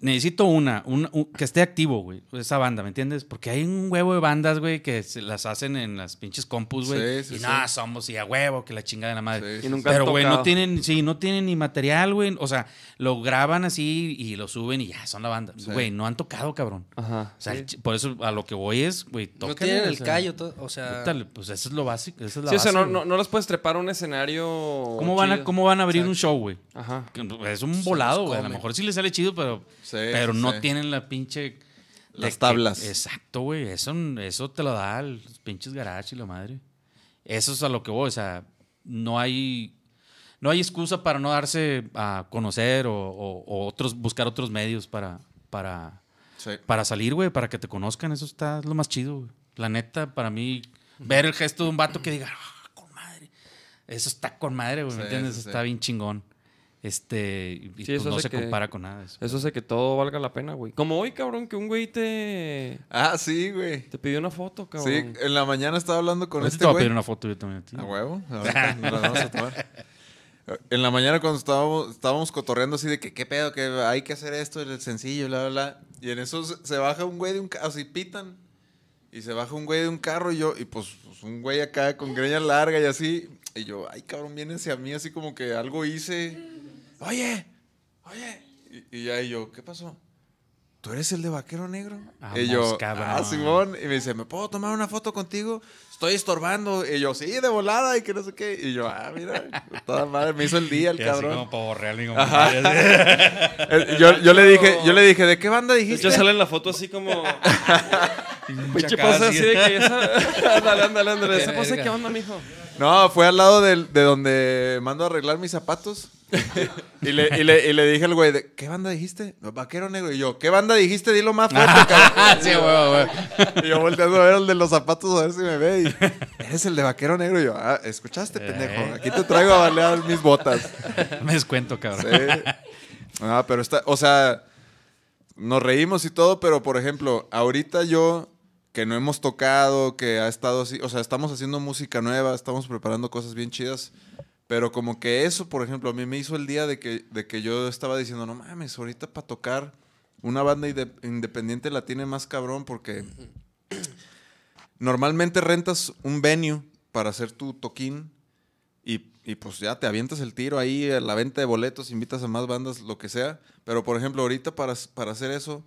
necesito una, un- un- que esté activo, güey, esa banda, ¿me entiendes? Porque hay un huevo de bandas, güey, que se las hacen en las pinches compus, güey. Sí, sí, y sí. nada, somos y a huevo, que la chingada de la madre. Sí. Y nunca Pero, güey, no tienen, sí, no tienen ni material, güey. O sea, lo graban así y lo suben y ya, son la banda. Sí. Güey, no han tocado, cabrón. Ajá. O sea, por eso a lo que voy es, güey, No tócale, tienen o el sea, callo, todo, o sea. pues eso es lo básico, esa es la Sí, o sea, no, no, no los puedes trepar a un escenario. ¿Cómo van, a. ¿Cómo van a abrir un show, güey? Ajá. Que Es un volado, güey. A lo mejor sí les sale chido, pero, Sí, pero no sí. tienen la pinche... Las que- tablas. exacto, güey. Eso, eso te lo da los pinches garage y la madre. Eso es a lo que voy. O sea, no hay... No hay excusa para no darse a conocer o, o- o otros, buscar otros medios para, para, Sí. para salir, güey, para que te conozcan. Eso está lo más chido, güey. La neta, para mí, ver el gesto de un vato que diga, "Ah, con madre. Eso está con madre, güey, ¿me entiendes? Está bien chingón. Este, y Sí, pues eso no se que- compara con nada de eso. Eso hace que todo valga la pena, güey. Como hoy, cabrón, que un güey te. Ah, sí, güey. Te pidió una foto, cabrón. Sí, en la mañana estaba hablando con este te voy a güey. pedir una foto yo también a ti. A huevo. Ahorita nos la vamos a tomar. En la mañana cuando estábamos, estábamos cotorreando así de que qué pedo, que hay que hacer esto, el sencillo, bla, bla, bla. Y en eso se se baja un güey de un carro, así pitan. Y se baja un güey de un carro y yo, y pues, pues, un güey acá con greña larga y así. Y yo, ay cabrón, viene hacia mí así como que algo hice. Oye, oye. Y, y ya y yo, ¿qué pasó? ¿Tú eres el de vaquero negro? Vamos, y yo, cabrón. ah, Simón. Y me dice, ¿me puedo tomar una foto contigo? Estoy estorbando. Y yo, sí, de volada y que no sé qué. Y yo, ah, mira, toda madre, me hizo el día el [laughs] Y así cabrón. como Ajá. Eh, [laughs] Yo, yo le dije, yo le dije, ¿de qué banda dijiste? hecho, sale en la foto así como. [laughs] Pinche pose así. de que esa. ándale, ándale, ándale. Esa pose. ¿qué onda, mijo? No, fue al lado del- de, donde mando a arreglar mis zapatos. y, le, y, le, y le dije al güey, ¿de ¿qué banda dijiste? Vaquero negro. Y yo, ¿qué banda dijiste? Dilo más fuerte, [laughs] cabrón. sí, güey, güey. Y yo volteando a ver al de los zapatos a ver si me ve. Y, ¿eres el de vaquero negro? Y yo, ah, ¿escuchaste, pendejo? Aquí te traigo a balear mis botas. [laughs] Me descuento, cabrón. Sí. Ah, pero está, o sea, nos reímos y todo, pero por ejemplo, ahorita yo que no hemos tocado, que ha estado así, o sea, estamos haciendo música nueva, estamos preparando cosas bien chidas, pero como que eso, por ejemplo, a mí me hizo el día de que, de que yo estaba diciendo, no mames, ahorita para tocar una banda inde- independiente la tiene más cabrón porque normalmente rentas un venue para hacer tu toquín y, y pues ya te avientas el tiro ahí la venta de boletos, invitas a más bandas, lo que sea. Pero por ejemplo, ahorita para, para hacer eso,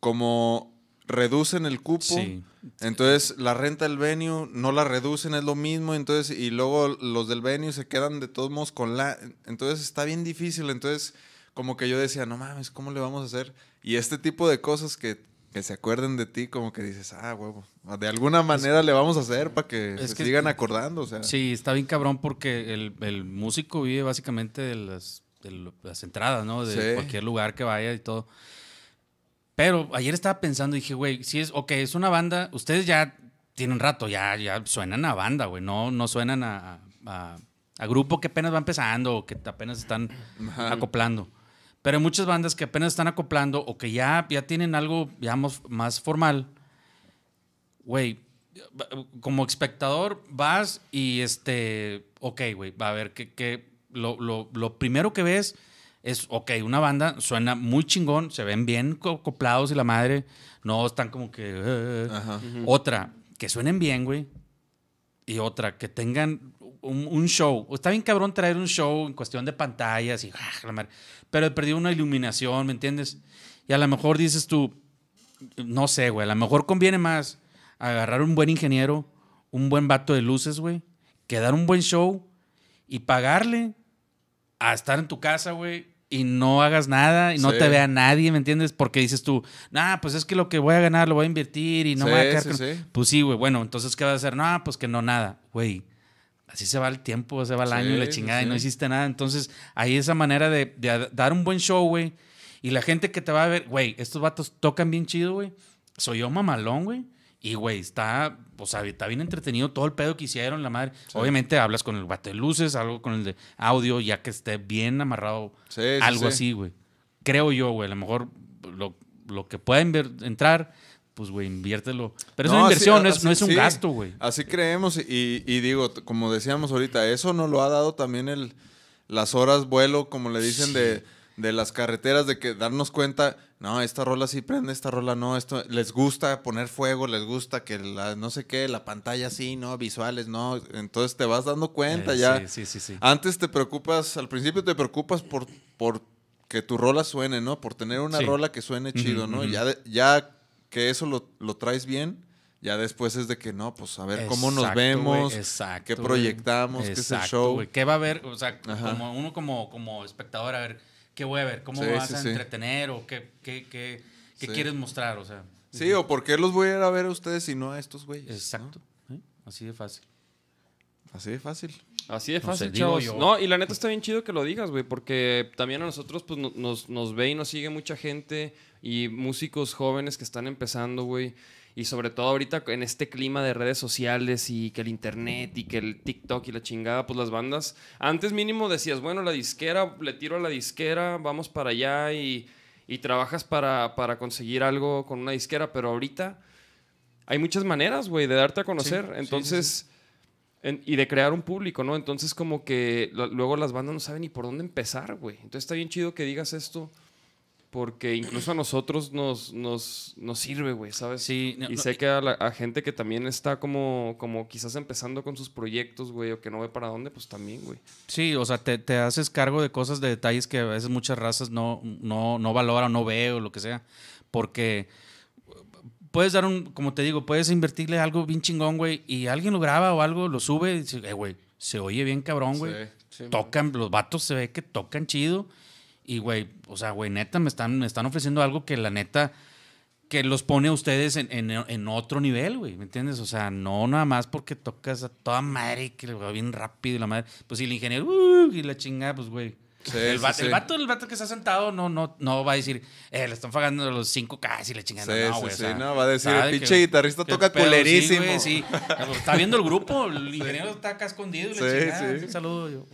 como reducen el cupo, Sí. entonces la renta del venue no la reducen, es lo mismo, entonces, y luego los del venue se quedan de todos modos con la. Entonces está bien difícil. Entonces, como que yo decía, no mames, ¿cómo le vamos a hacer? Y este tipo de cosas que, que se acuerden de ti, como que dices, ah, huevo, de alguna manera le vamos a hacer para que es se que- sigan acordando. O sea, Sí, está bien cabrón porque el, el músico vive básicamente de las, de las entradas, ¿no? De Sí. cualquier lugar que vaya y todo. Pero ayer estaba pensando y dije, güey, si es, ok, es una banda, ustedes ya tienen rato, ya, ya suenan a banda, güey, no, no suenan a, a- a grupo que apenas va empezando o que apenas están acoplando. Pero hay muchas bandas que apenas están acoplando o que ya, ya tienen algo, digamos, más formal. Güey, como espectador vas y este, ok, güey, va a ver que, que lo, lo- lo primero que ves es, ok, una banda suena muy chingón, se ven bien co- acoplados y la madre, no están como que... eh, eh. Ajá. Otra, que suenen bien, güey. Y otra, que tengan un, un show. Está bien cabrón traer un show en cuestión de pantallas y ah, la madre. Pero he perdido una iluminación, ¿me entiendes? Y a lo mejor dices tú, no sé, güey, a lo mejor conviene más agarrar un buen ingeniero, un buen vato de luces, güey, que dar un buen show y pagarle a estar en tu casa, güey, y no hagas nada y no Sí. te vea nadie, ¿me entiendes? Porque dices tú, nah, pues es que lo que voy a ganar lo voy a invertir y no me voy a quedar sí, con-". sí. Pues sí, güey, bueno, entonces ¿qué vas a hacer? No, pues que no, nada, güey. Así se va el tiempo, se va el año y la chingada y no hiciste nada. Entonces, hay esa manera de, de dar un buen show, güey. Y la gente que te va a ver, güey, estos vatos tocan bien chido, güey. Soy yo mamalón, güey. Y, güey, está, o sea, está bien entretenido todo el pedo que hicieron, la madre. Obviamente hablas con el vato de luces, algo con el de audio, ya que esté bien amarrado, Sí, sí, algo sí. así, güey. Creo yo, güey. A lo mejor lo, lo que pueda entrar, pues, güey, inviértelo. Pero es No, una así- inversión, no es, así- no es un gasto, güey. Así creemos y, y digo, como decíamos ahorita, eso nos lo ha dado también el, las horas vuelo, como le dicen, de, de las carreteras, de que darnos cuenta, no, esta rola sí prende, esta rola no, esto les gusta poner fuego, les gusta que la, no sé qué, la pantalla sí, no, visuales, no, entonces te vas dando cuenta Eh, ya. Sí, sí, sí. sí. Antes te preocupas, al principio te preocupas por, por que tu rola suene, ¿no? Por tener una Sí. rola que suene chido, ¿no? Ya, de- ya que eso lo, lo traes bien, ya después es de que no, pues a ver cómo nos vemos, güey, exacto, qué proyectamos, qué es el show. güey. ¿Qué va a haber? O sea, Ajá. como uno como, como espectador, a ver, ¿qué voy a ver? ¿Cómo Sí, me vas sí, a sí. entretener? ¿O qué, qué, qué, qué Sí. quieres mostrar? O sea, Sí, o por qué los voy a ir a ver a ustedes y no a estos güeyes. ¿no? exacto. ¿eh? Así de fácil. Así de fácil. Así de No fácil, sé, digo chavos. yo. No, y la neta está bien chido que lo digas, güey, porque también a nosotros pues, no- nos, nos ve y nos sigue mucha gente y músicos jóvenes que están empezando, güey. Y sobre todo ahorita en este clima de redes sociales y que el internet y que el TikTok y la chingada, pues las bandas, antes mínimo decías, bueno, la disquera, le tiro a la disquera, vamos para allá y, y trabajas para, para conseguir algo con una disquera, pero ahorita hay muchas maneras, güey, de darte a conocer. sí, sí, Entonces, en- y de crear un público, ¿no? Entonces, como que lo- luego las bandas no saben ni por dónde empezar, güey. Entonces, está bien chido que digas esto, porque incluso a nosotros nos, nos, nos sirve, güey, ¿sabes? Sí, no, y no, sé que a, la- a gente que también está como, como quizás empezando con sus proyectos, güey, o que no ve para dónde, pues también, güey. Sí, o sea, te, te haces cargo de cosas, de detalles que a veces muchas razas no, no, no valoran, no ve o lo que sea. Porque puedes dar un, como te digo, puedes invertirle algo bien chingón, güey, y alguien lo graba o algo, lo sube y dice, eh, güey, se oye bien cabrón, güey. Sí, tocan, los vatos se ve que tocan chido. Y, güey, o sea, güey, neta, me están, me están ofreciendo algo que la neta, que los pone a ustedes en, en- en otro nivel, güey, ¿me entiendes? O sea, no nada más porque tocas a toda madre y que le va bien rápido y la madre. Pues si el ingeniero, uh, y la chingada, pues, güey. Sí, el, sí, vato, sí. el, vato, el vato que está sentado no, no, no va a decir, eh, le están pagando los 5K y la chingada. Sí, no, sí, güey. o sí, sea, no, va a decir, el pinche guitarrista toca pedo, culerísimo. Sí, güey, sí. Está viendo el grupo, el ingeniero está acá escondido y la Sí, chingada. sí. Un saludo yo,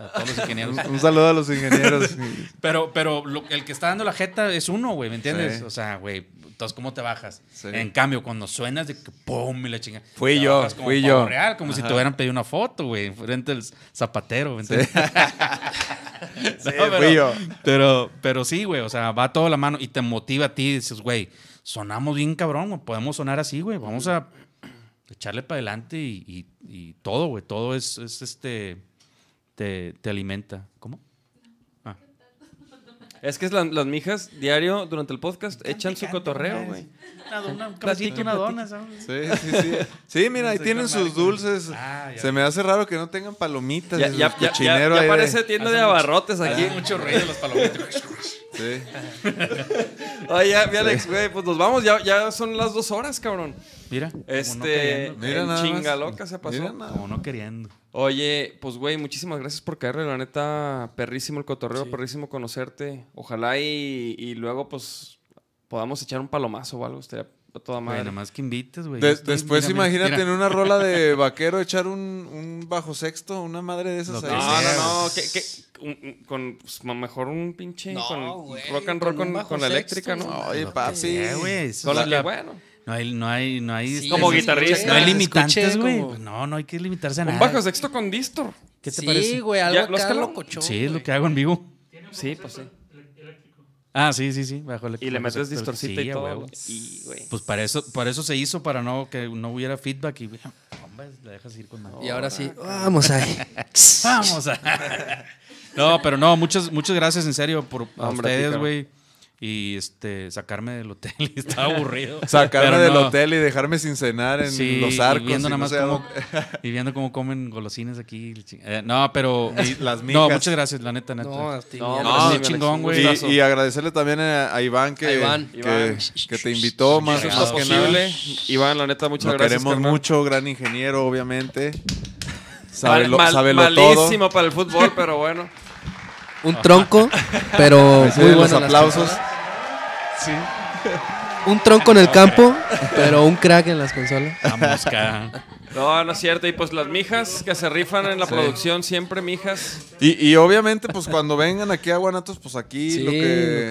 a todos los ingenieros. Un saludo a los ingenieros. [laughs] Pero, pero lo- el que está dando la jeta es uno, güey, ¿me entiendes? Sí. O sea, güey, entonces, ¿cómo te bajas? Sí. En cambio, cuando suenas de que pum y la chinga. Fui yo, fui yo. real, como si te hubieran pedido una foto, güey, frente al zapatero, ¿me entiendes? [laughs] [laughs] Sí, No, pero, fui yo. Pero, pero sí, güey, o sea, va toda la mano y te motiva a ti. y Dices, güey, sonamos bien cabrón, güey, podemos sonar así, güey, vamos a echarle para adelante y, y- y todo, güey, todo es, es este, te, te alimenta. ¿Cómo? Es que es la- las mijas diario durante el podcast echan su cotorreo, güey. Una dona, un cabecito, una dona, ¿sabes? Sí, sí, sí. Sí, mira, ahí tienen sus dulces. Ah, ya Se me hace raro que no tengan palomitas. Ya, y ya, ya, ya, cochinero ya ahí de- parece tienda de abarrotes aquí. Hace mucho ruido los palomitas. Sí. [laughs] Oye, ya, mi Alex, güey, pues nos vamos. Ya, ya son las dos horas, cabrón. Mira, como no Este, queriendo. Mira en nada más. chinga loca se pasó. Mira nada Como no queriendo. Oye, pues güey, muchísimas gracias por caerle, la neta, perrísimo el cotorreo, perrísimo conocerte. Ojalá y, y luego, pues, podamos echar un palomazo o algo. Estaría toda madre. nada más que invites, güey. De- después imagínate mira. en una rola de [laughs] vaquero echar un, un bajo sexto, una madre de esas ahí. No, no, no. que- que- un- un- con, pues, mejor un pinche. No, con güey, rock and roll con la sexto, eléctrica, ¿no? Oye, papi. sea, güey. Con la que, bueno. No hay, no hay, no hay. Sí, Como guitarrista. No hay limitantes, güey. como- No, no hay que limitarse a nada. Un bajo sexto con distor. ¿Qué te sí, parece? güey, Ya, algo ¿lo has locochón, Sí, es lo güey. que hago en vivo. Sí, pues sí. Ah, sí, sí, sí. Bajo el Y le metes distorcita Sí, y todo. huevo. Y, güey. Pues para eso, para eso se hizo, para no que no hubiera feedback y hombre, la dejas ir con nada. Y ahora sí, vamos ahí. [laughs] Vamos a. [laughs] no, pero no, muchas, muchas gracias en serio por a Hombre, ustedes, güey. Y este, sacarme del hotel. [laughs] y Estaba aburrido. Sacarme Pero del no. hotel y dejarme sin cenar en Sí, los y arcos. viendo y nada no más cómo, [laughs] y viendo cómo comen golosines aquí. eh, no, pero Las no, muchas gracias, la neta, neta. No, No, sí, chingón, güey. Y, y agradecerle también a, a Iván que, A Iván. que, Iván. que te invitó más, más que nada. posible. Iván, la neta, muchas Lo gracias. queremos carnal. mucho, gran ingeniero, obviamente. Sabe Mal- lo, mal- sabe lo malísimo todo. para el fútbol, pero bueno. Un tronco, pero muy los bueno. en las aplausos. Un tronco en el [laughs] campo, pero un crack en las consolas. Vamos, ca. No, no es cierto. Y pues las mijas que se rifan en la producción, siempre mijas. Y, y obviamente, pues cuando vengan aquí a Guanatos, pues aquí Sí, lo que. lo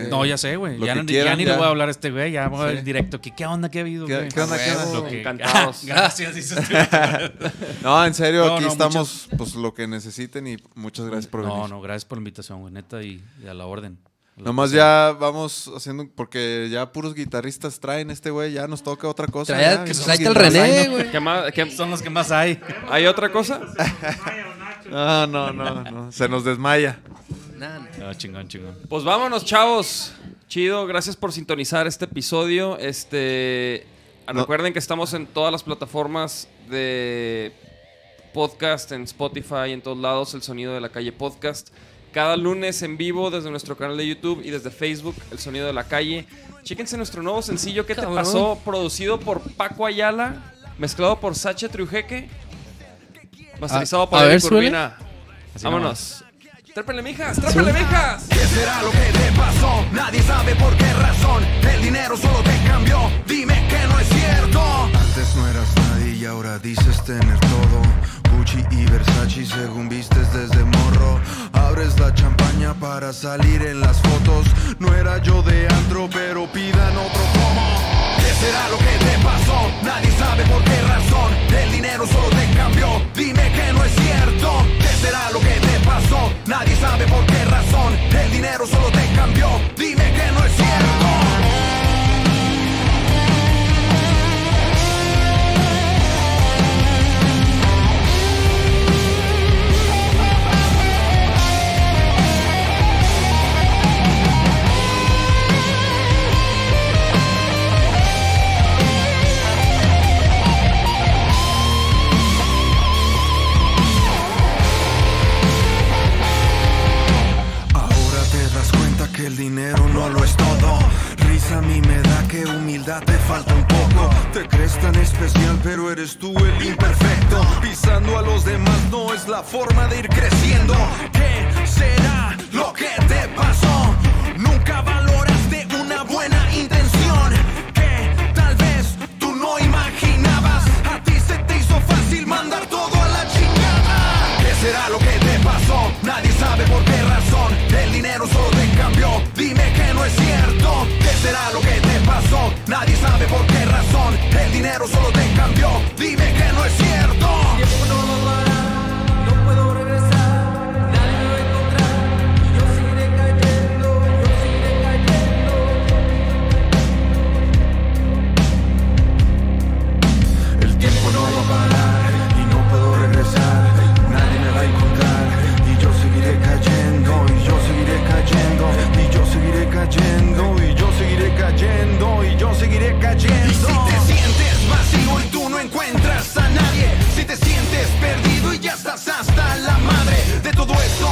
que- No, ya sé, güey. Lo Ya, que no- quieran, ya ni ya. le voy a hablar a este güey. Ya voy a ver directo. ¿Qué, ¿Qué onda? ¿Qué ha habido? ¿Qué- onda, qué A onda? huevo. Lo que- Encantados. [laughs] Gracias, dices tú. [laughs] No, en serio, No, aquí no, estamos, pues lo que necesiten y muchas gracias por No, venir. no, gracias por la invitación, güey. Neta y, y a la orden. Nomás ya vamos haciendo, porque ya puros guitarristas traen este güey, ya nos toca otra cosa. Ya, que pues el. René, güey. ¿Qué más? ¿Qué- Son los que más hay. ¿Hay otra cosa? No, [laughs] no, no, no, se nos desmaya. No, chingón, chingón. Pues vámonos, chavos. Chido, gracias por sintonizar este episodio. Este, No. recuerden que estamos en todas las plataformas de podcast, en Spotify, en todos lados, el sonido de la calle podcast. Cada lunes en vivo desde nuestro canal de YouTube y desde Facebook, el sonido de la calle. Chéquense nuestro nuevo sencillo que te Cabrón. pasó, producido por Paco Ayala, mezclado por Sacha Triujeque, masterizado por Eric. Urbina. Vámonos. Trápenle, mijas, trápenle, mijas. ¿Qué será lo que te pasó? Nadie sabe por qué razón. El dinero solo te cambió. Dime que no es cierto. Antes no eras nadie y ahora dices tener todo. Gucci y Versace según vistes desde morro. Abres la champaña para salir en las fotos. No era yo de antro, pero pidan otro pomo. ¿Qué será lo que te pasó? Nadie sabe por qué razón. El dinero solo te cambió. Dime que no es cierto. ¿Qué será lo que te pasó? Nadie sabe por qué razón. El dinero solo te cambió. Dime que no es cierto. el dinero no lo es todo. Risa a mí me da que humildad te falta un poco. Te crees tan especial, pero eres tú el imperfecto. Pisando a los demás no es la forma de ir creciendo. ¿Qué será lo que te pasó? Nunca valoraste una buena intención que tal vez tú no imaginabas. A ti se te hizo fácil mandar todo a la chingada. ¿Qué será lo que Nadie sabe por qué razón el dinero solo te cambió. Dime que no es cierto, ¿qué será lo que te pasó? Nadie sabe por qué razón el dinero solo te cambió. Dime que no es cierto. y yo seguiré cayendo y yo seguiré cayendo. Y si te sientes vacío y tú no encuentras a nadie, si te sientes perdido y ya estás hasta la madre de todo esto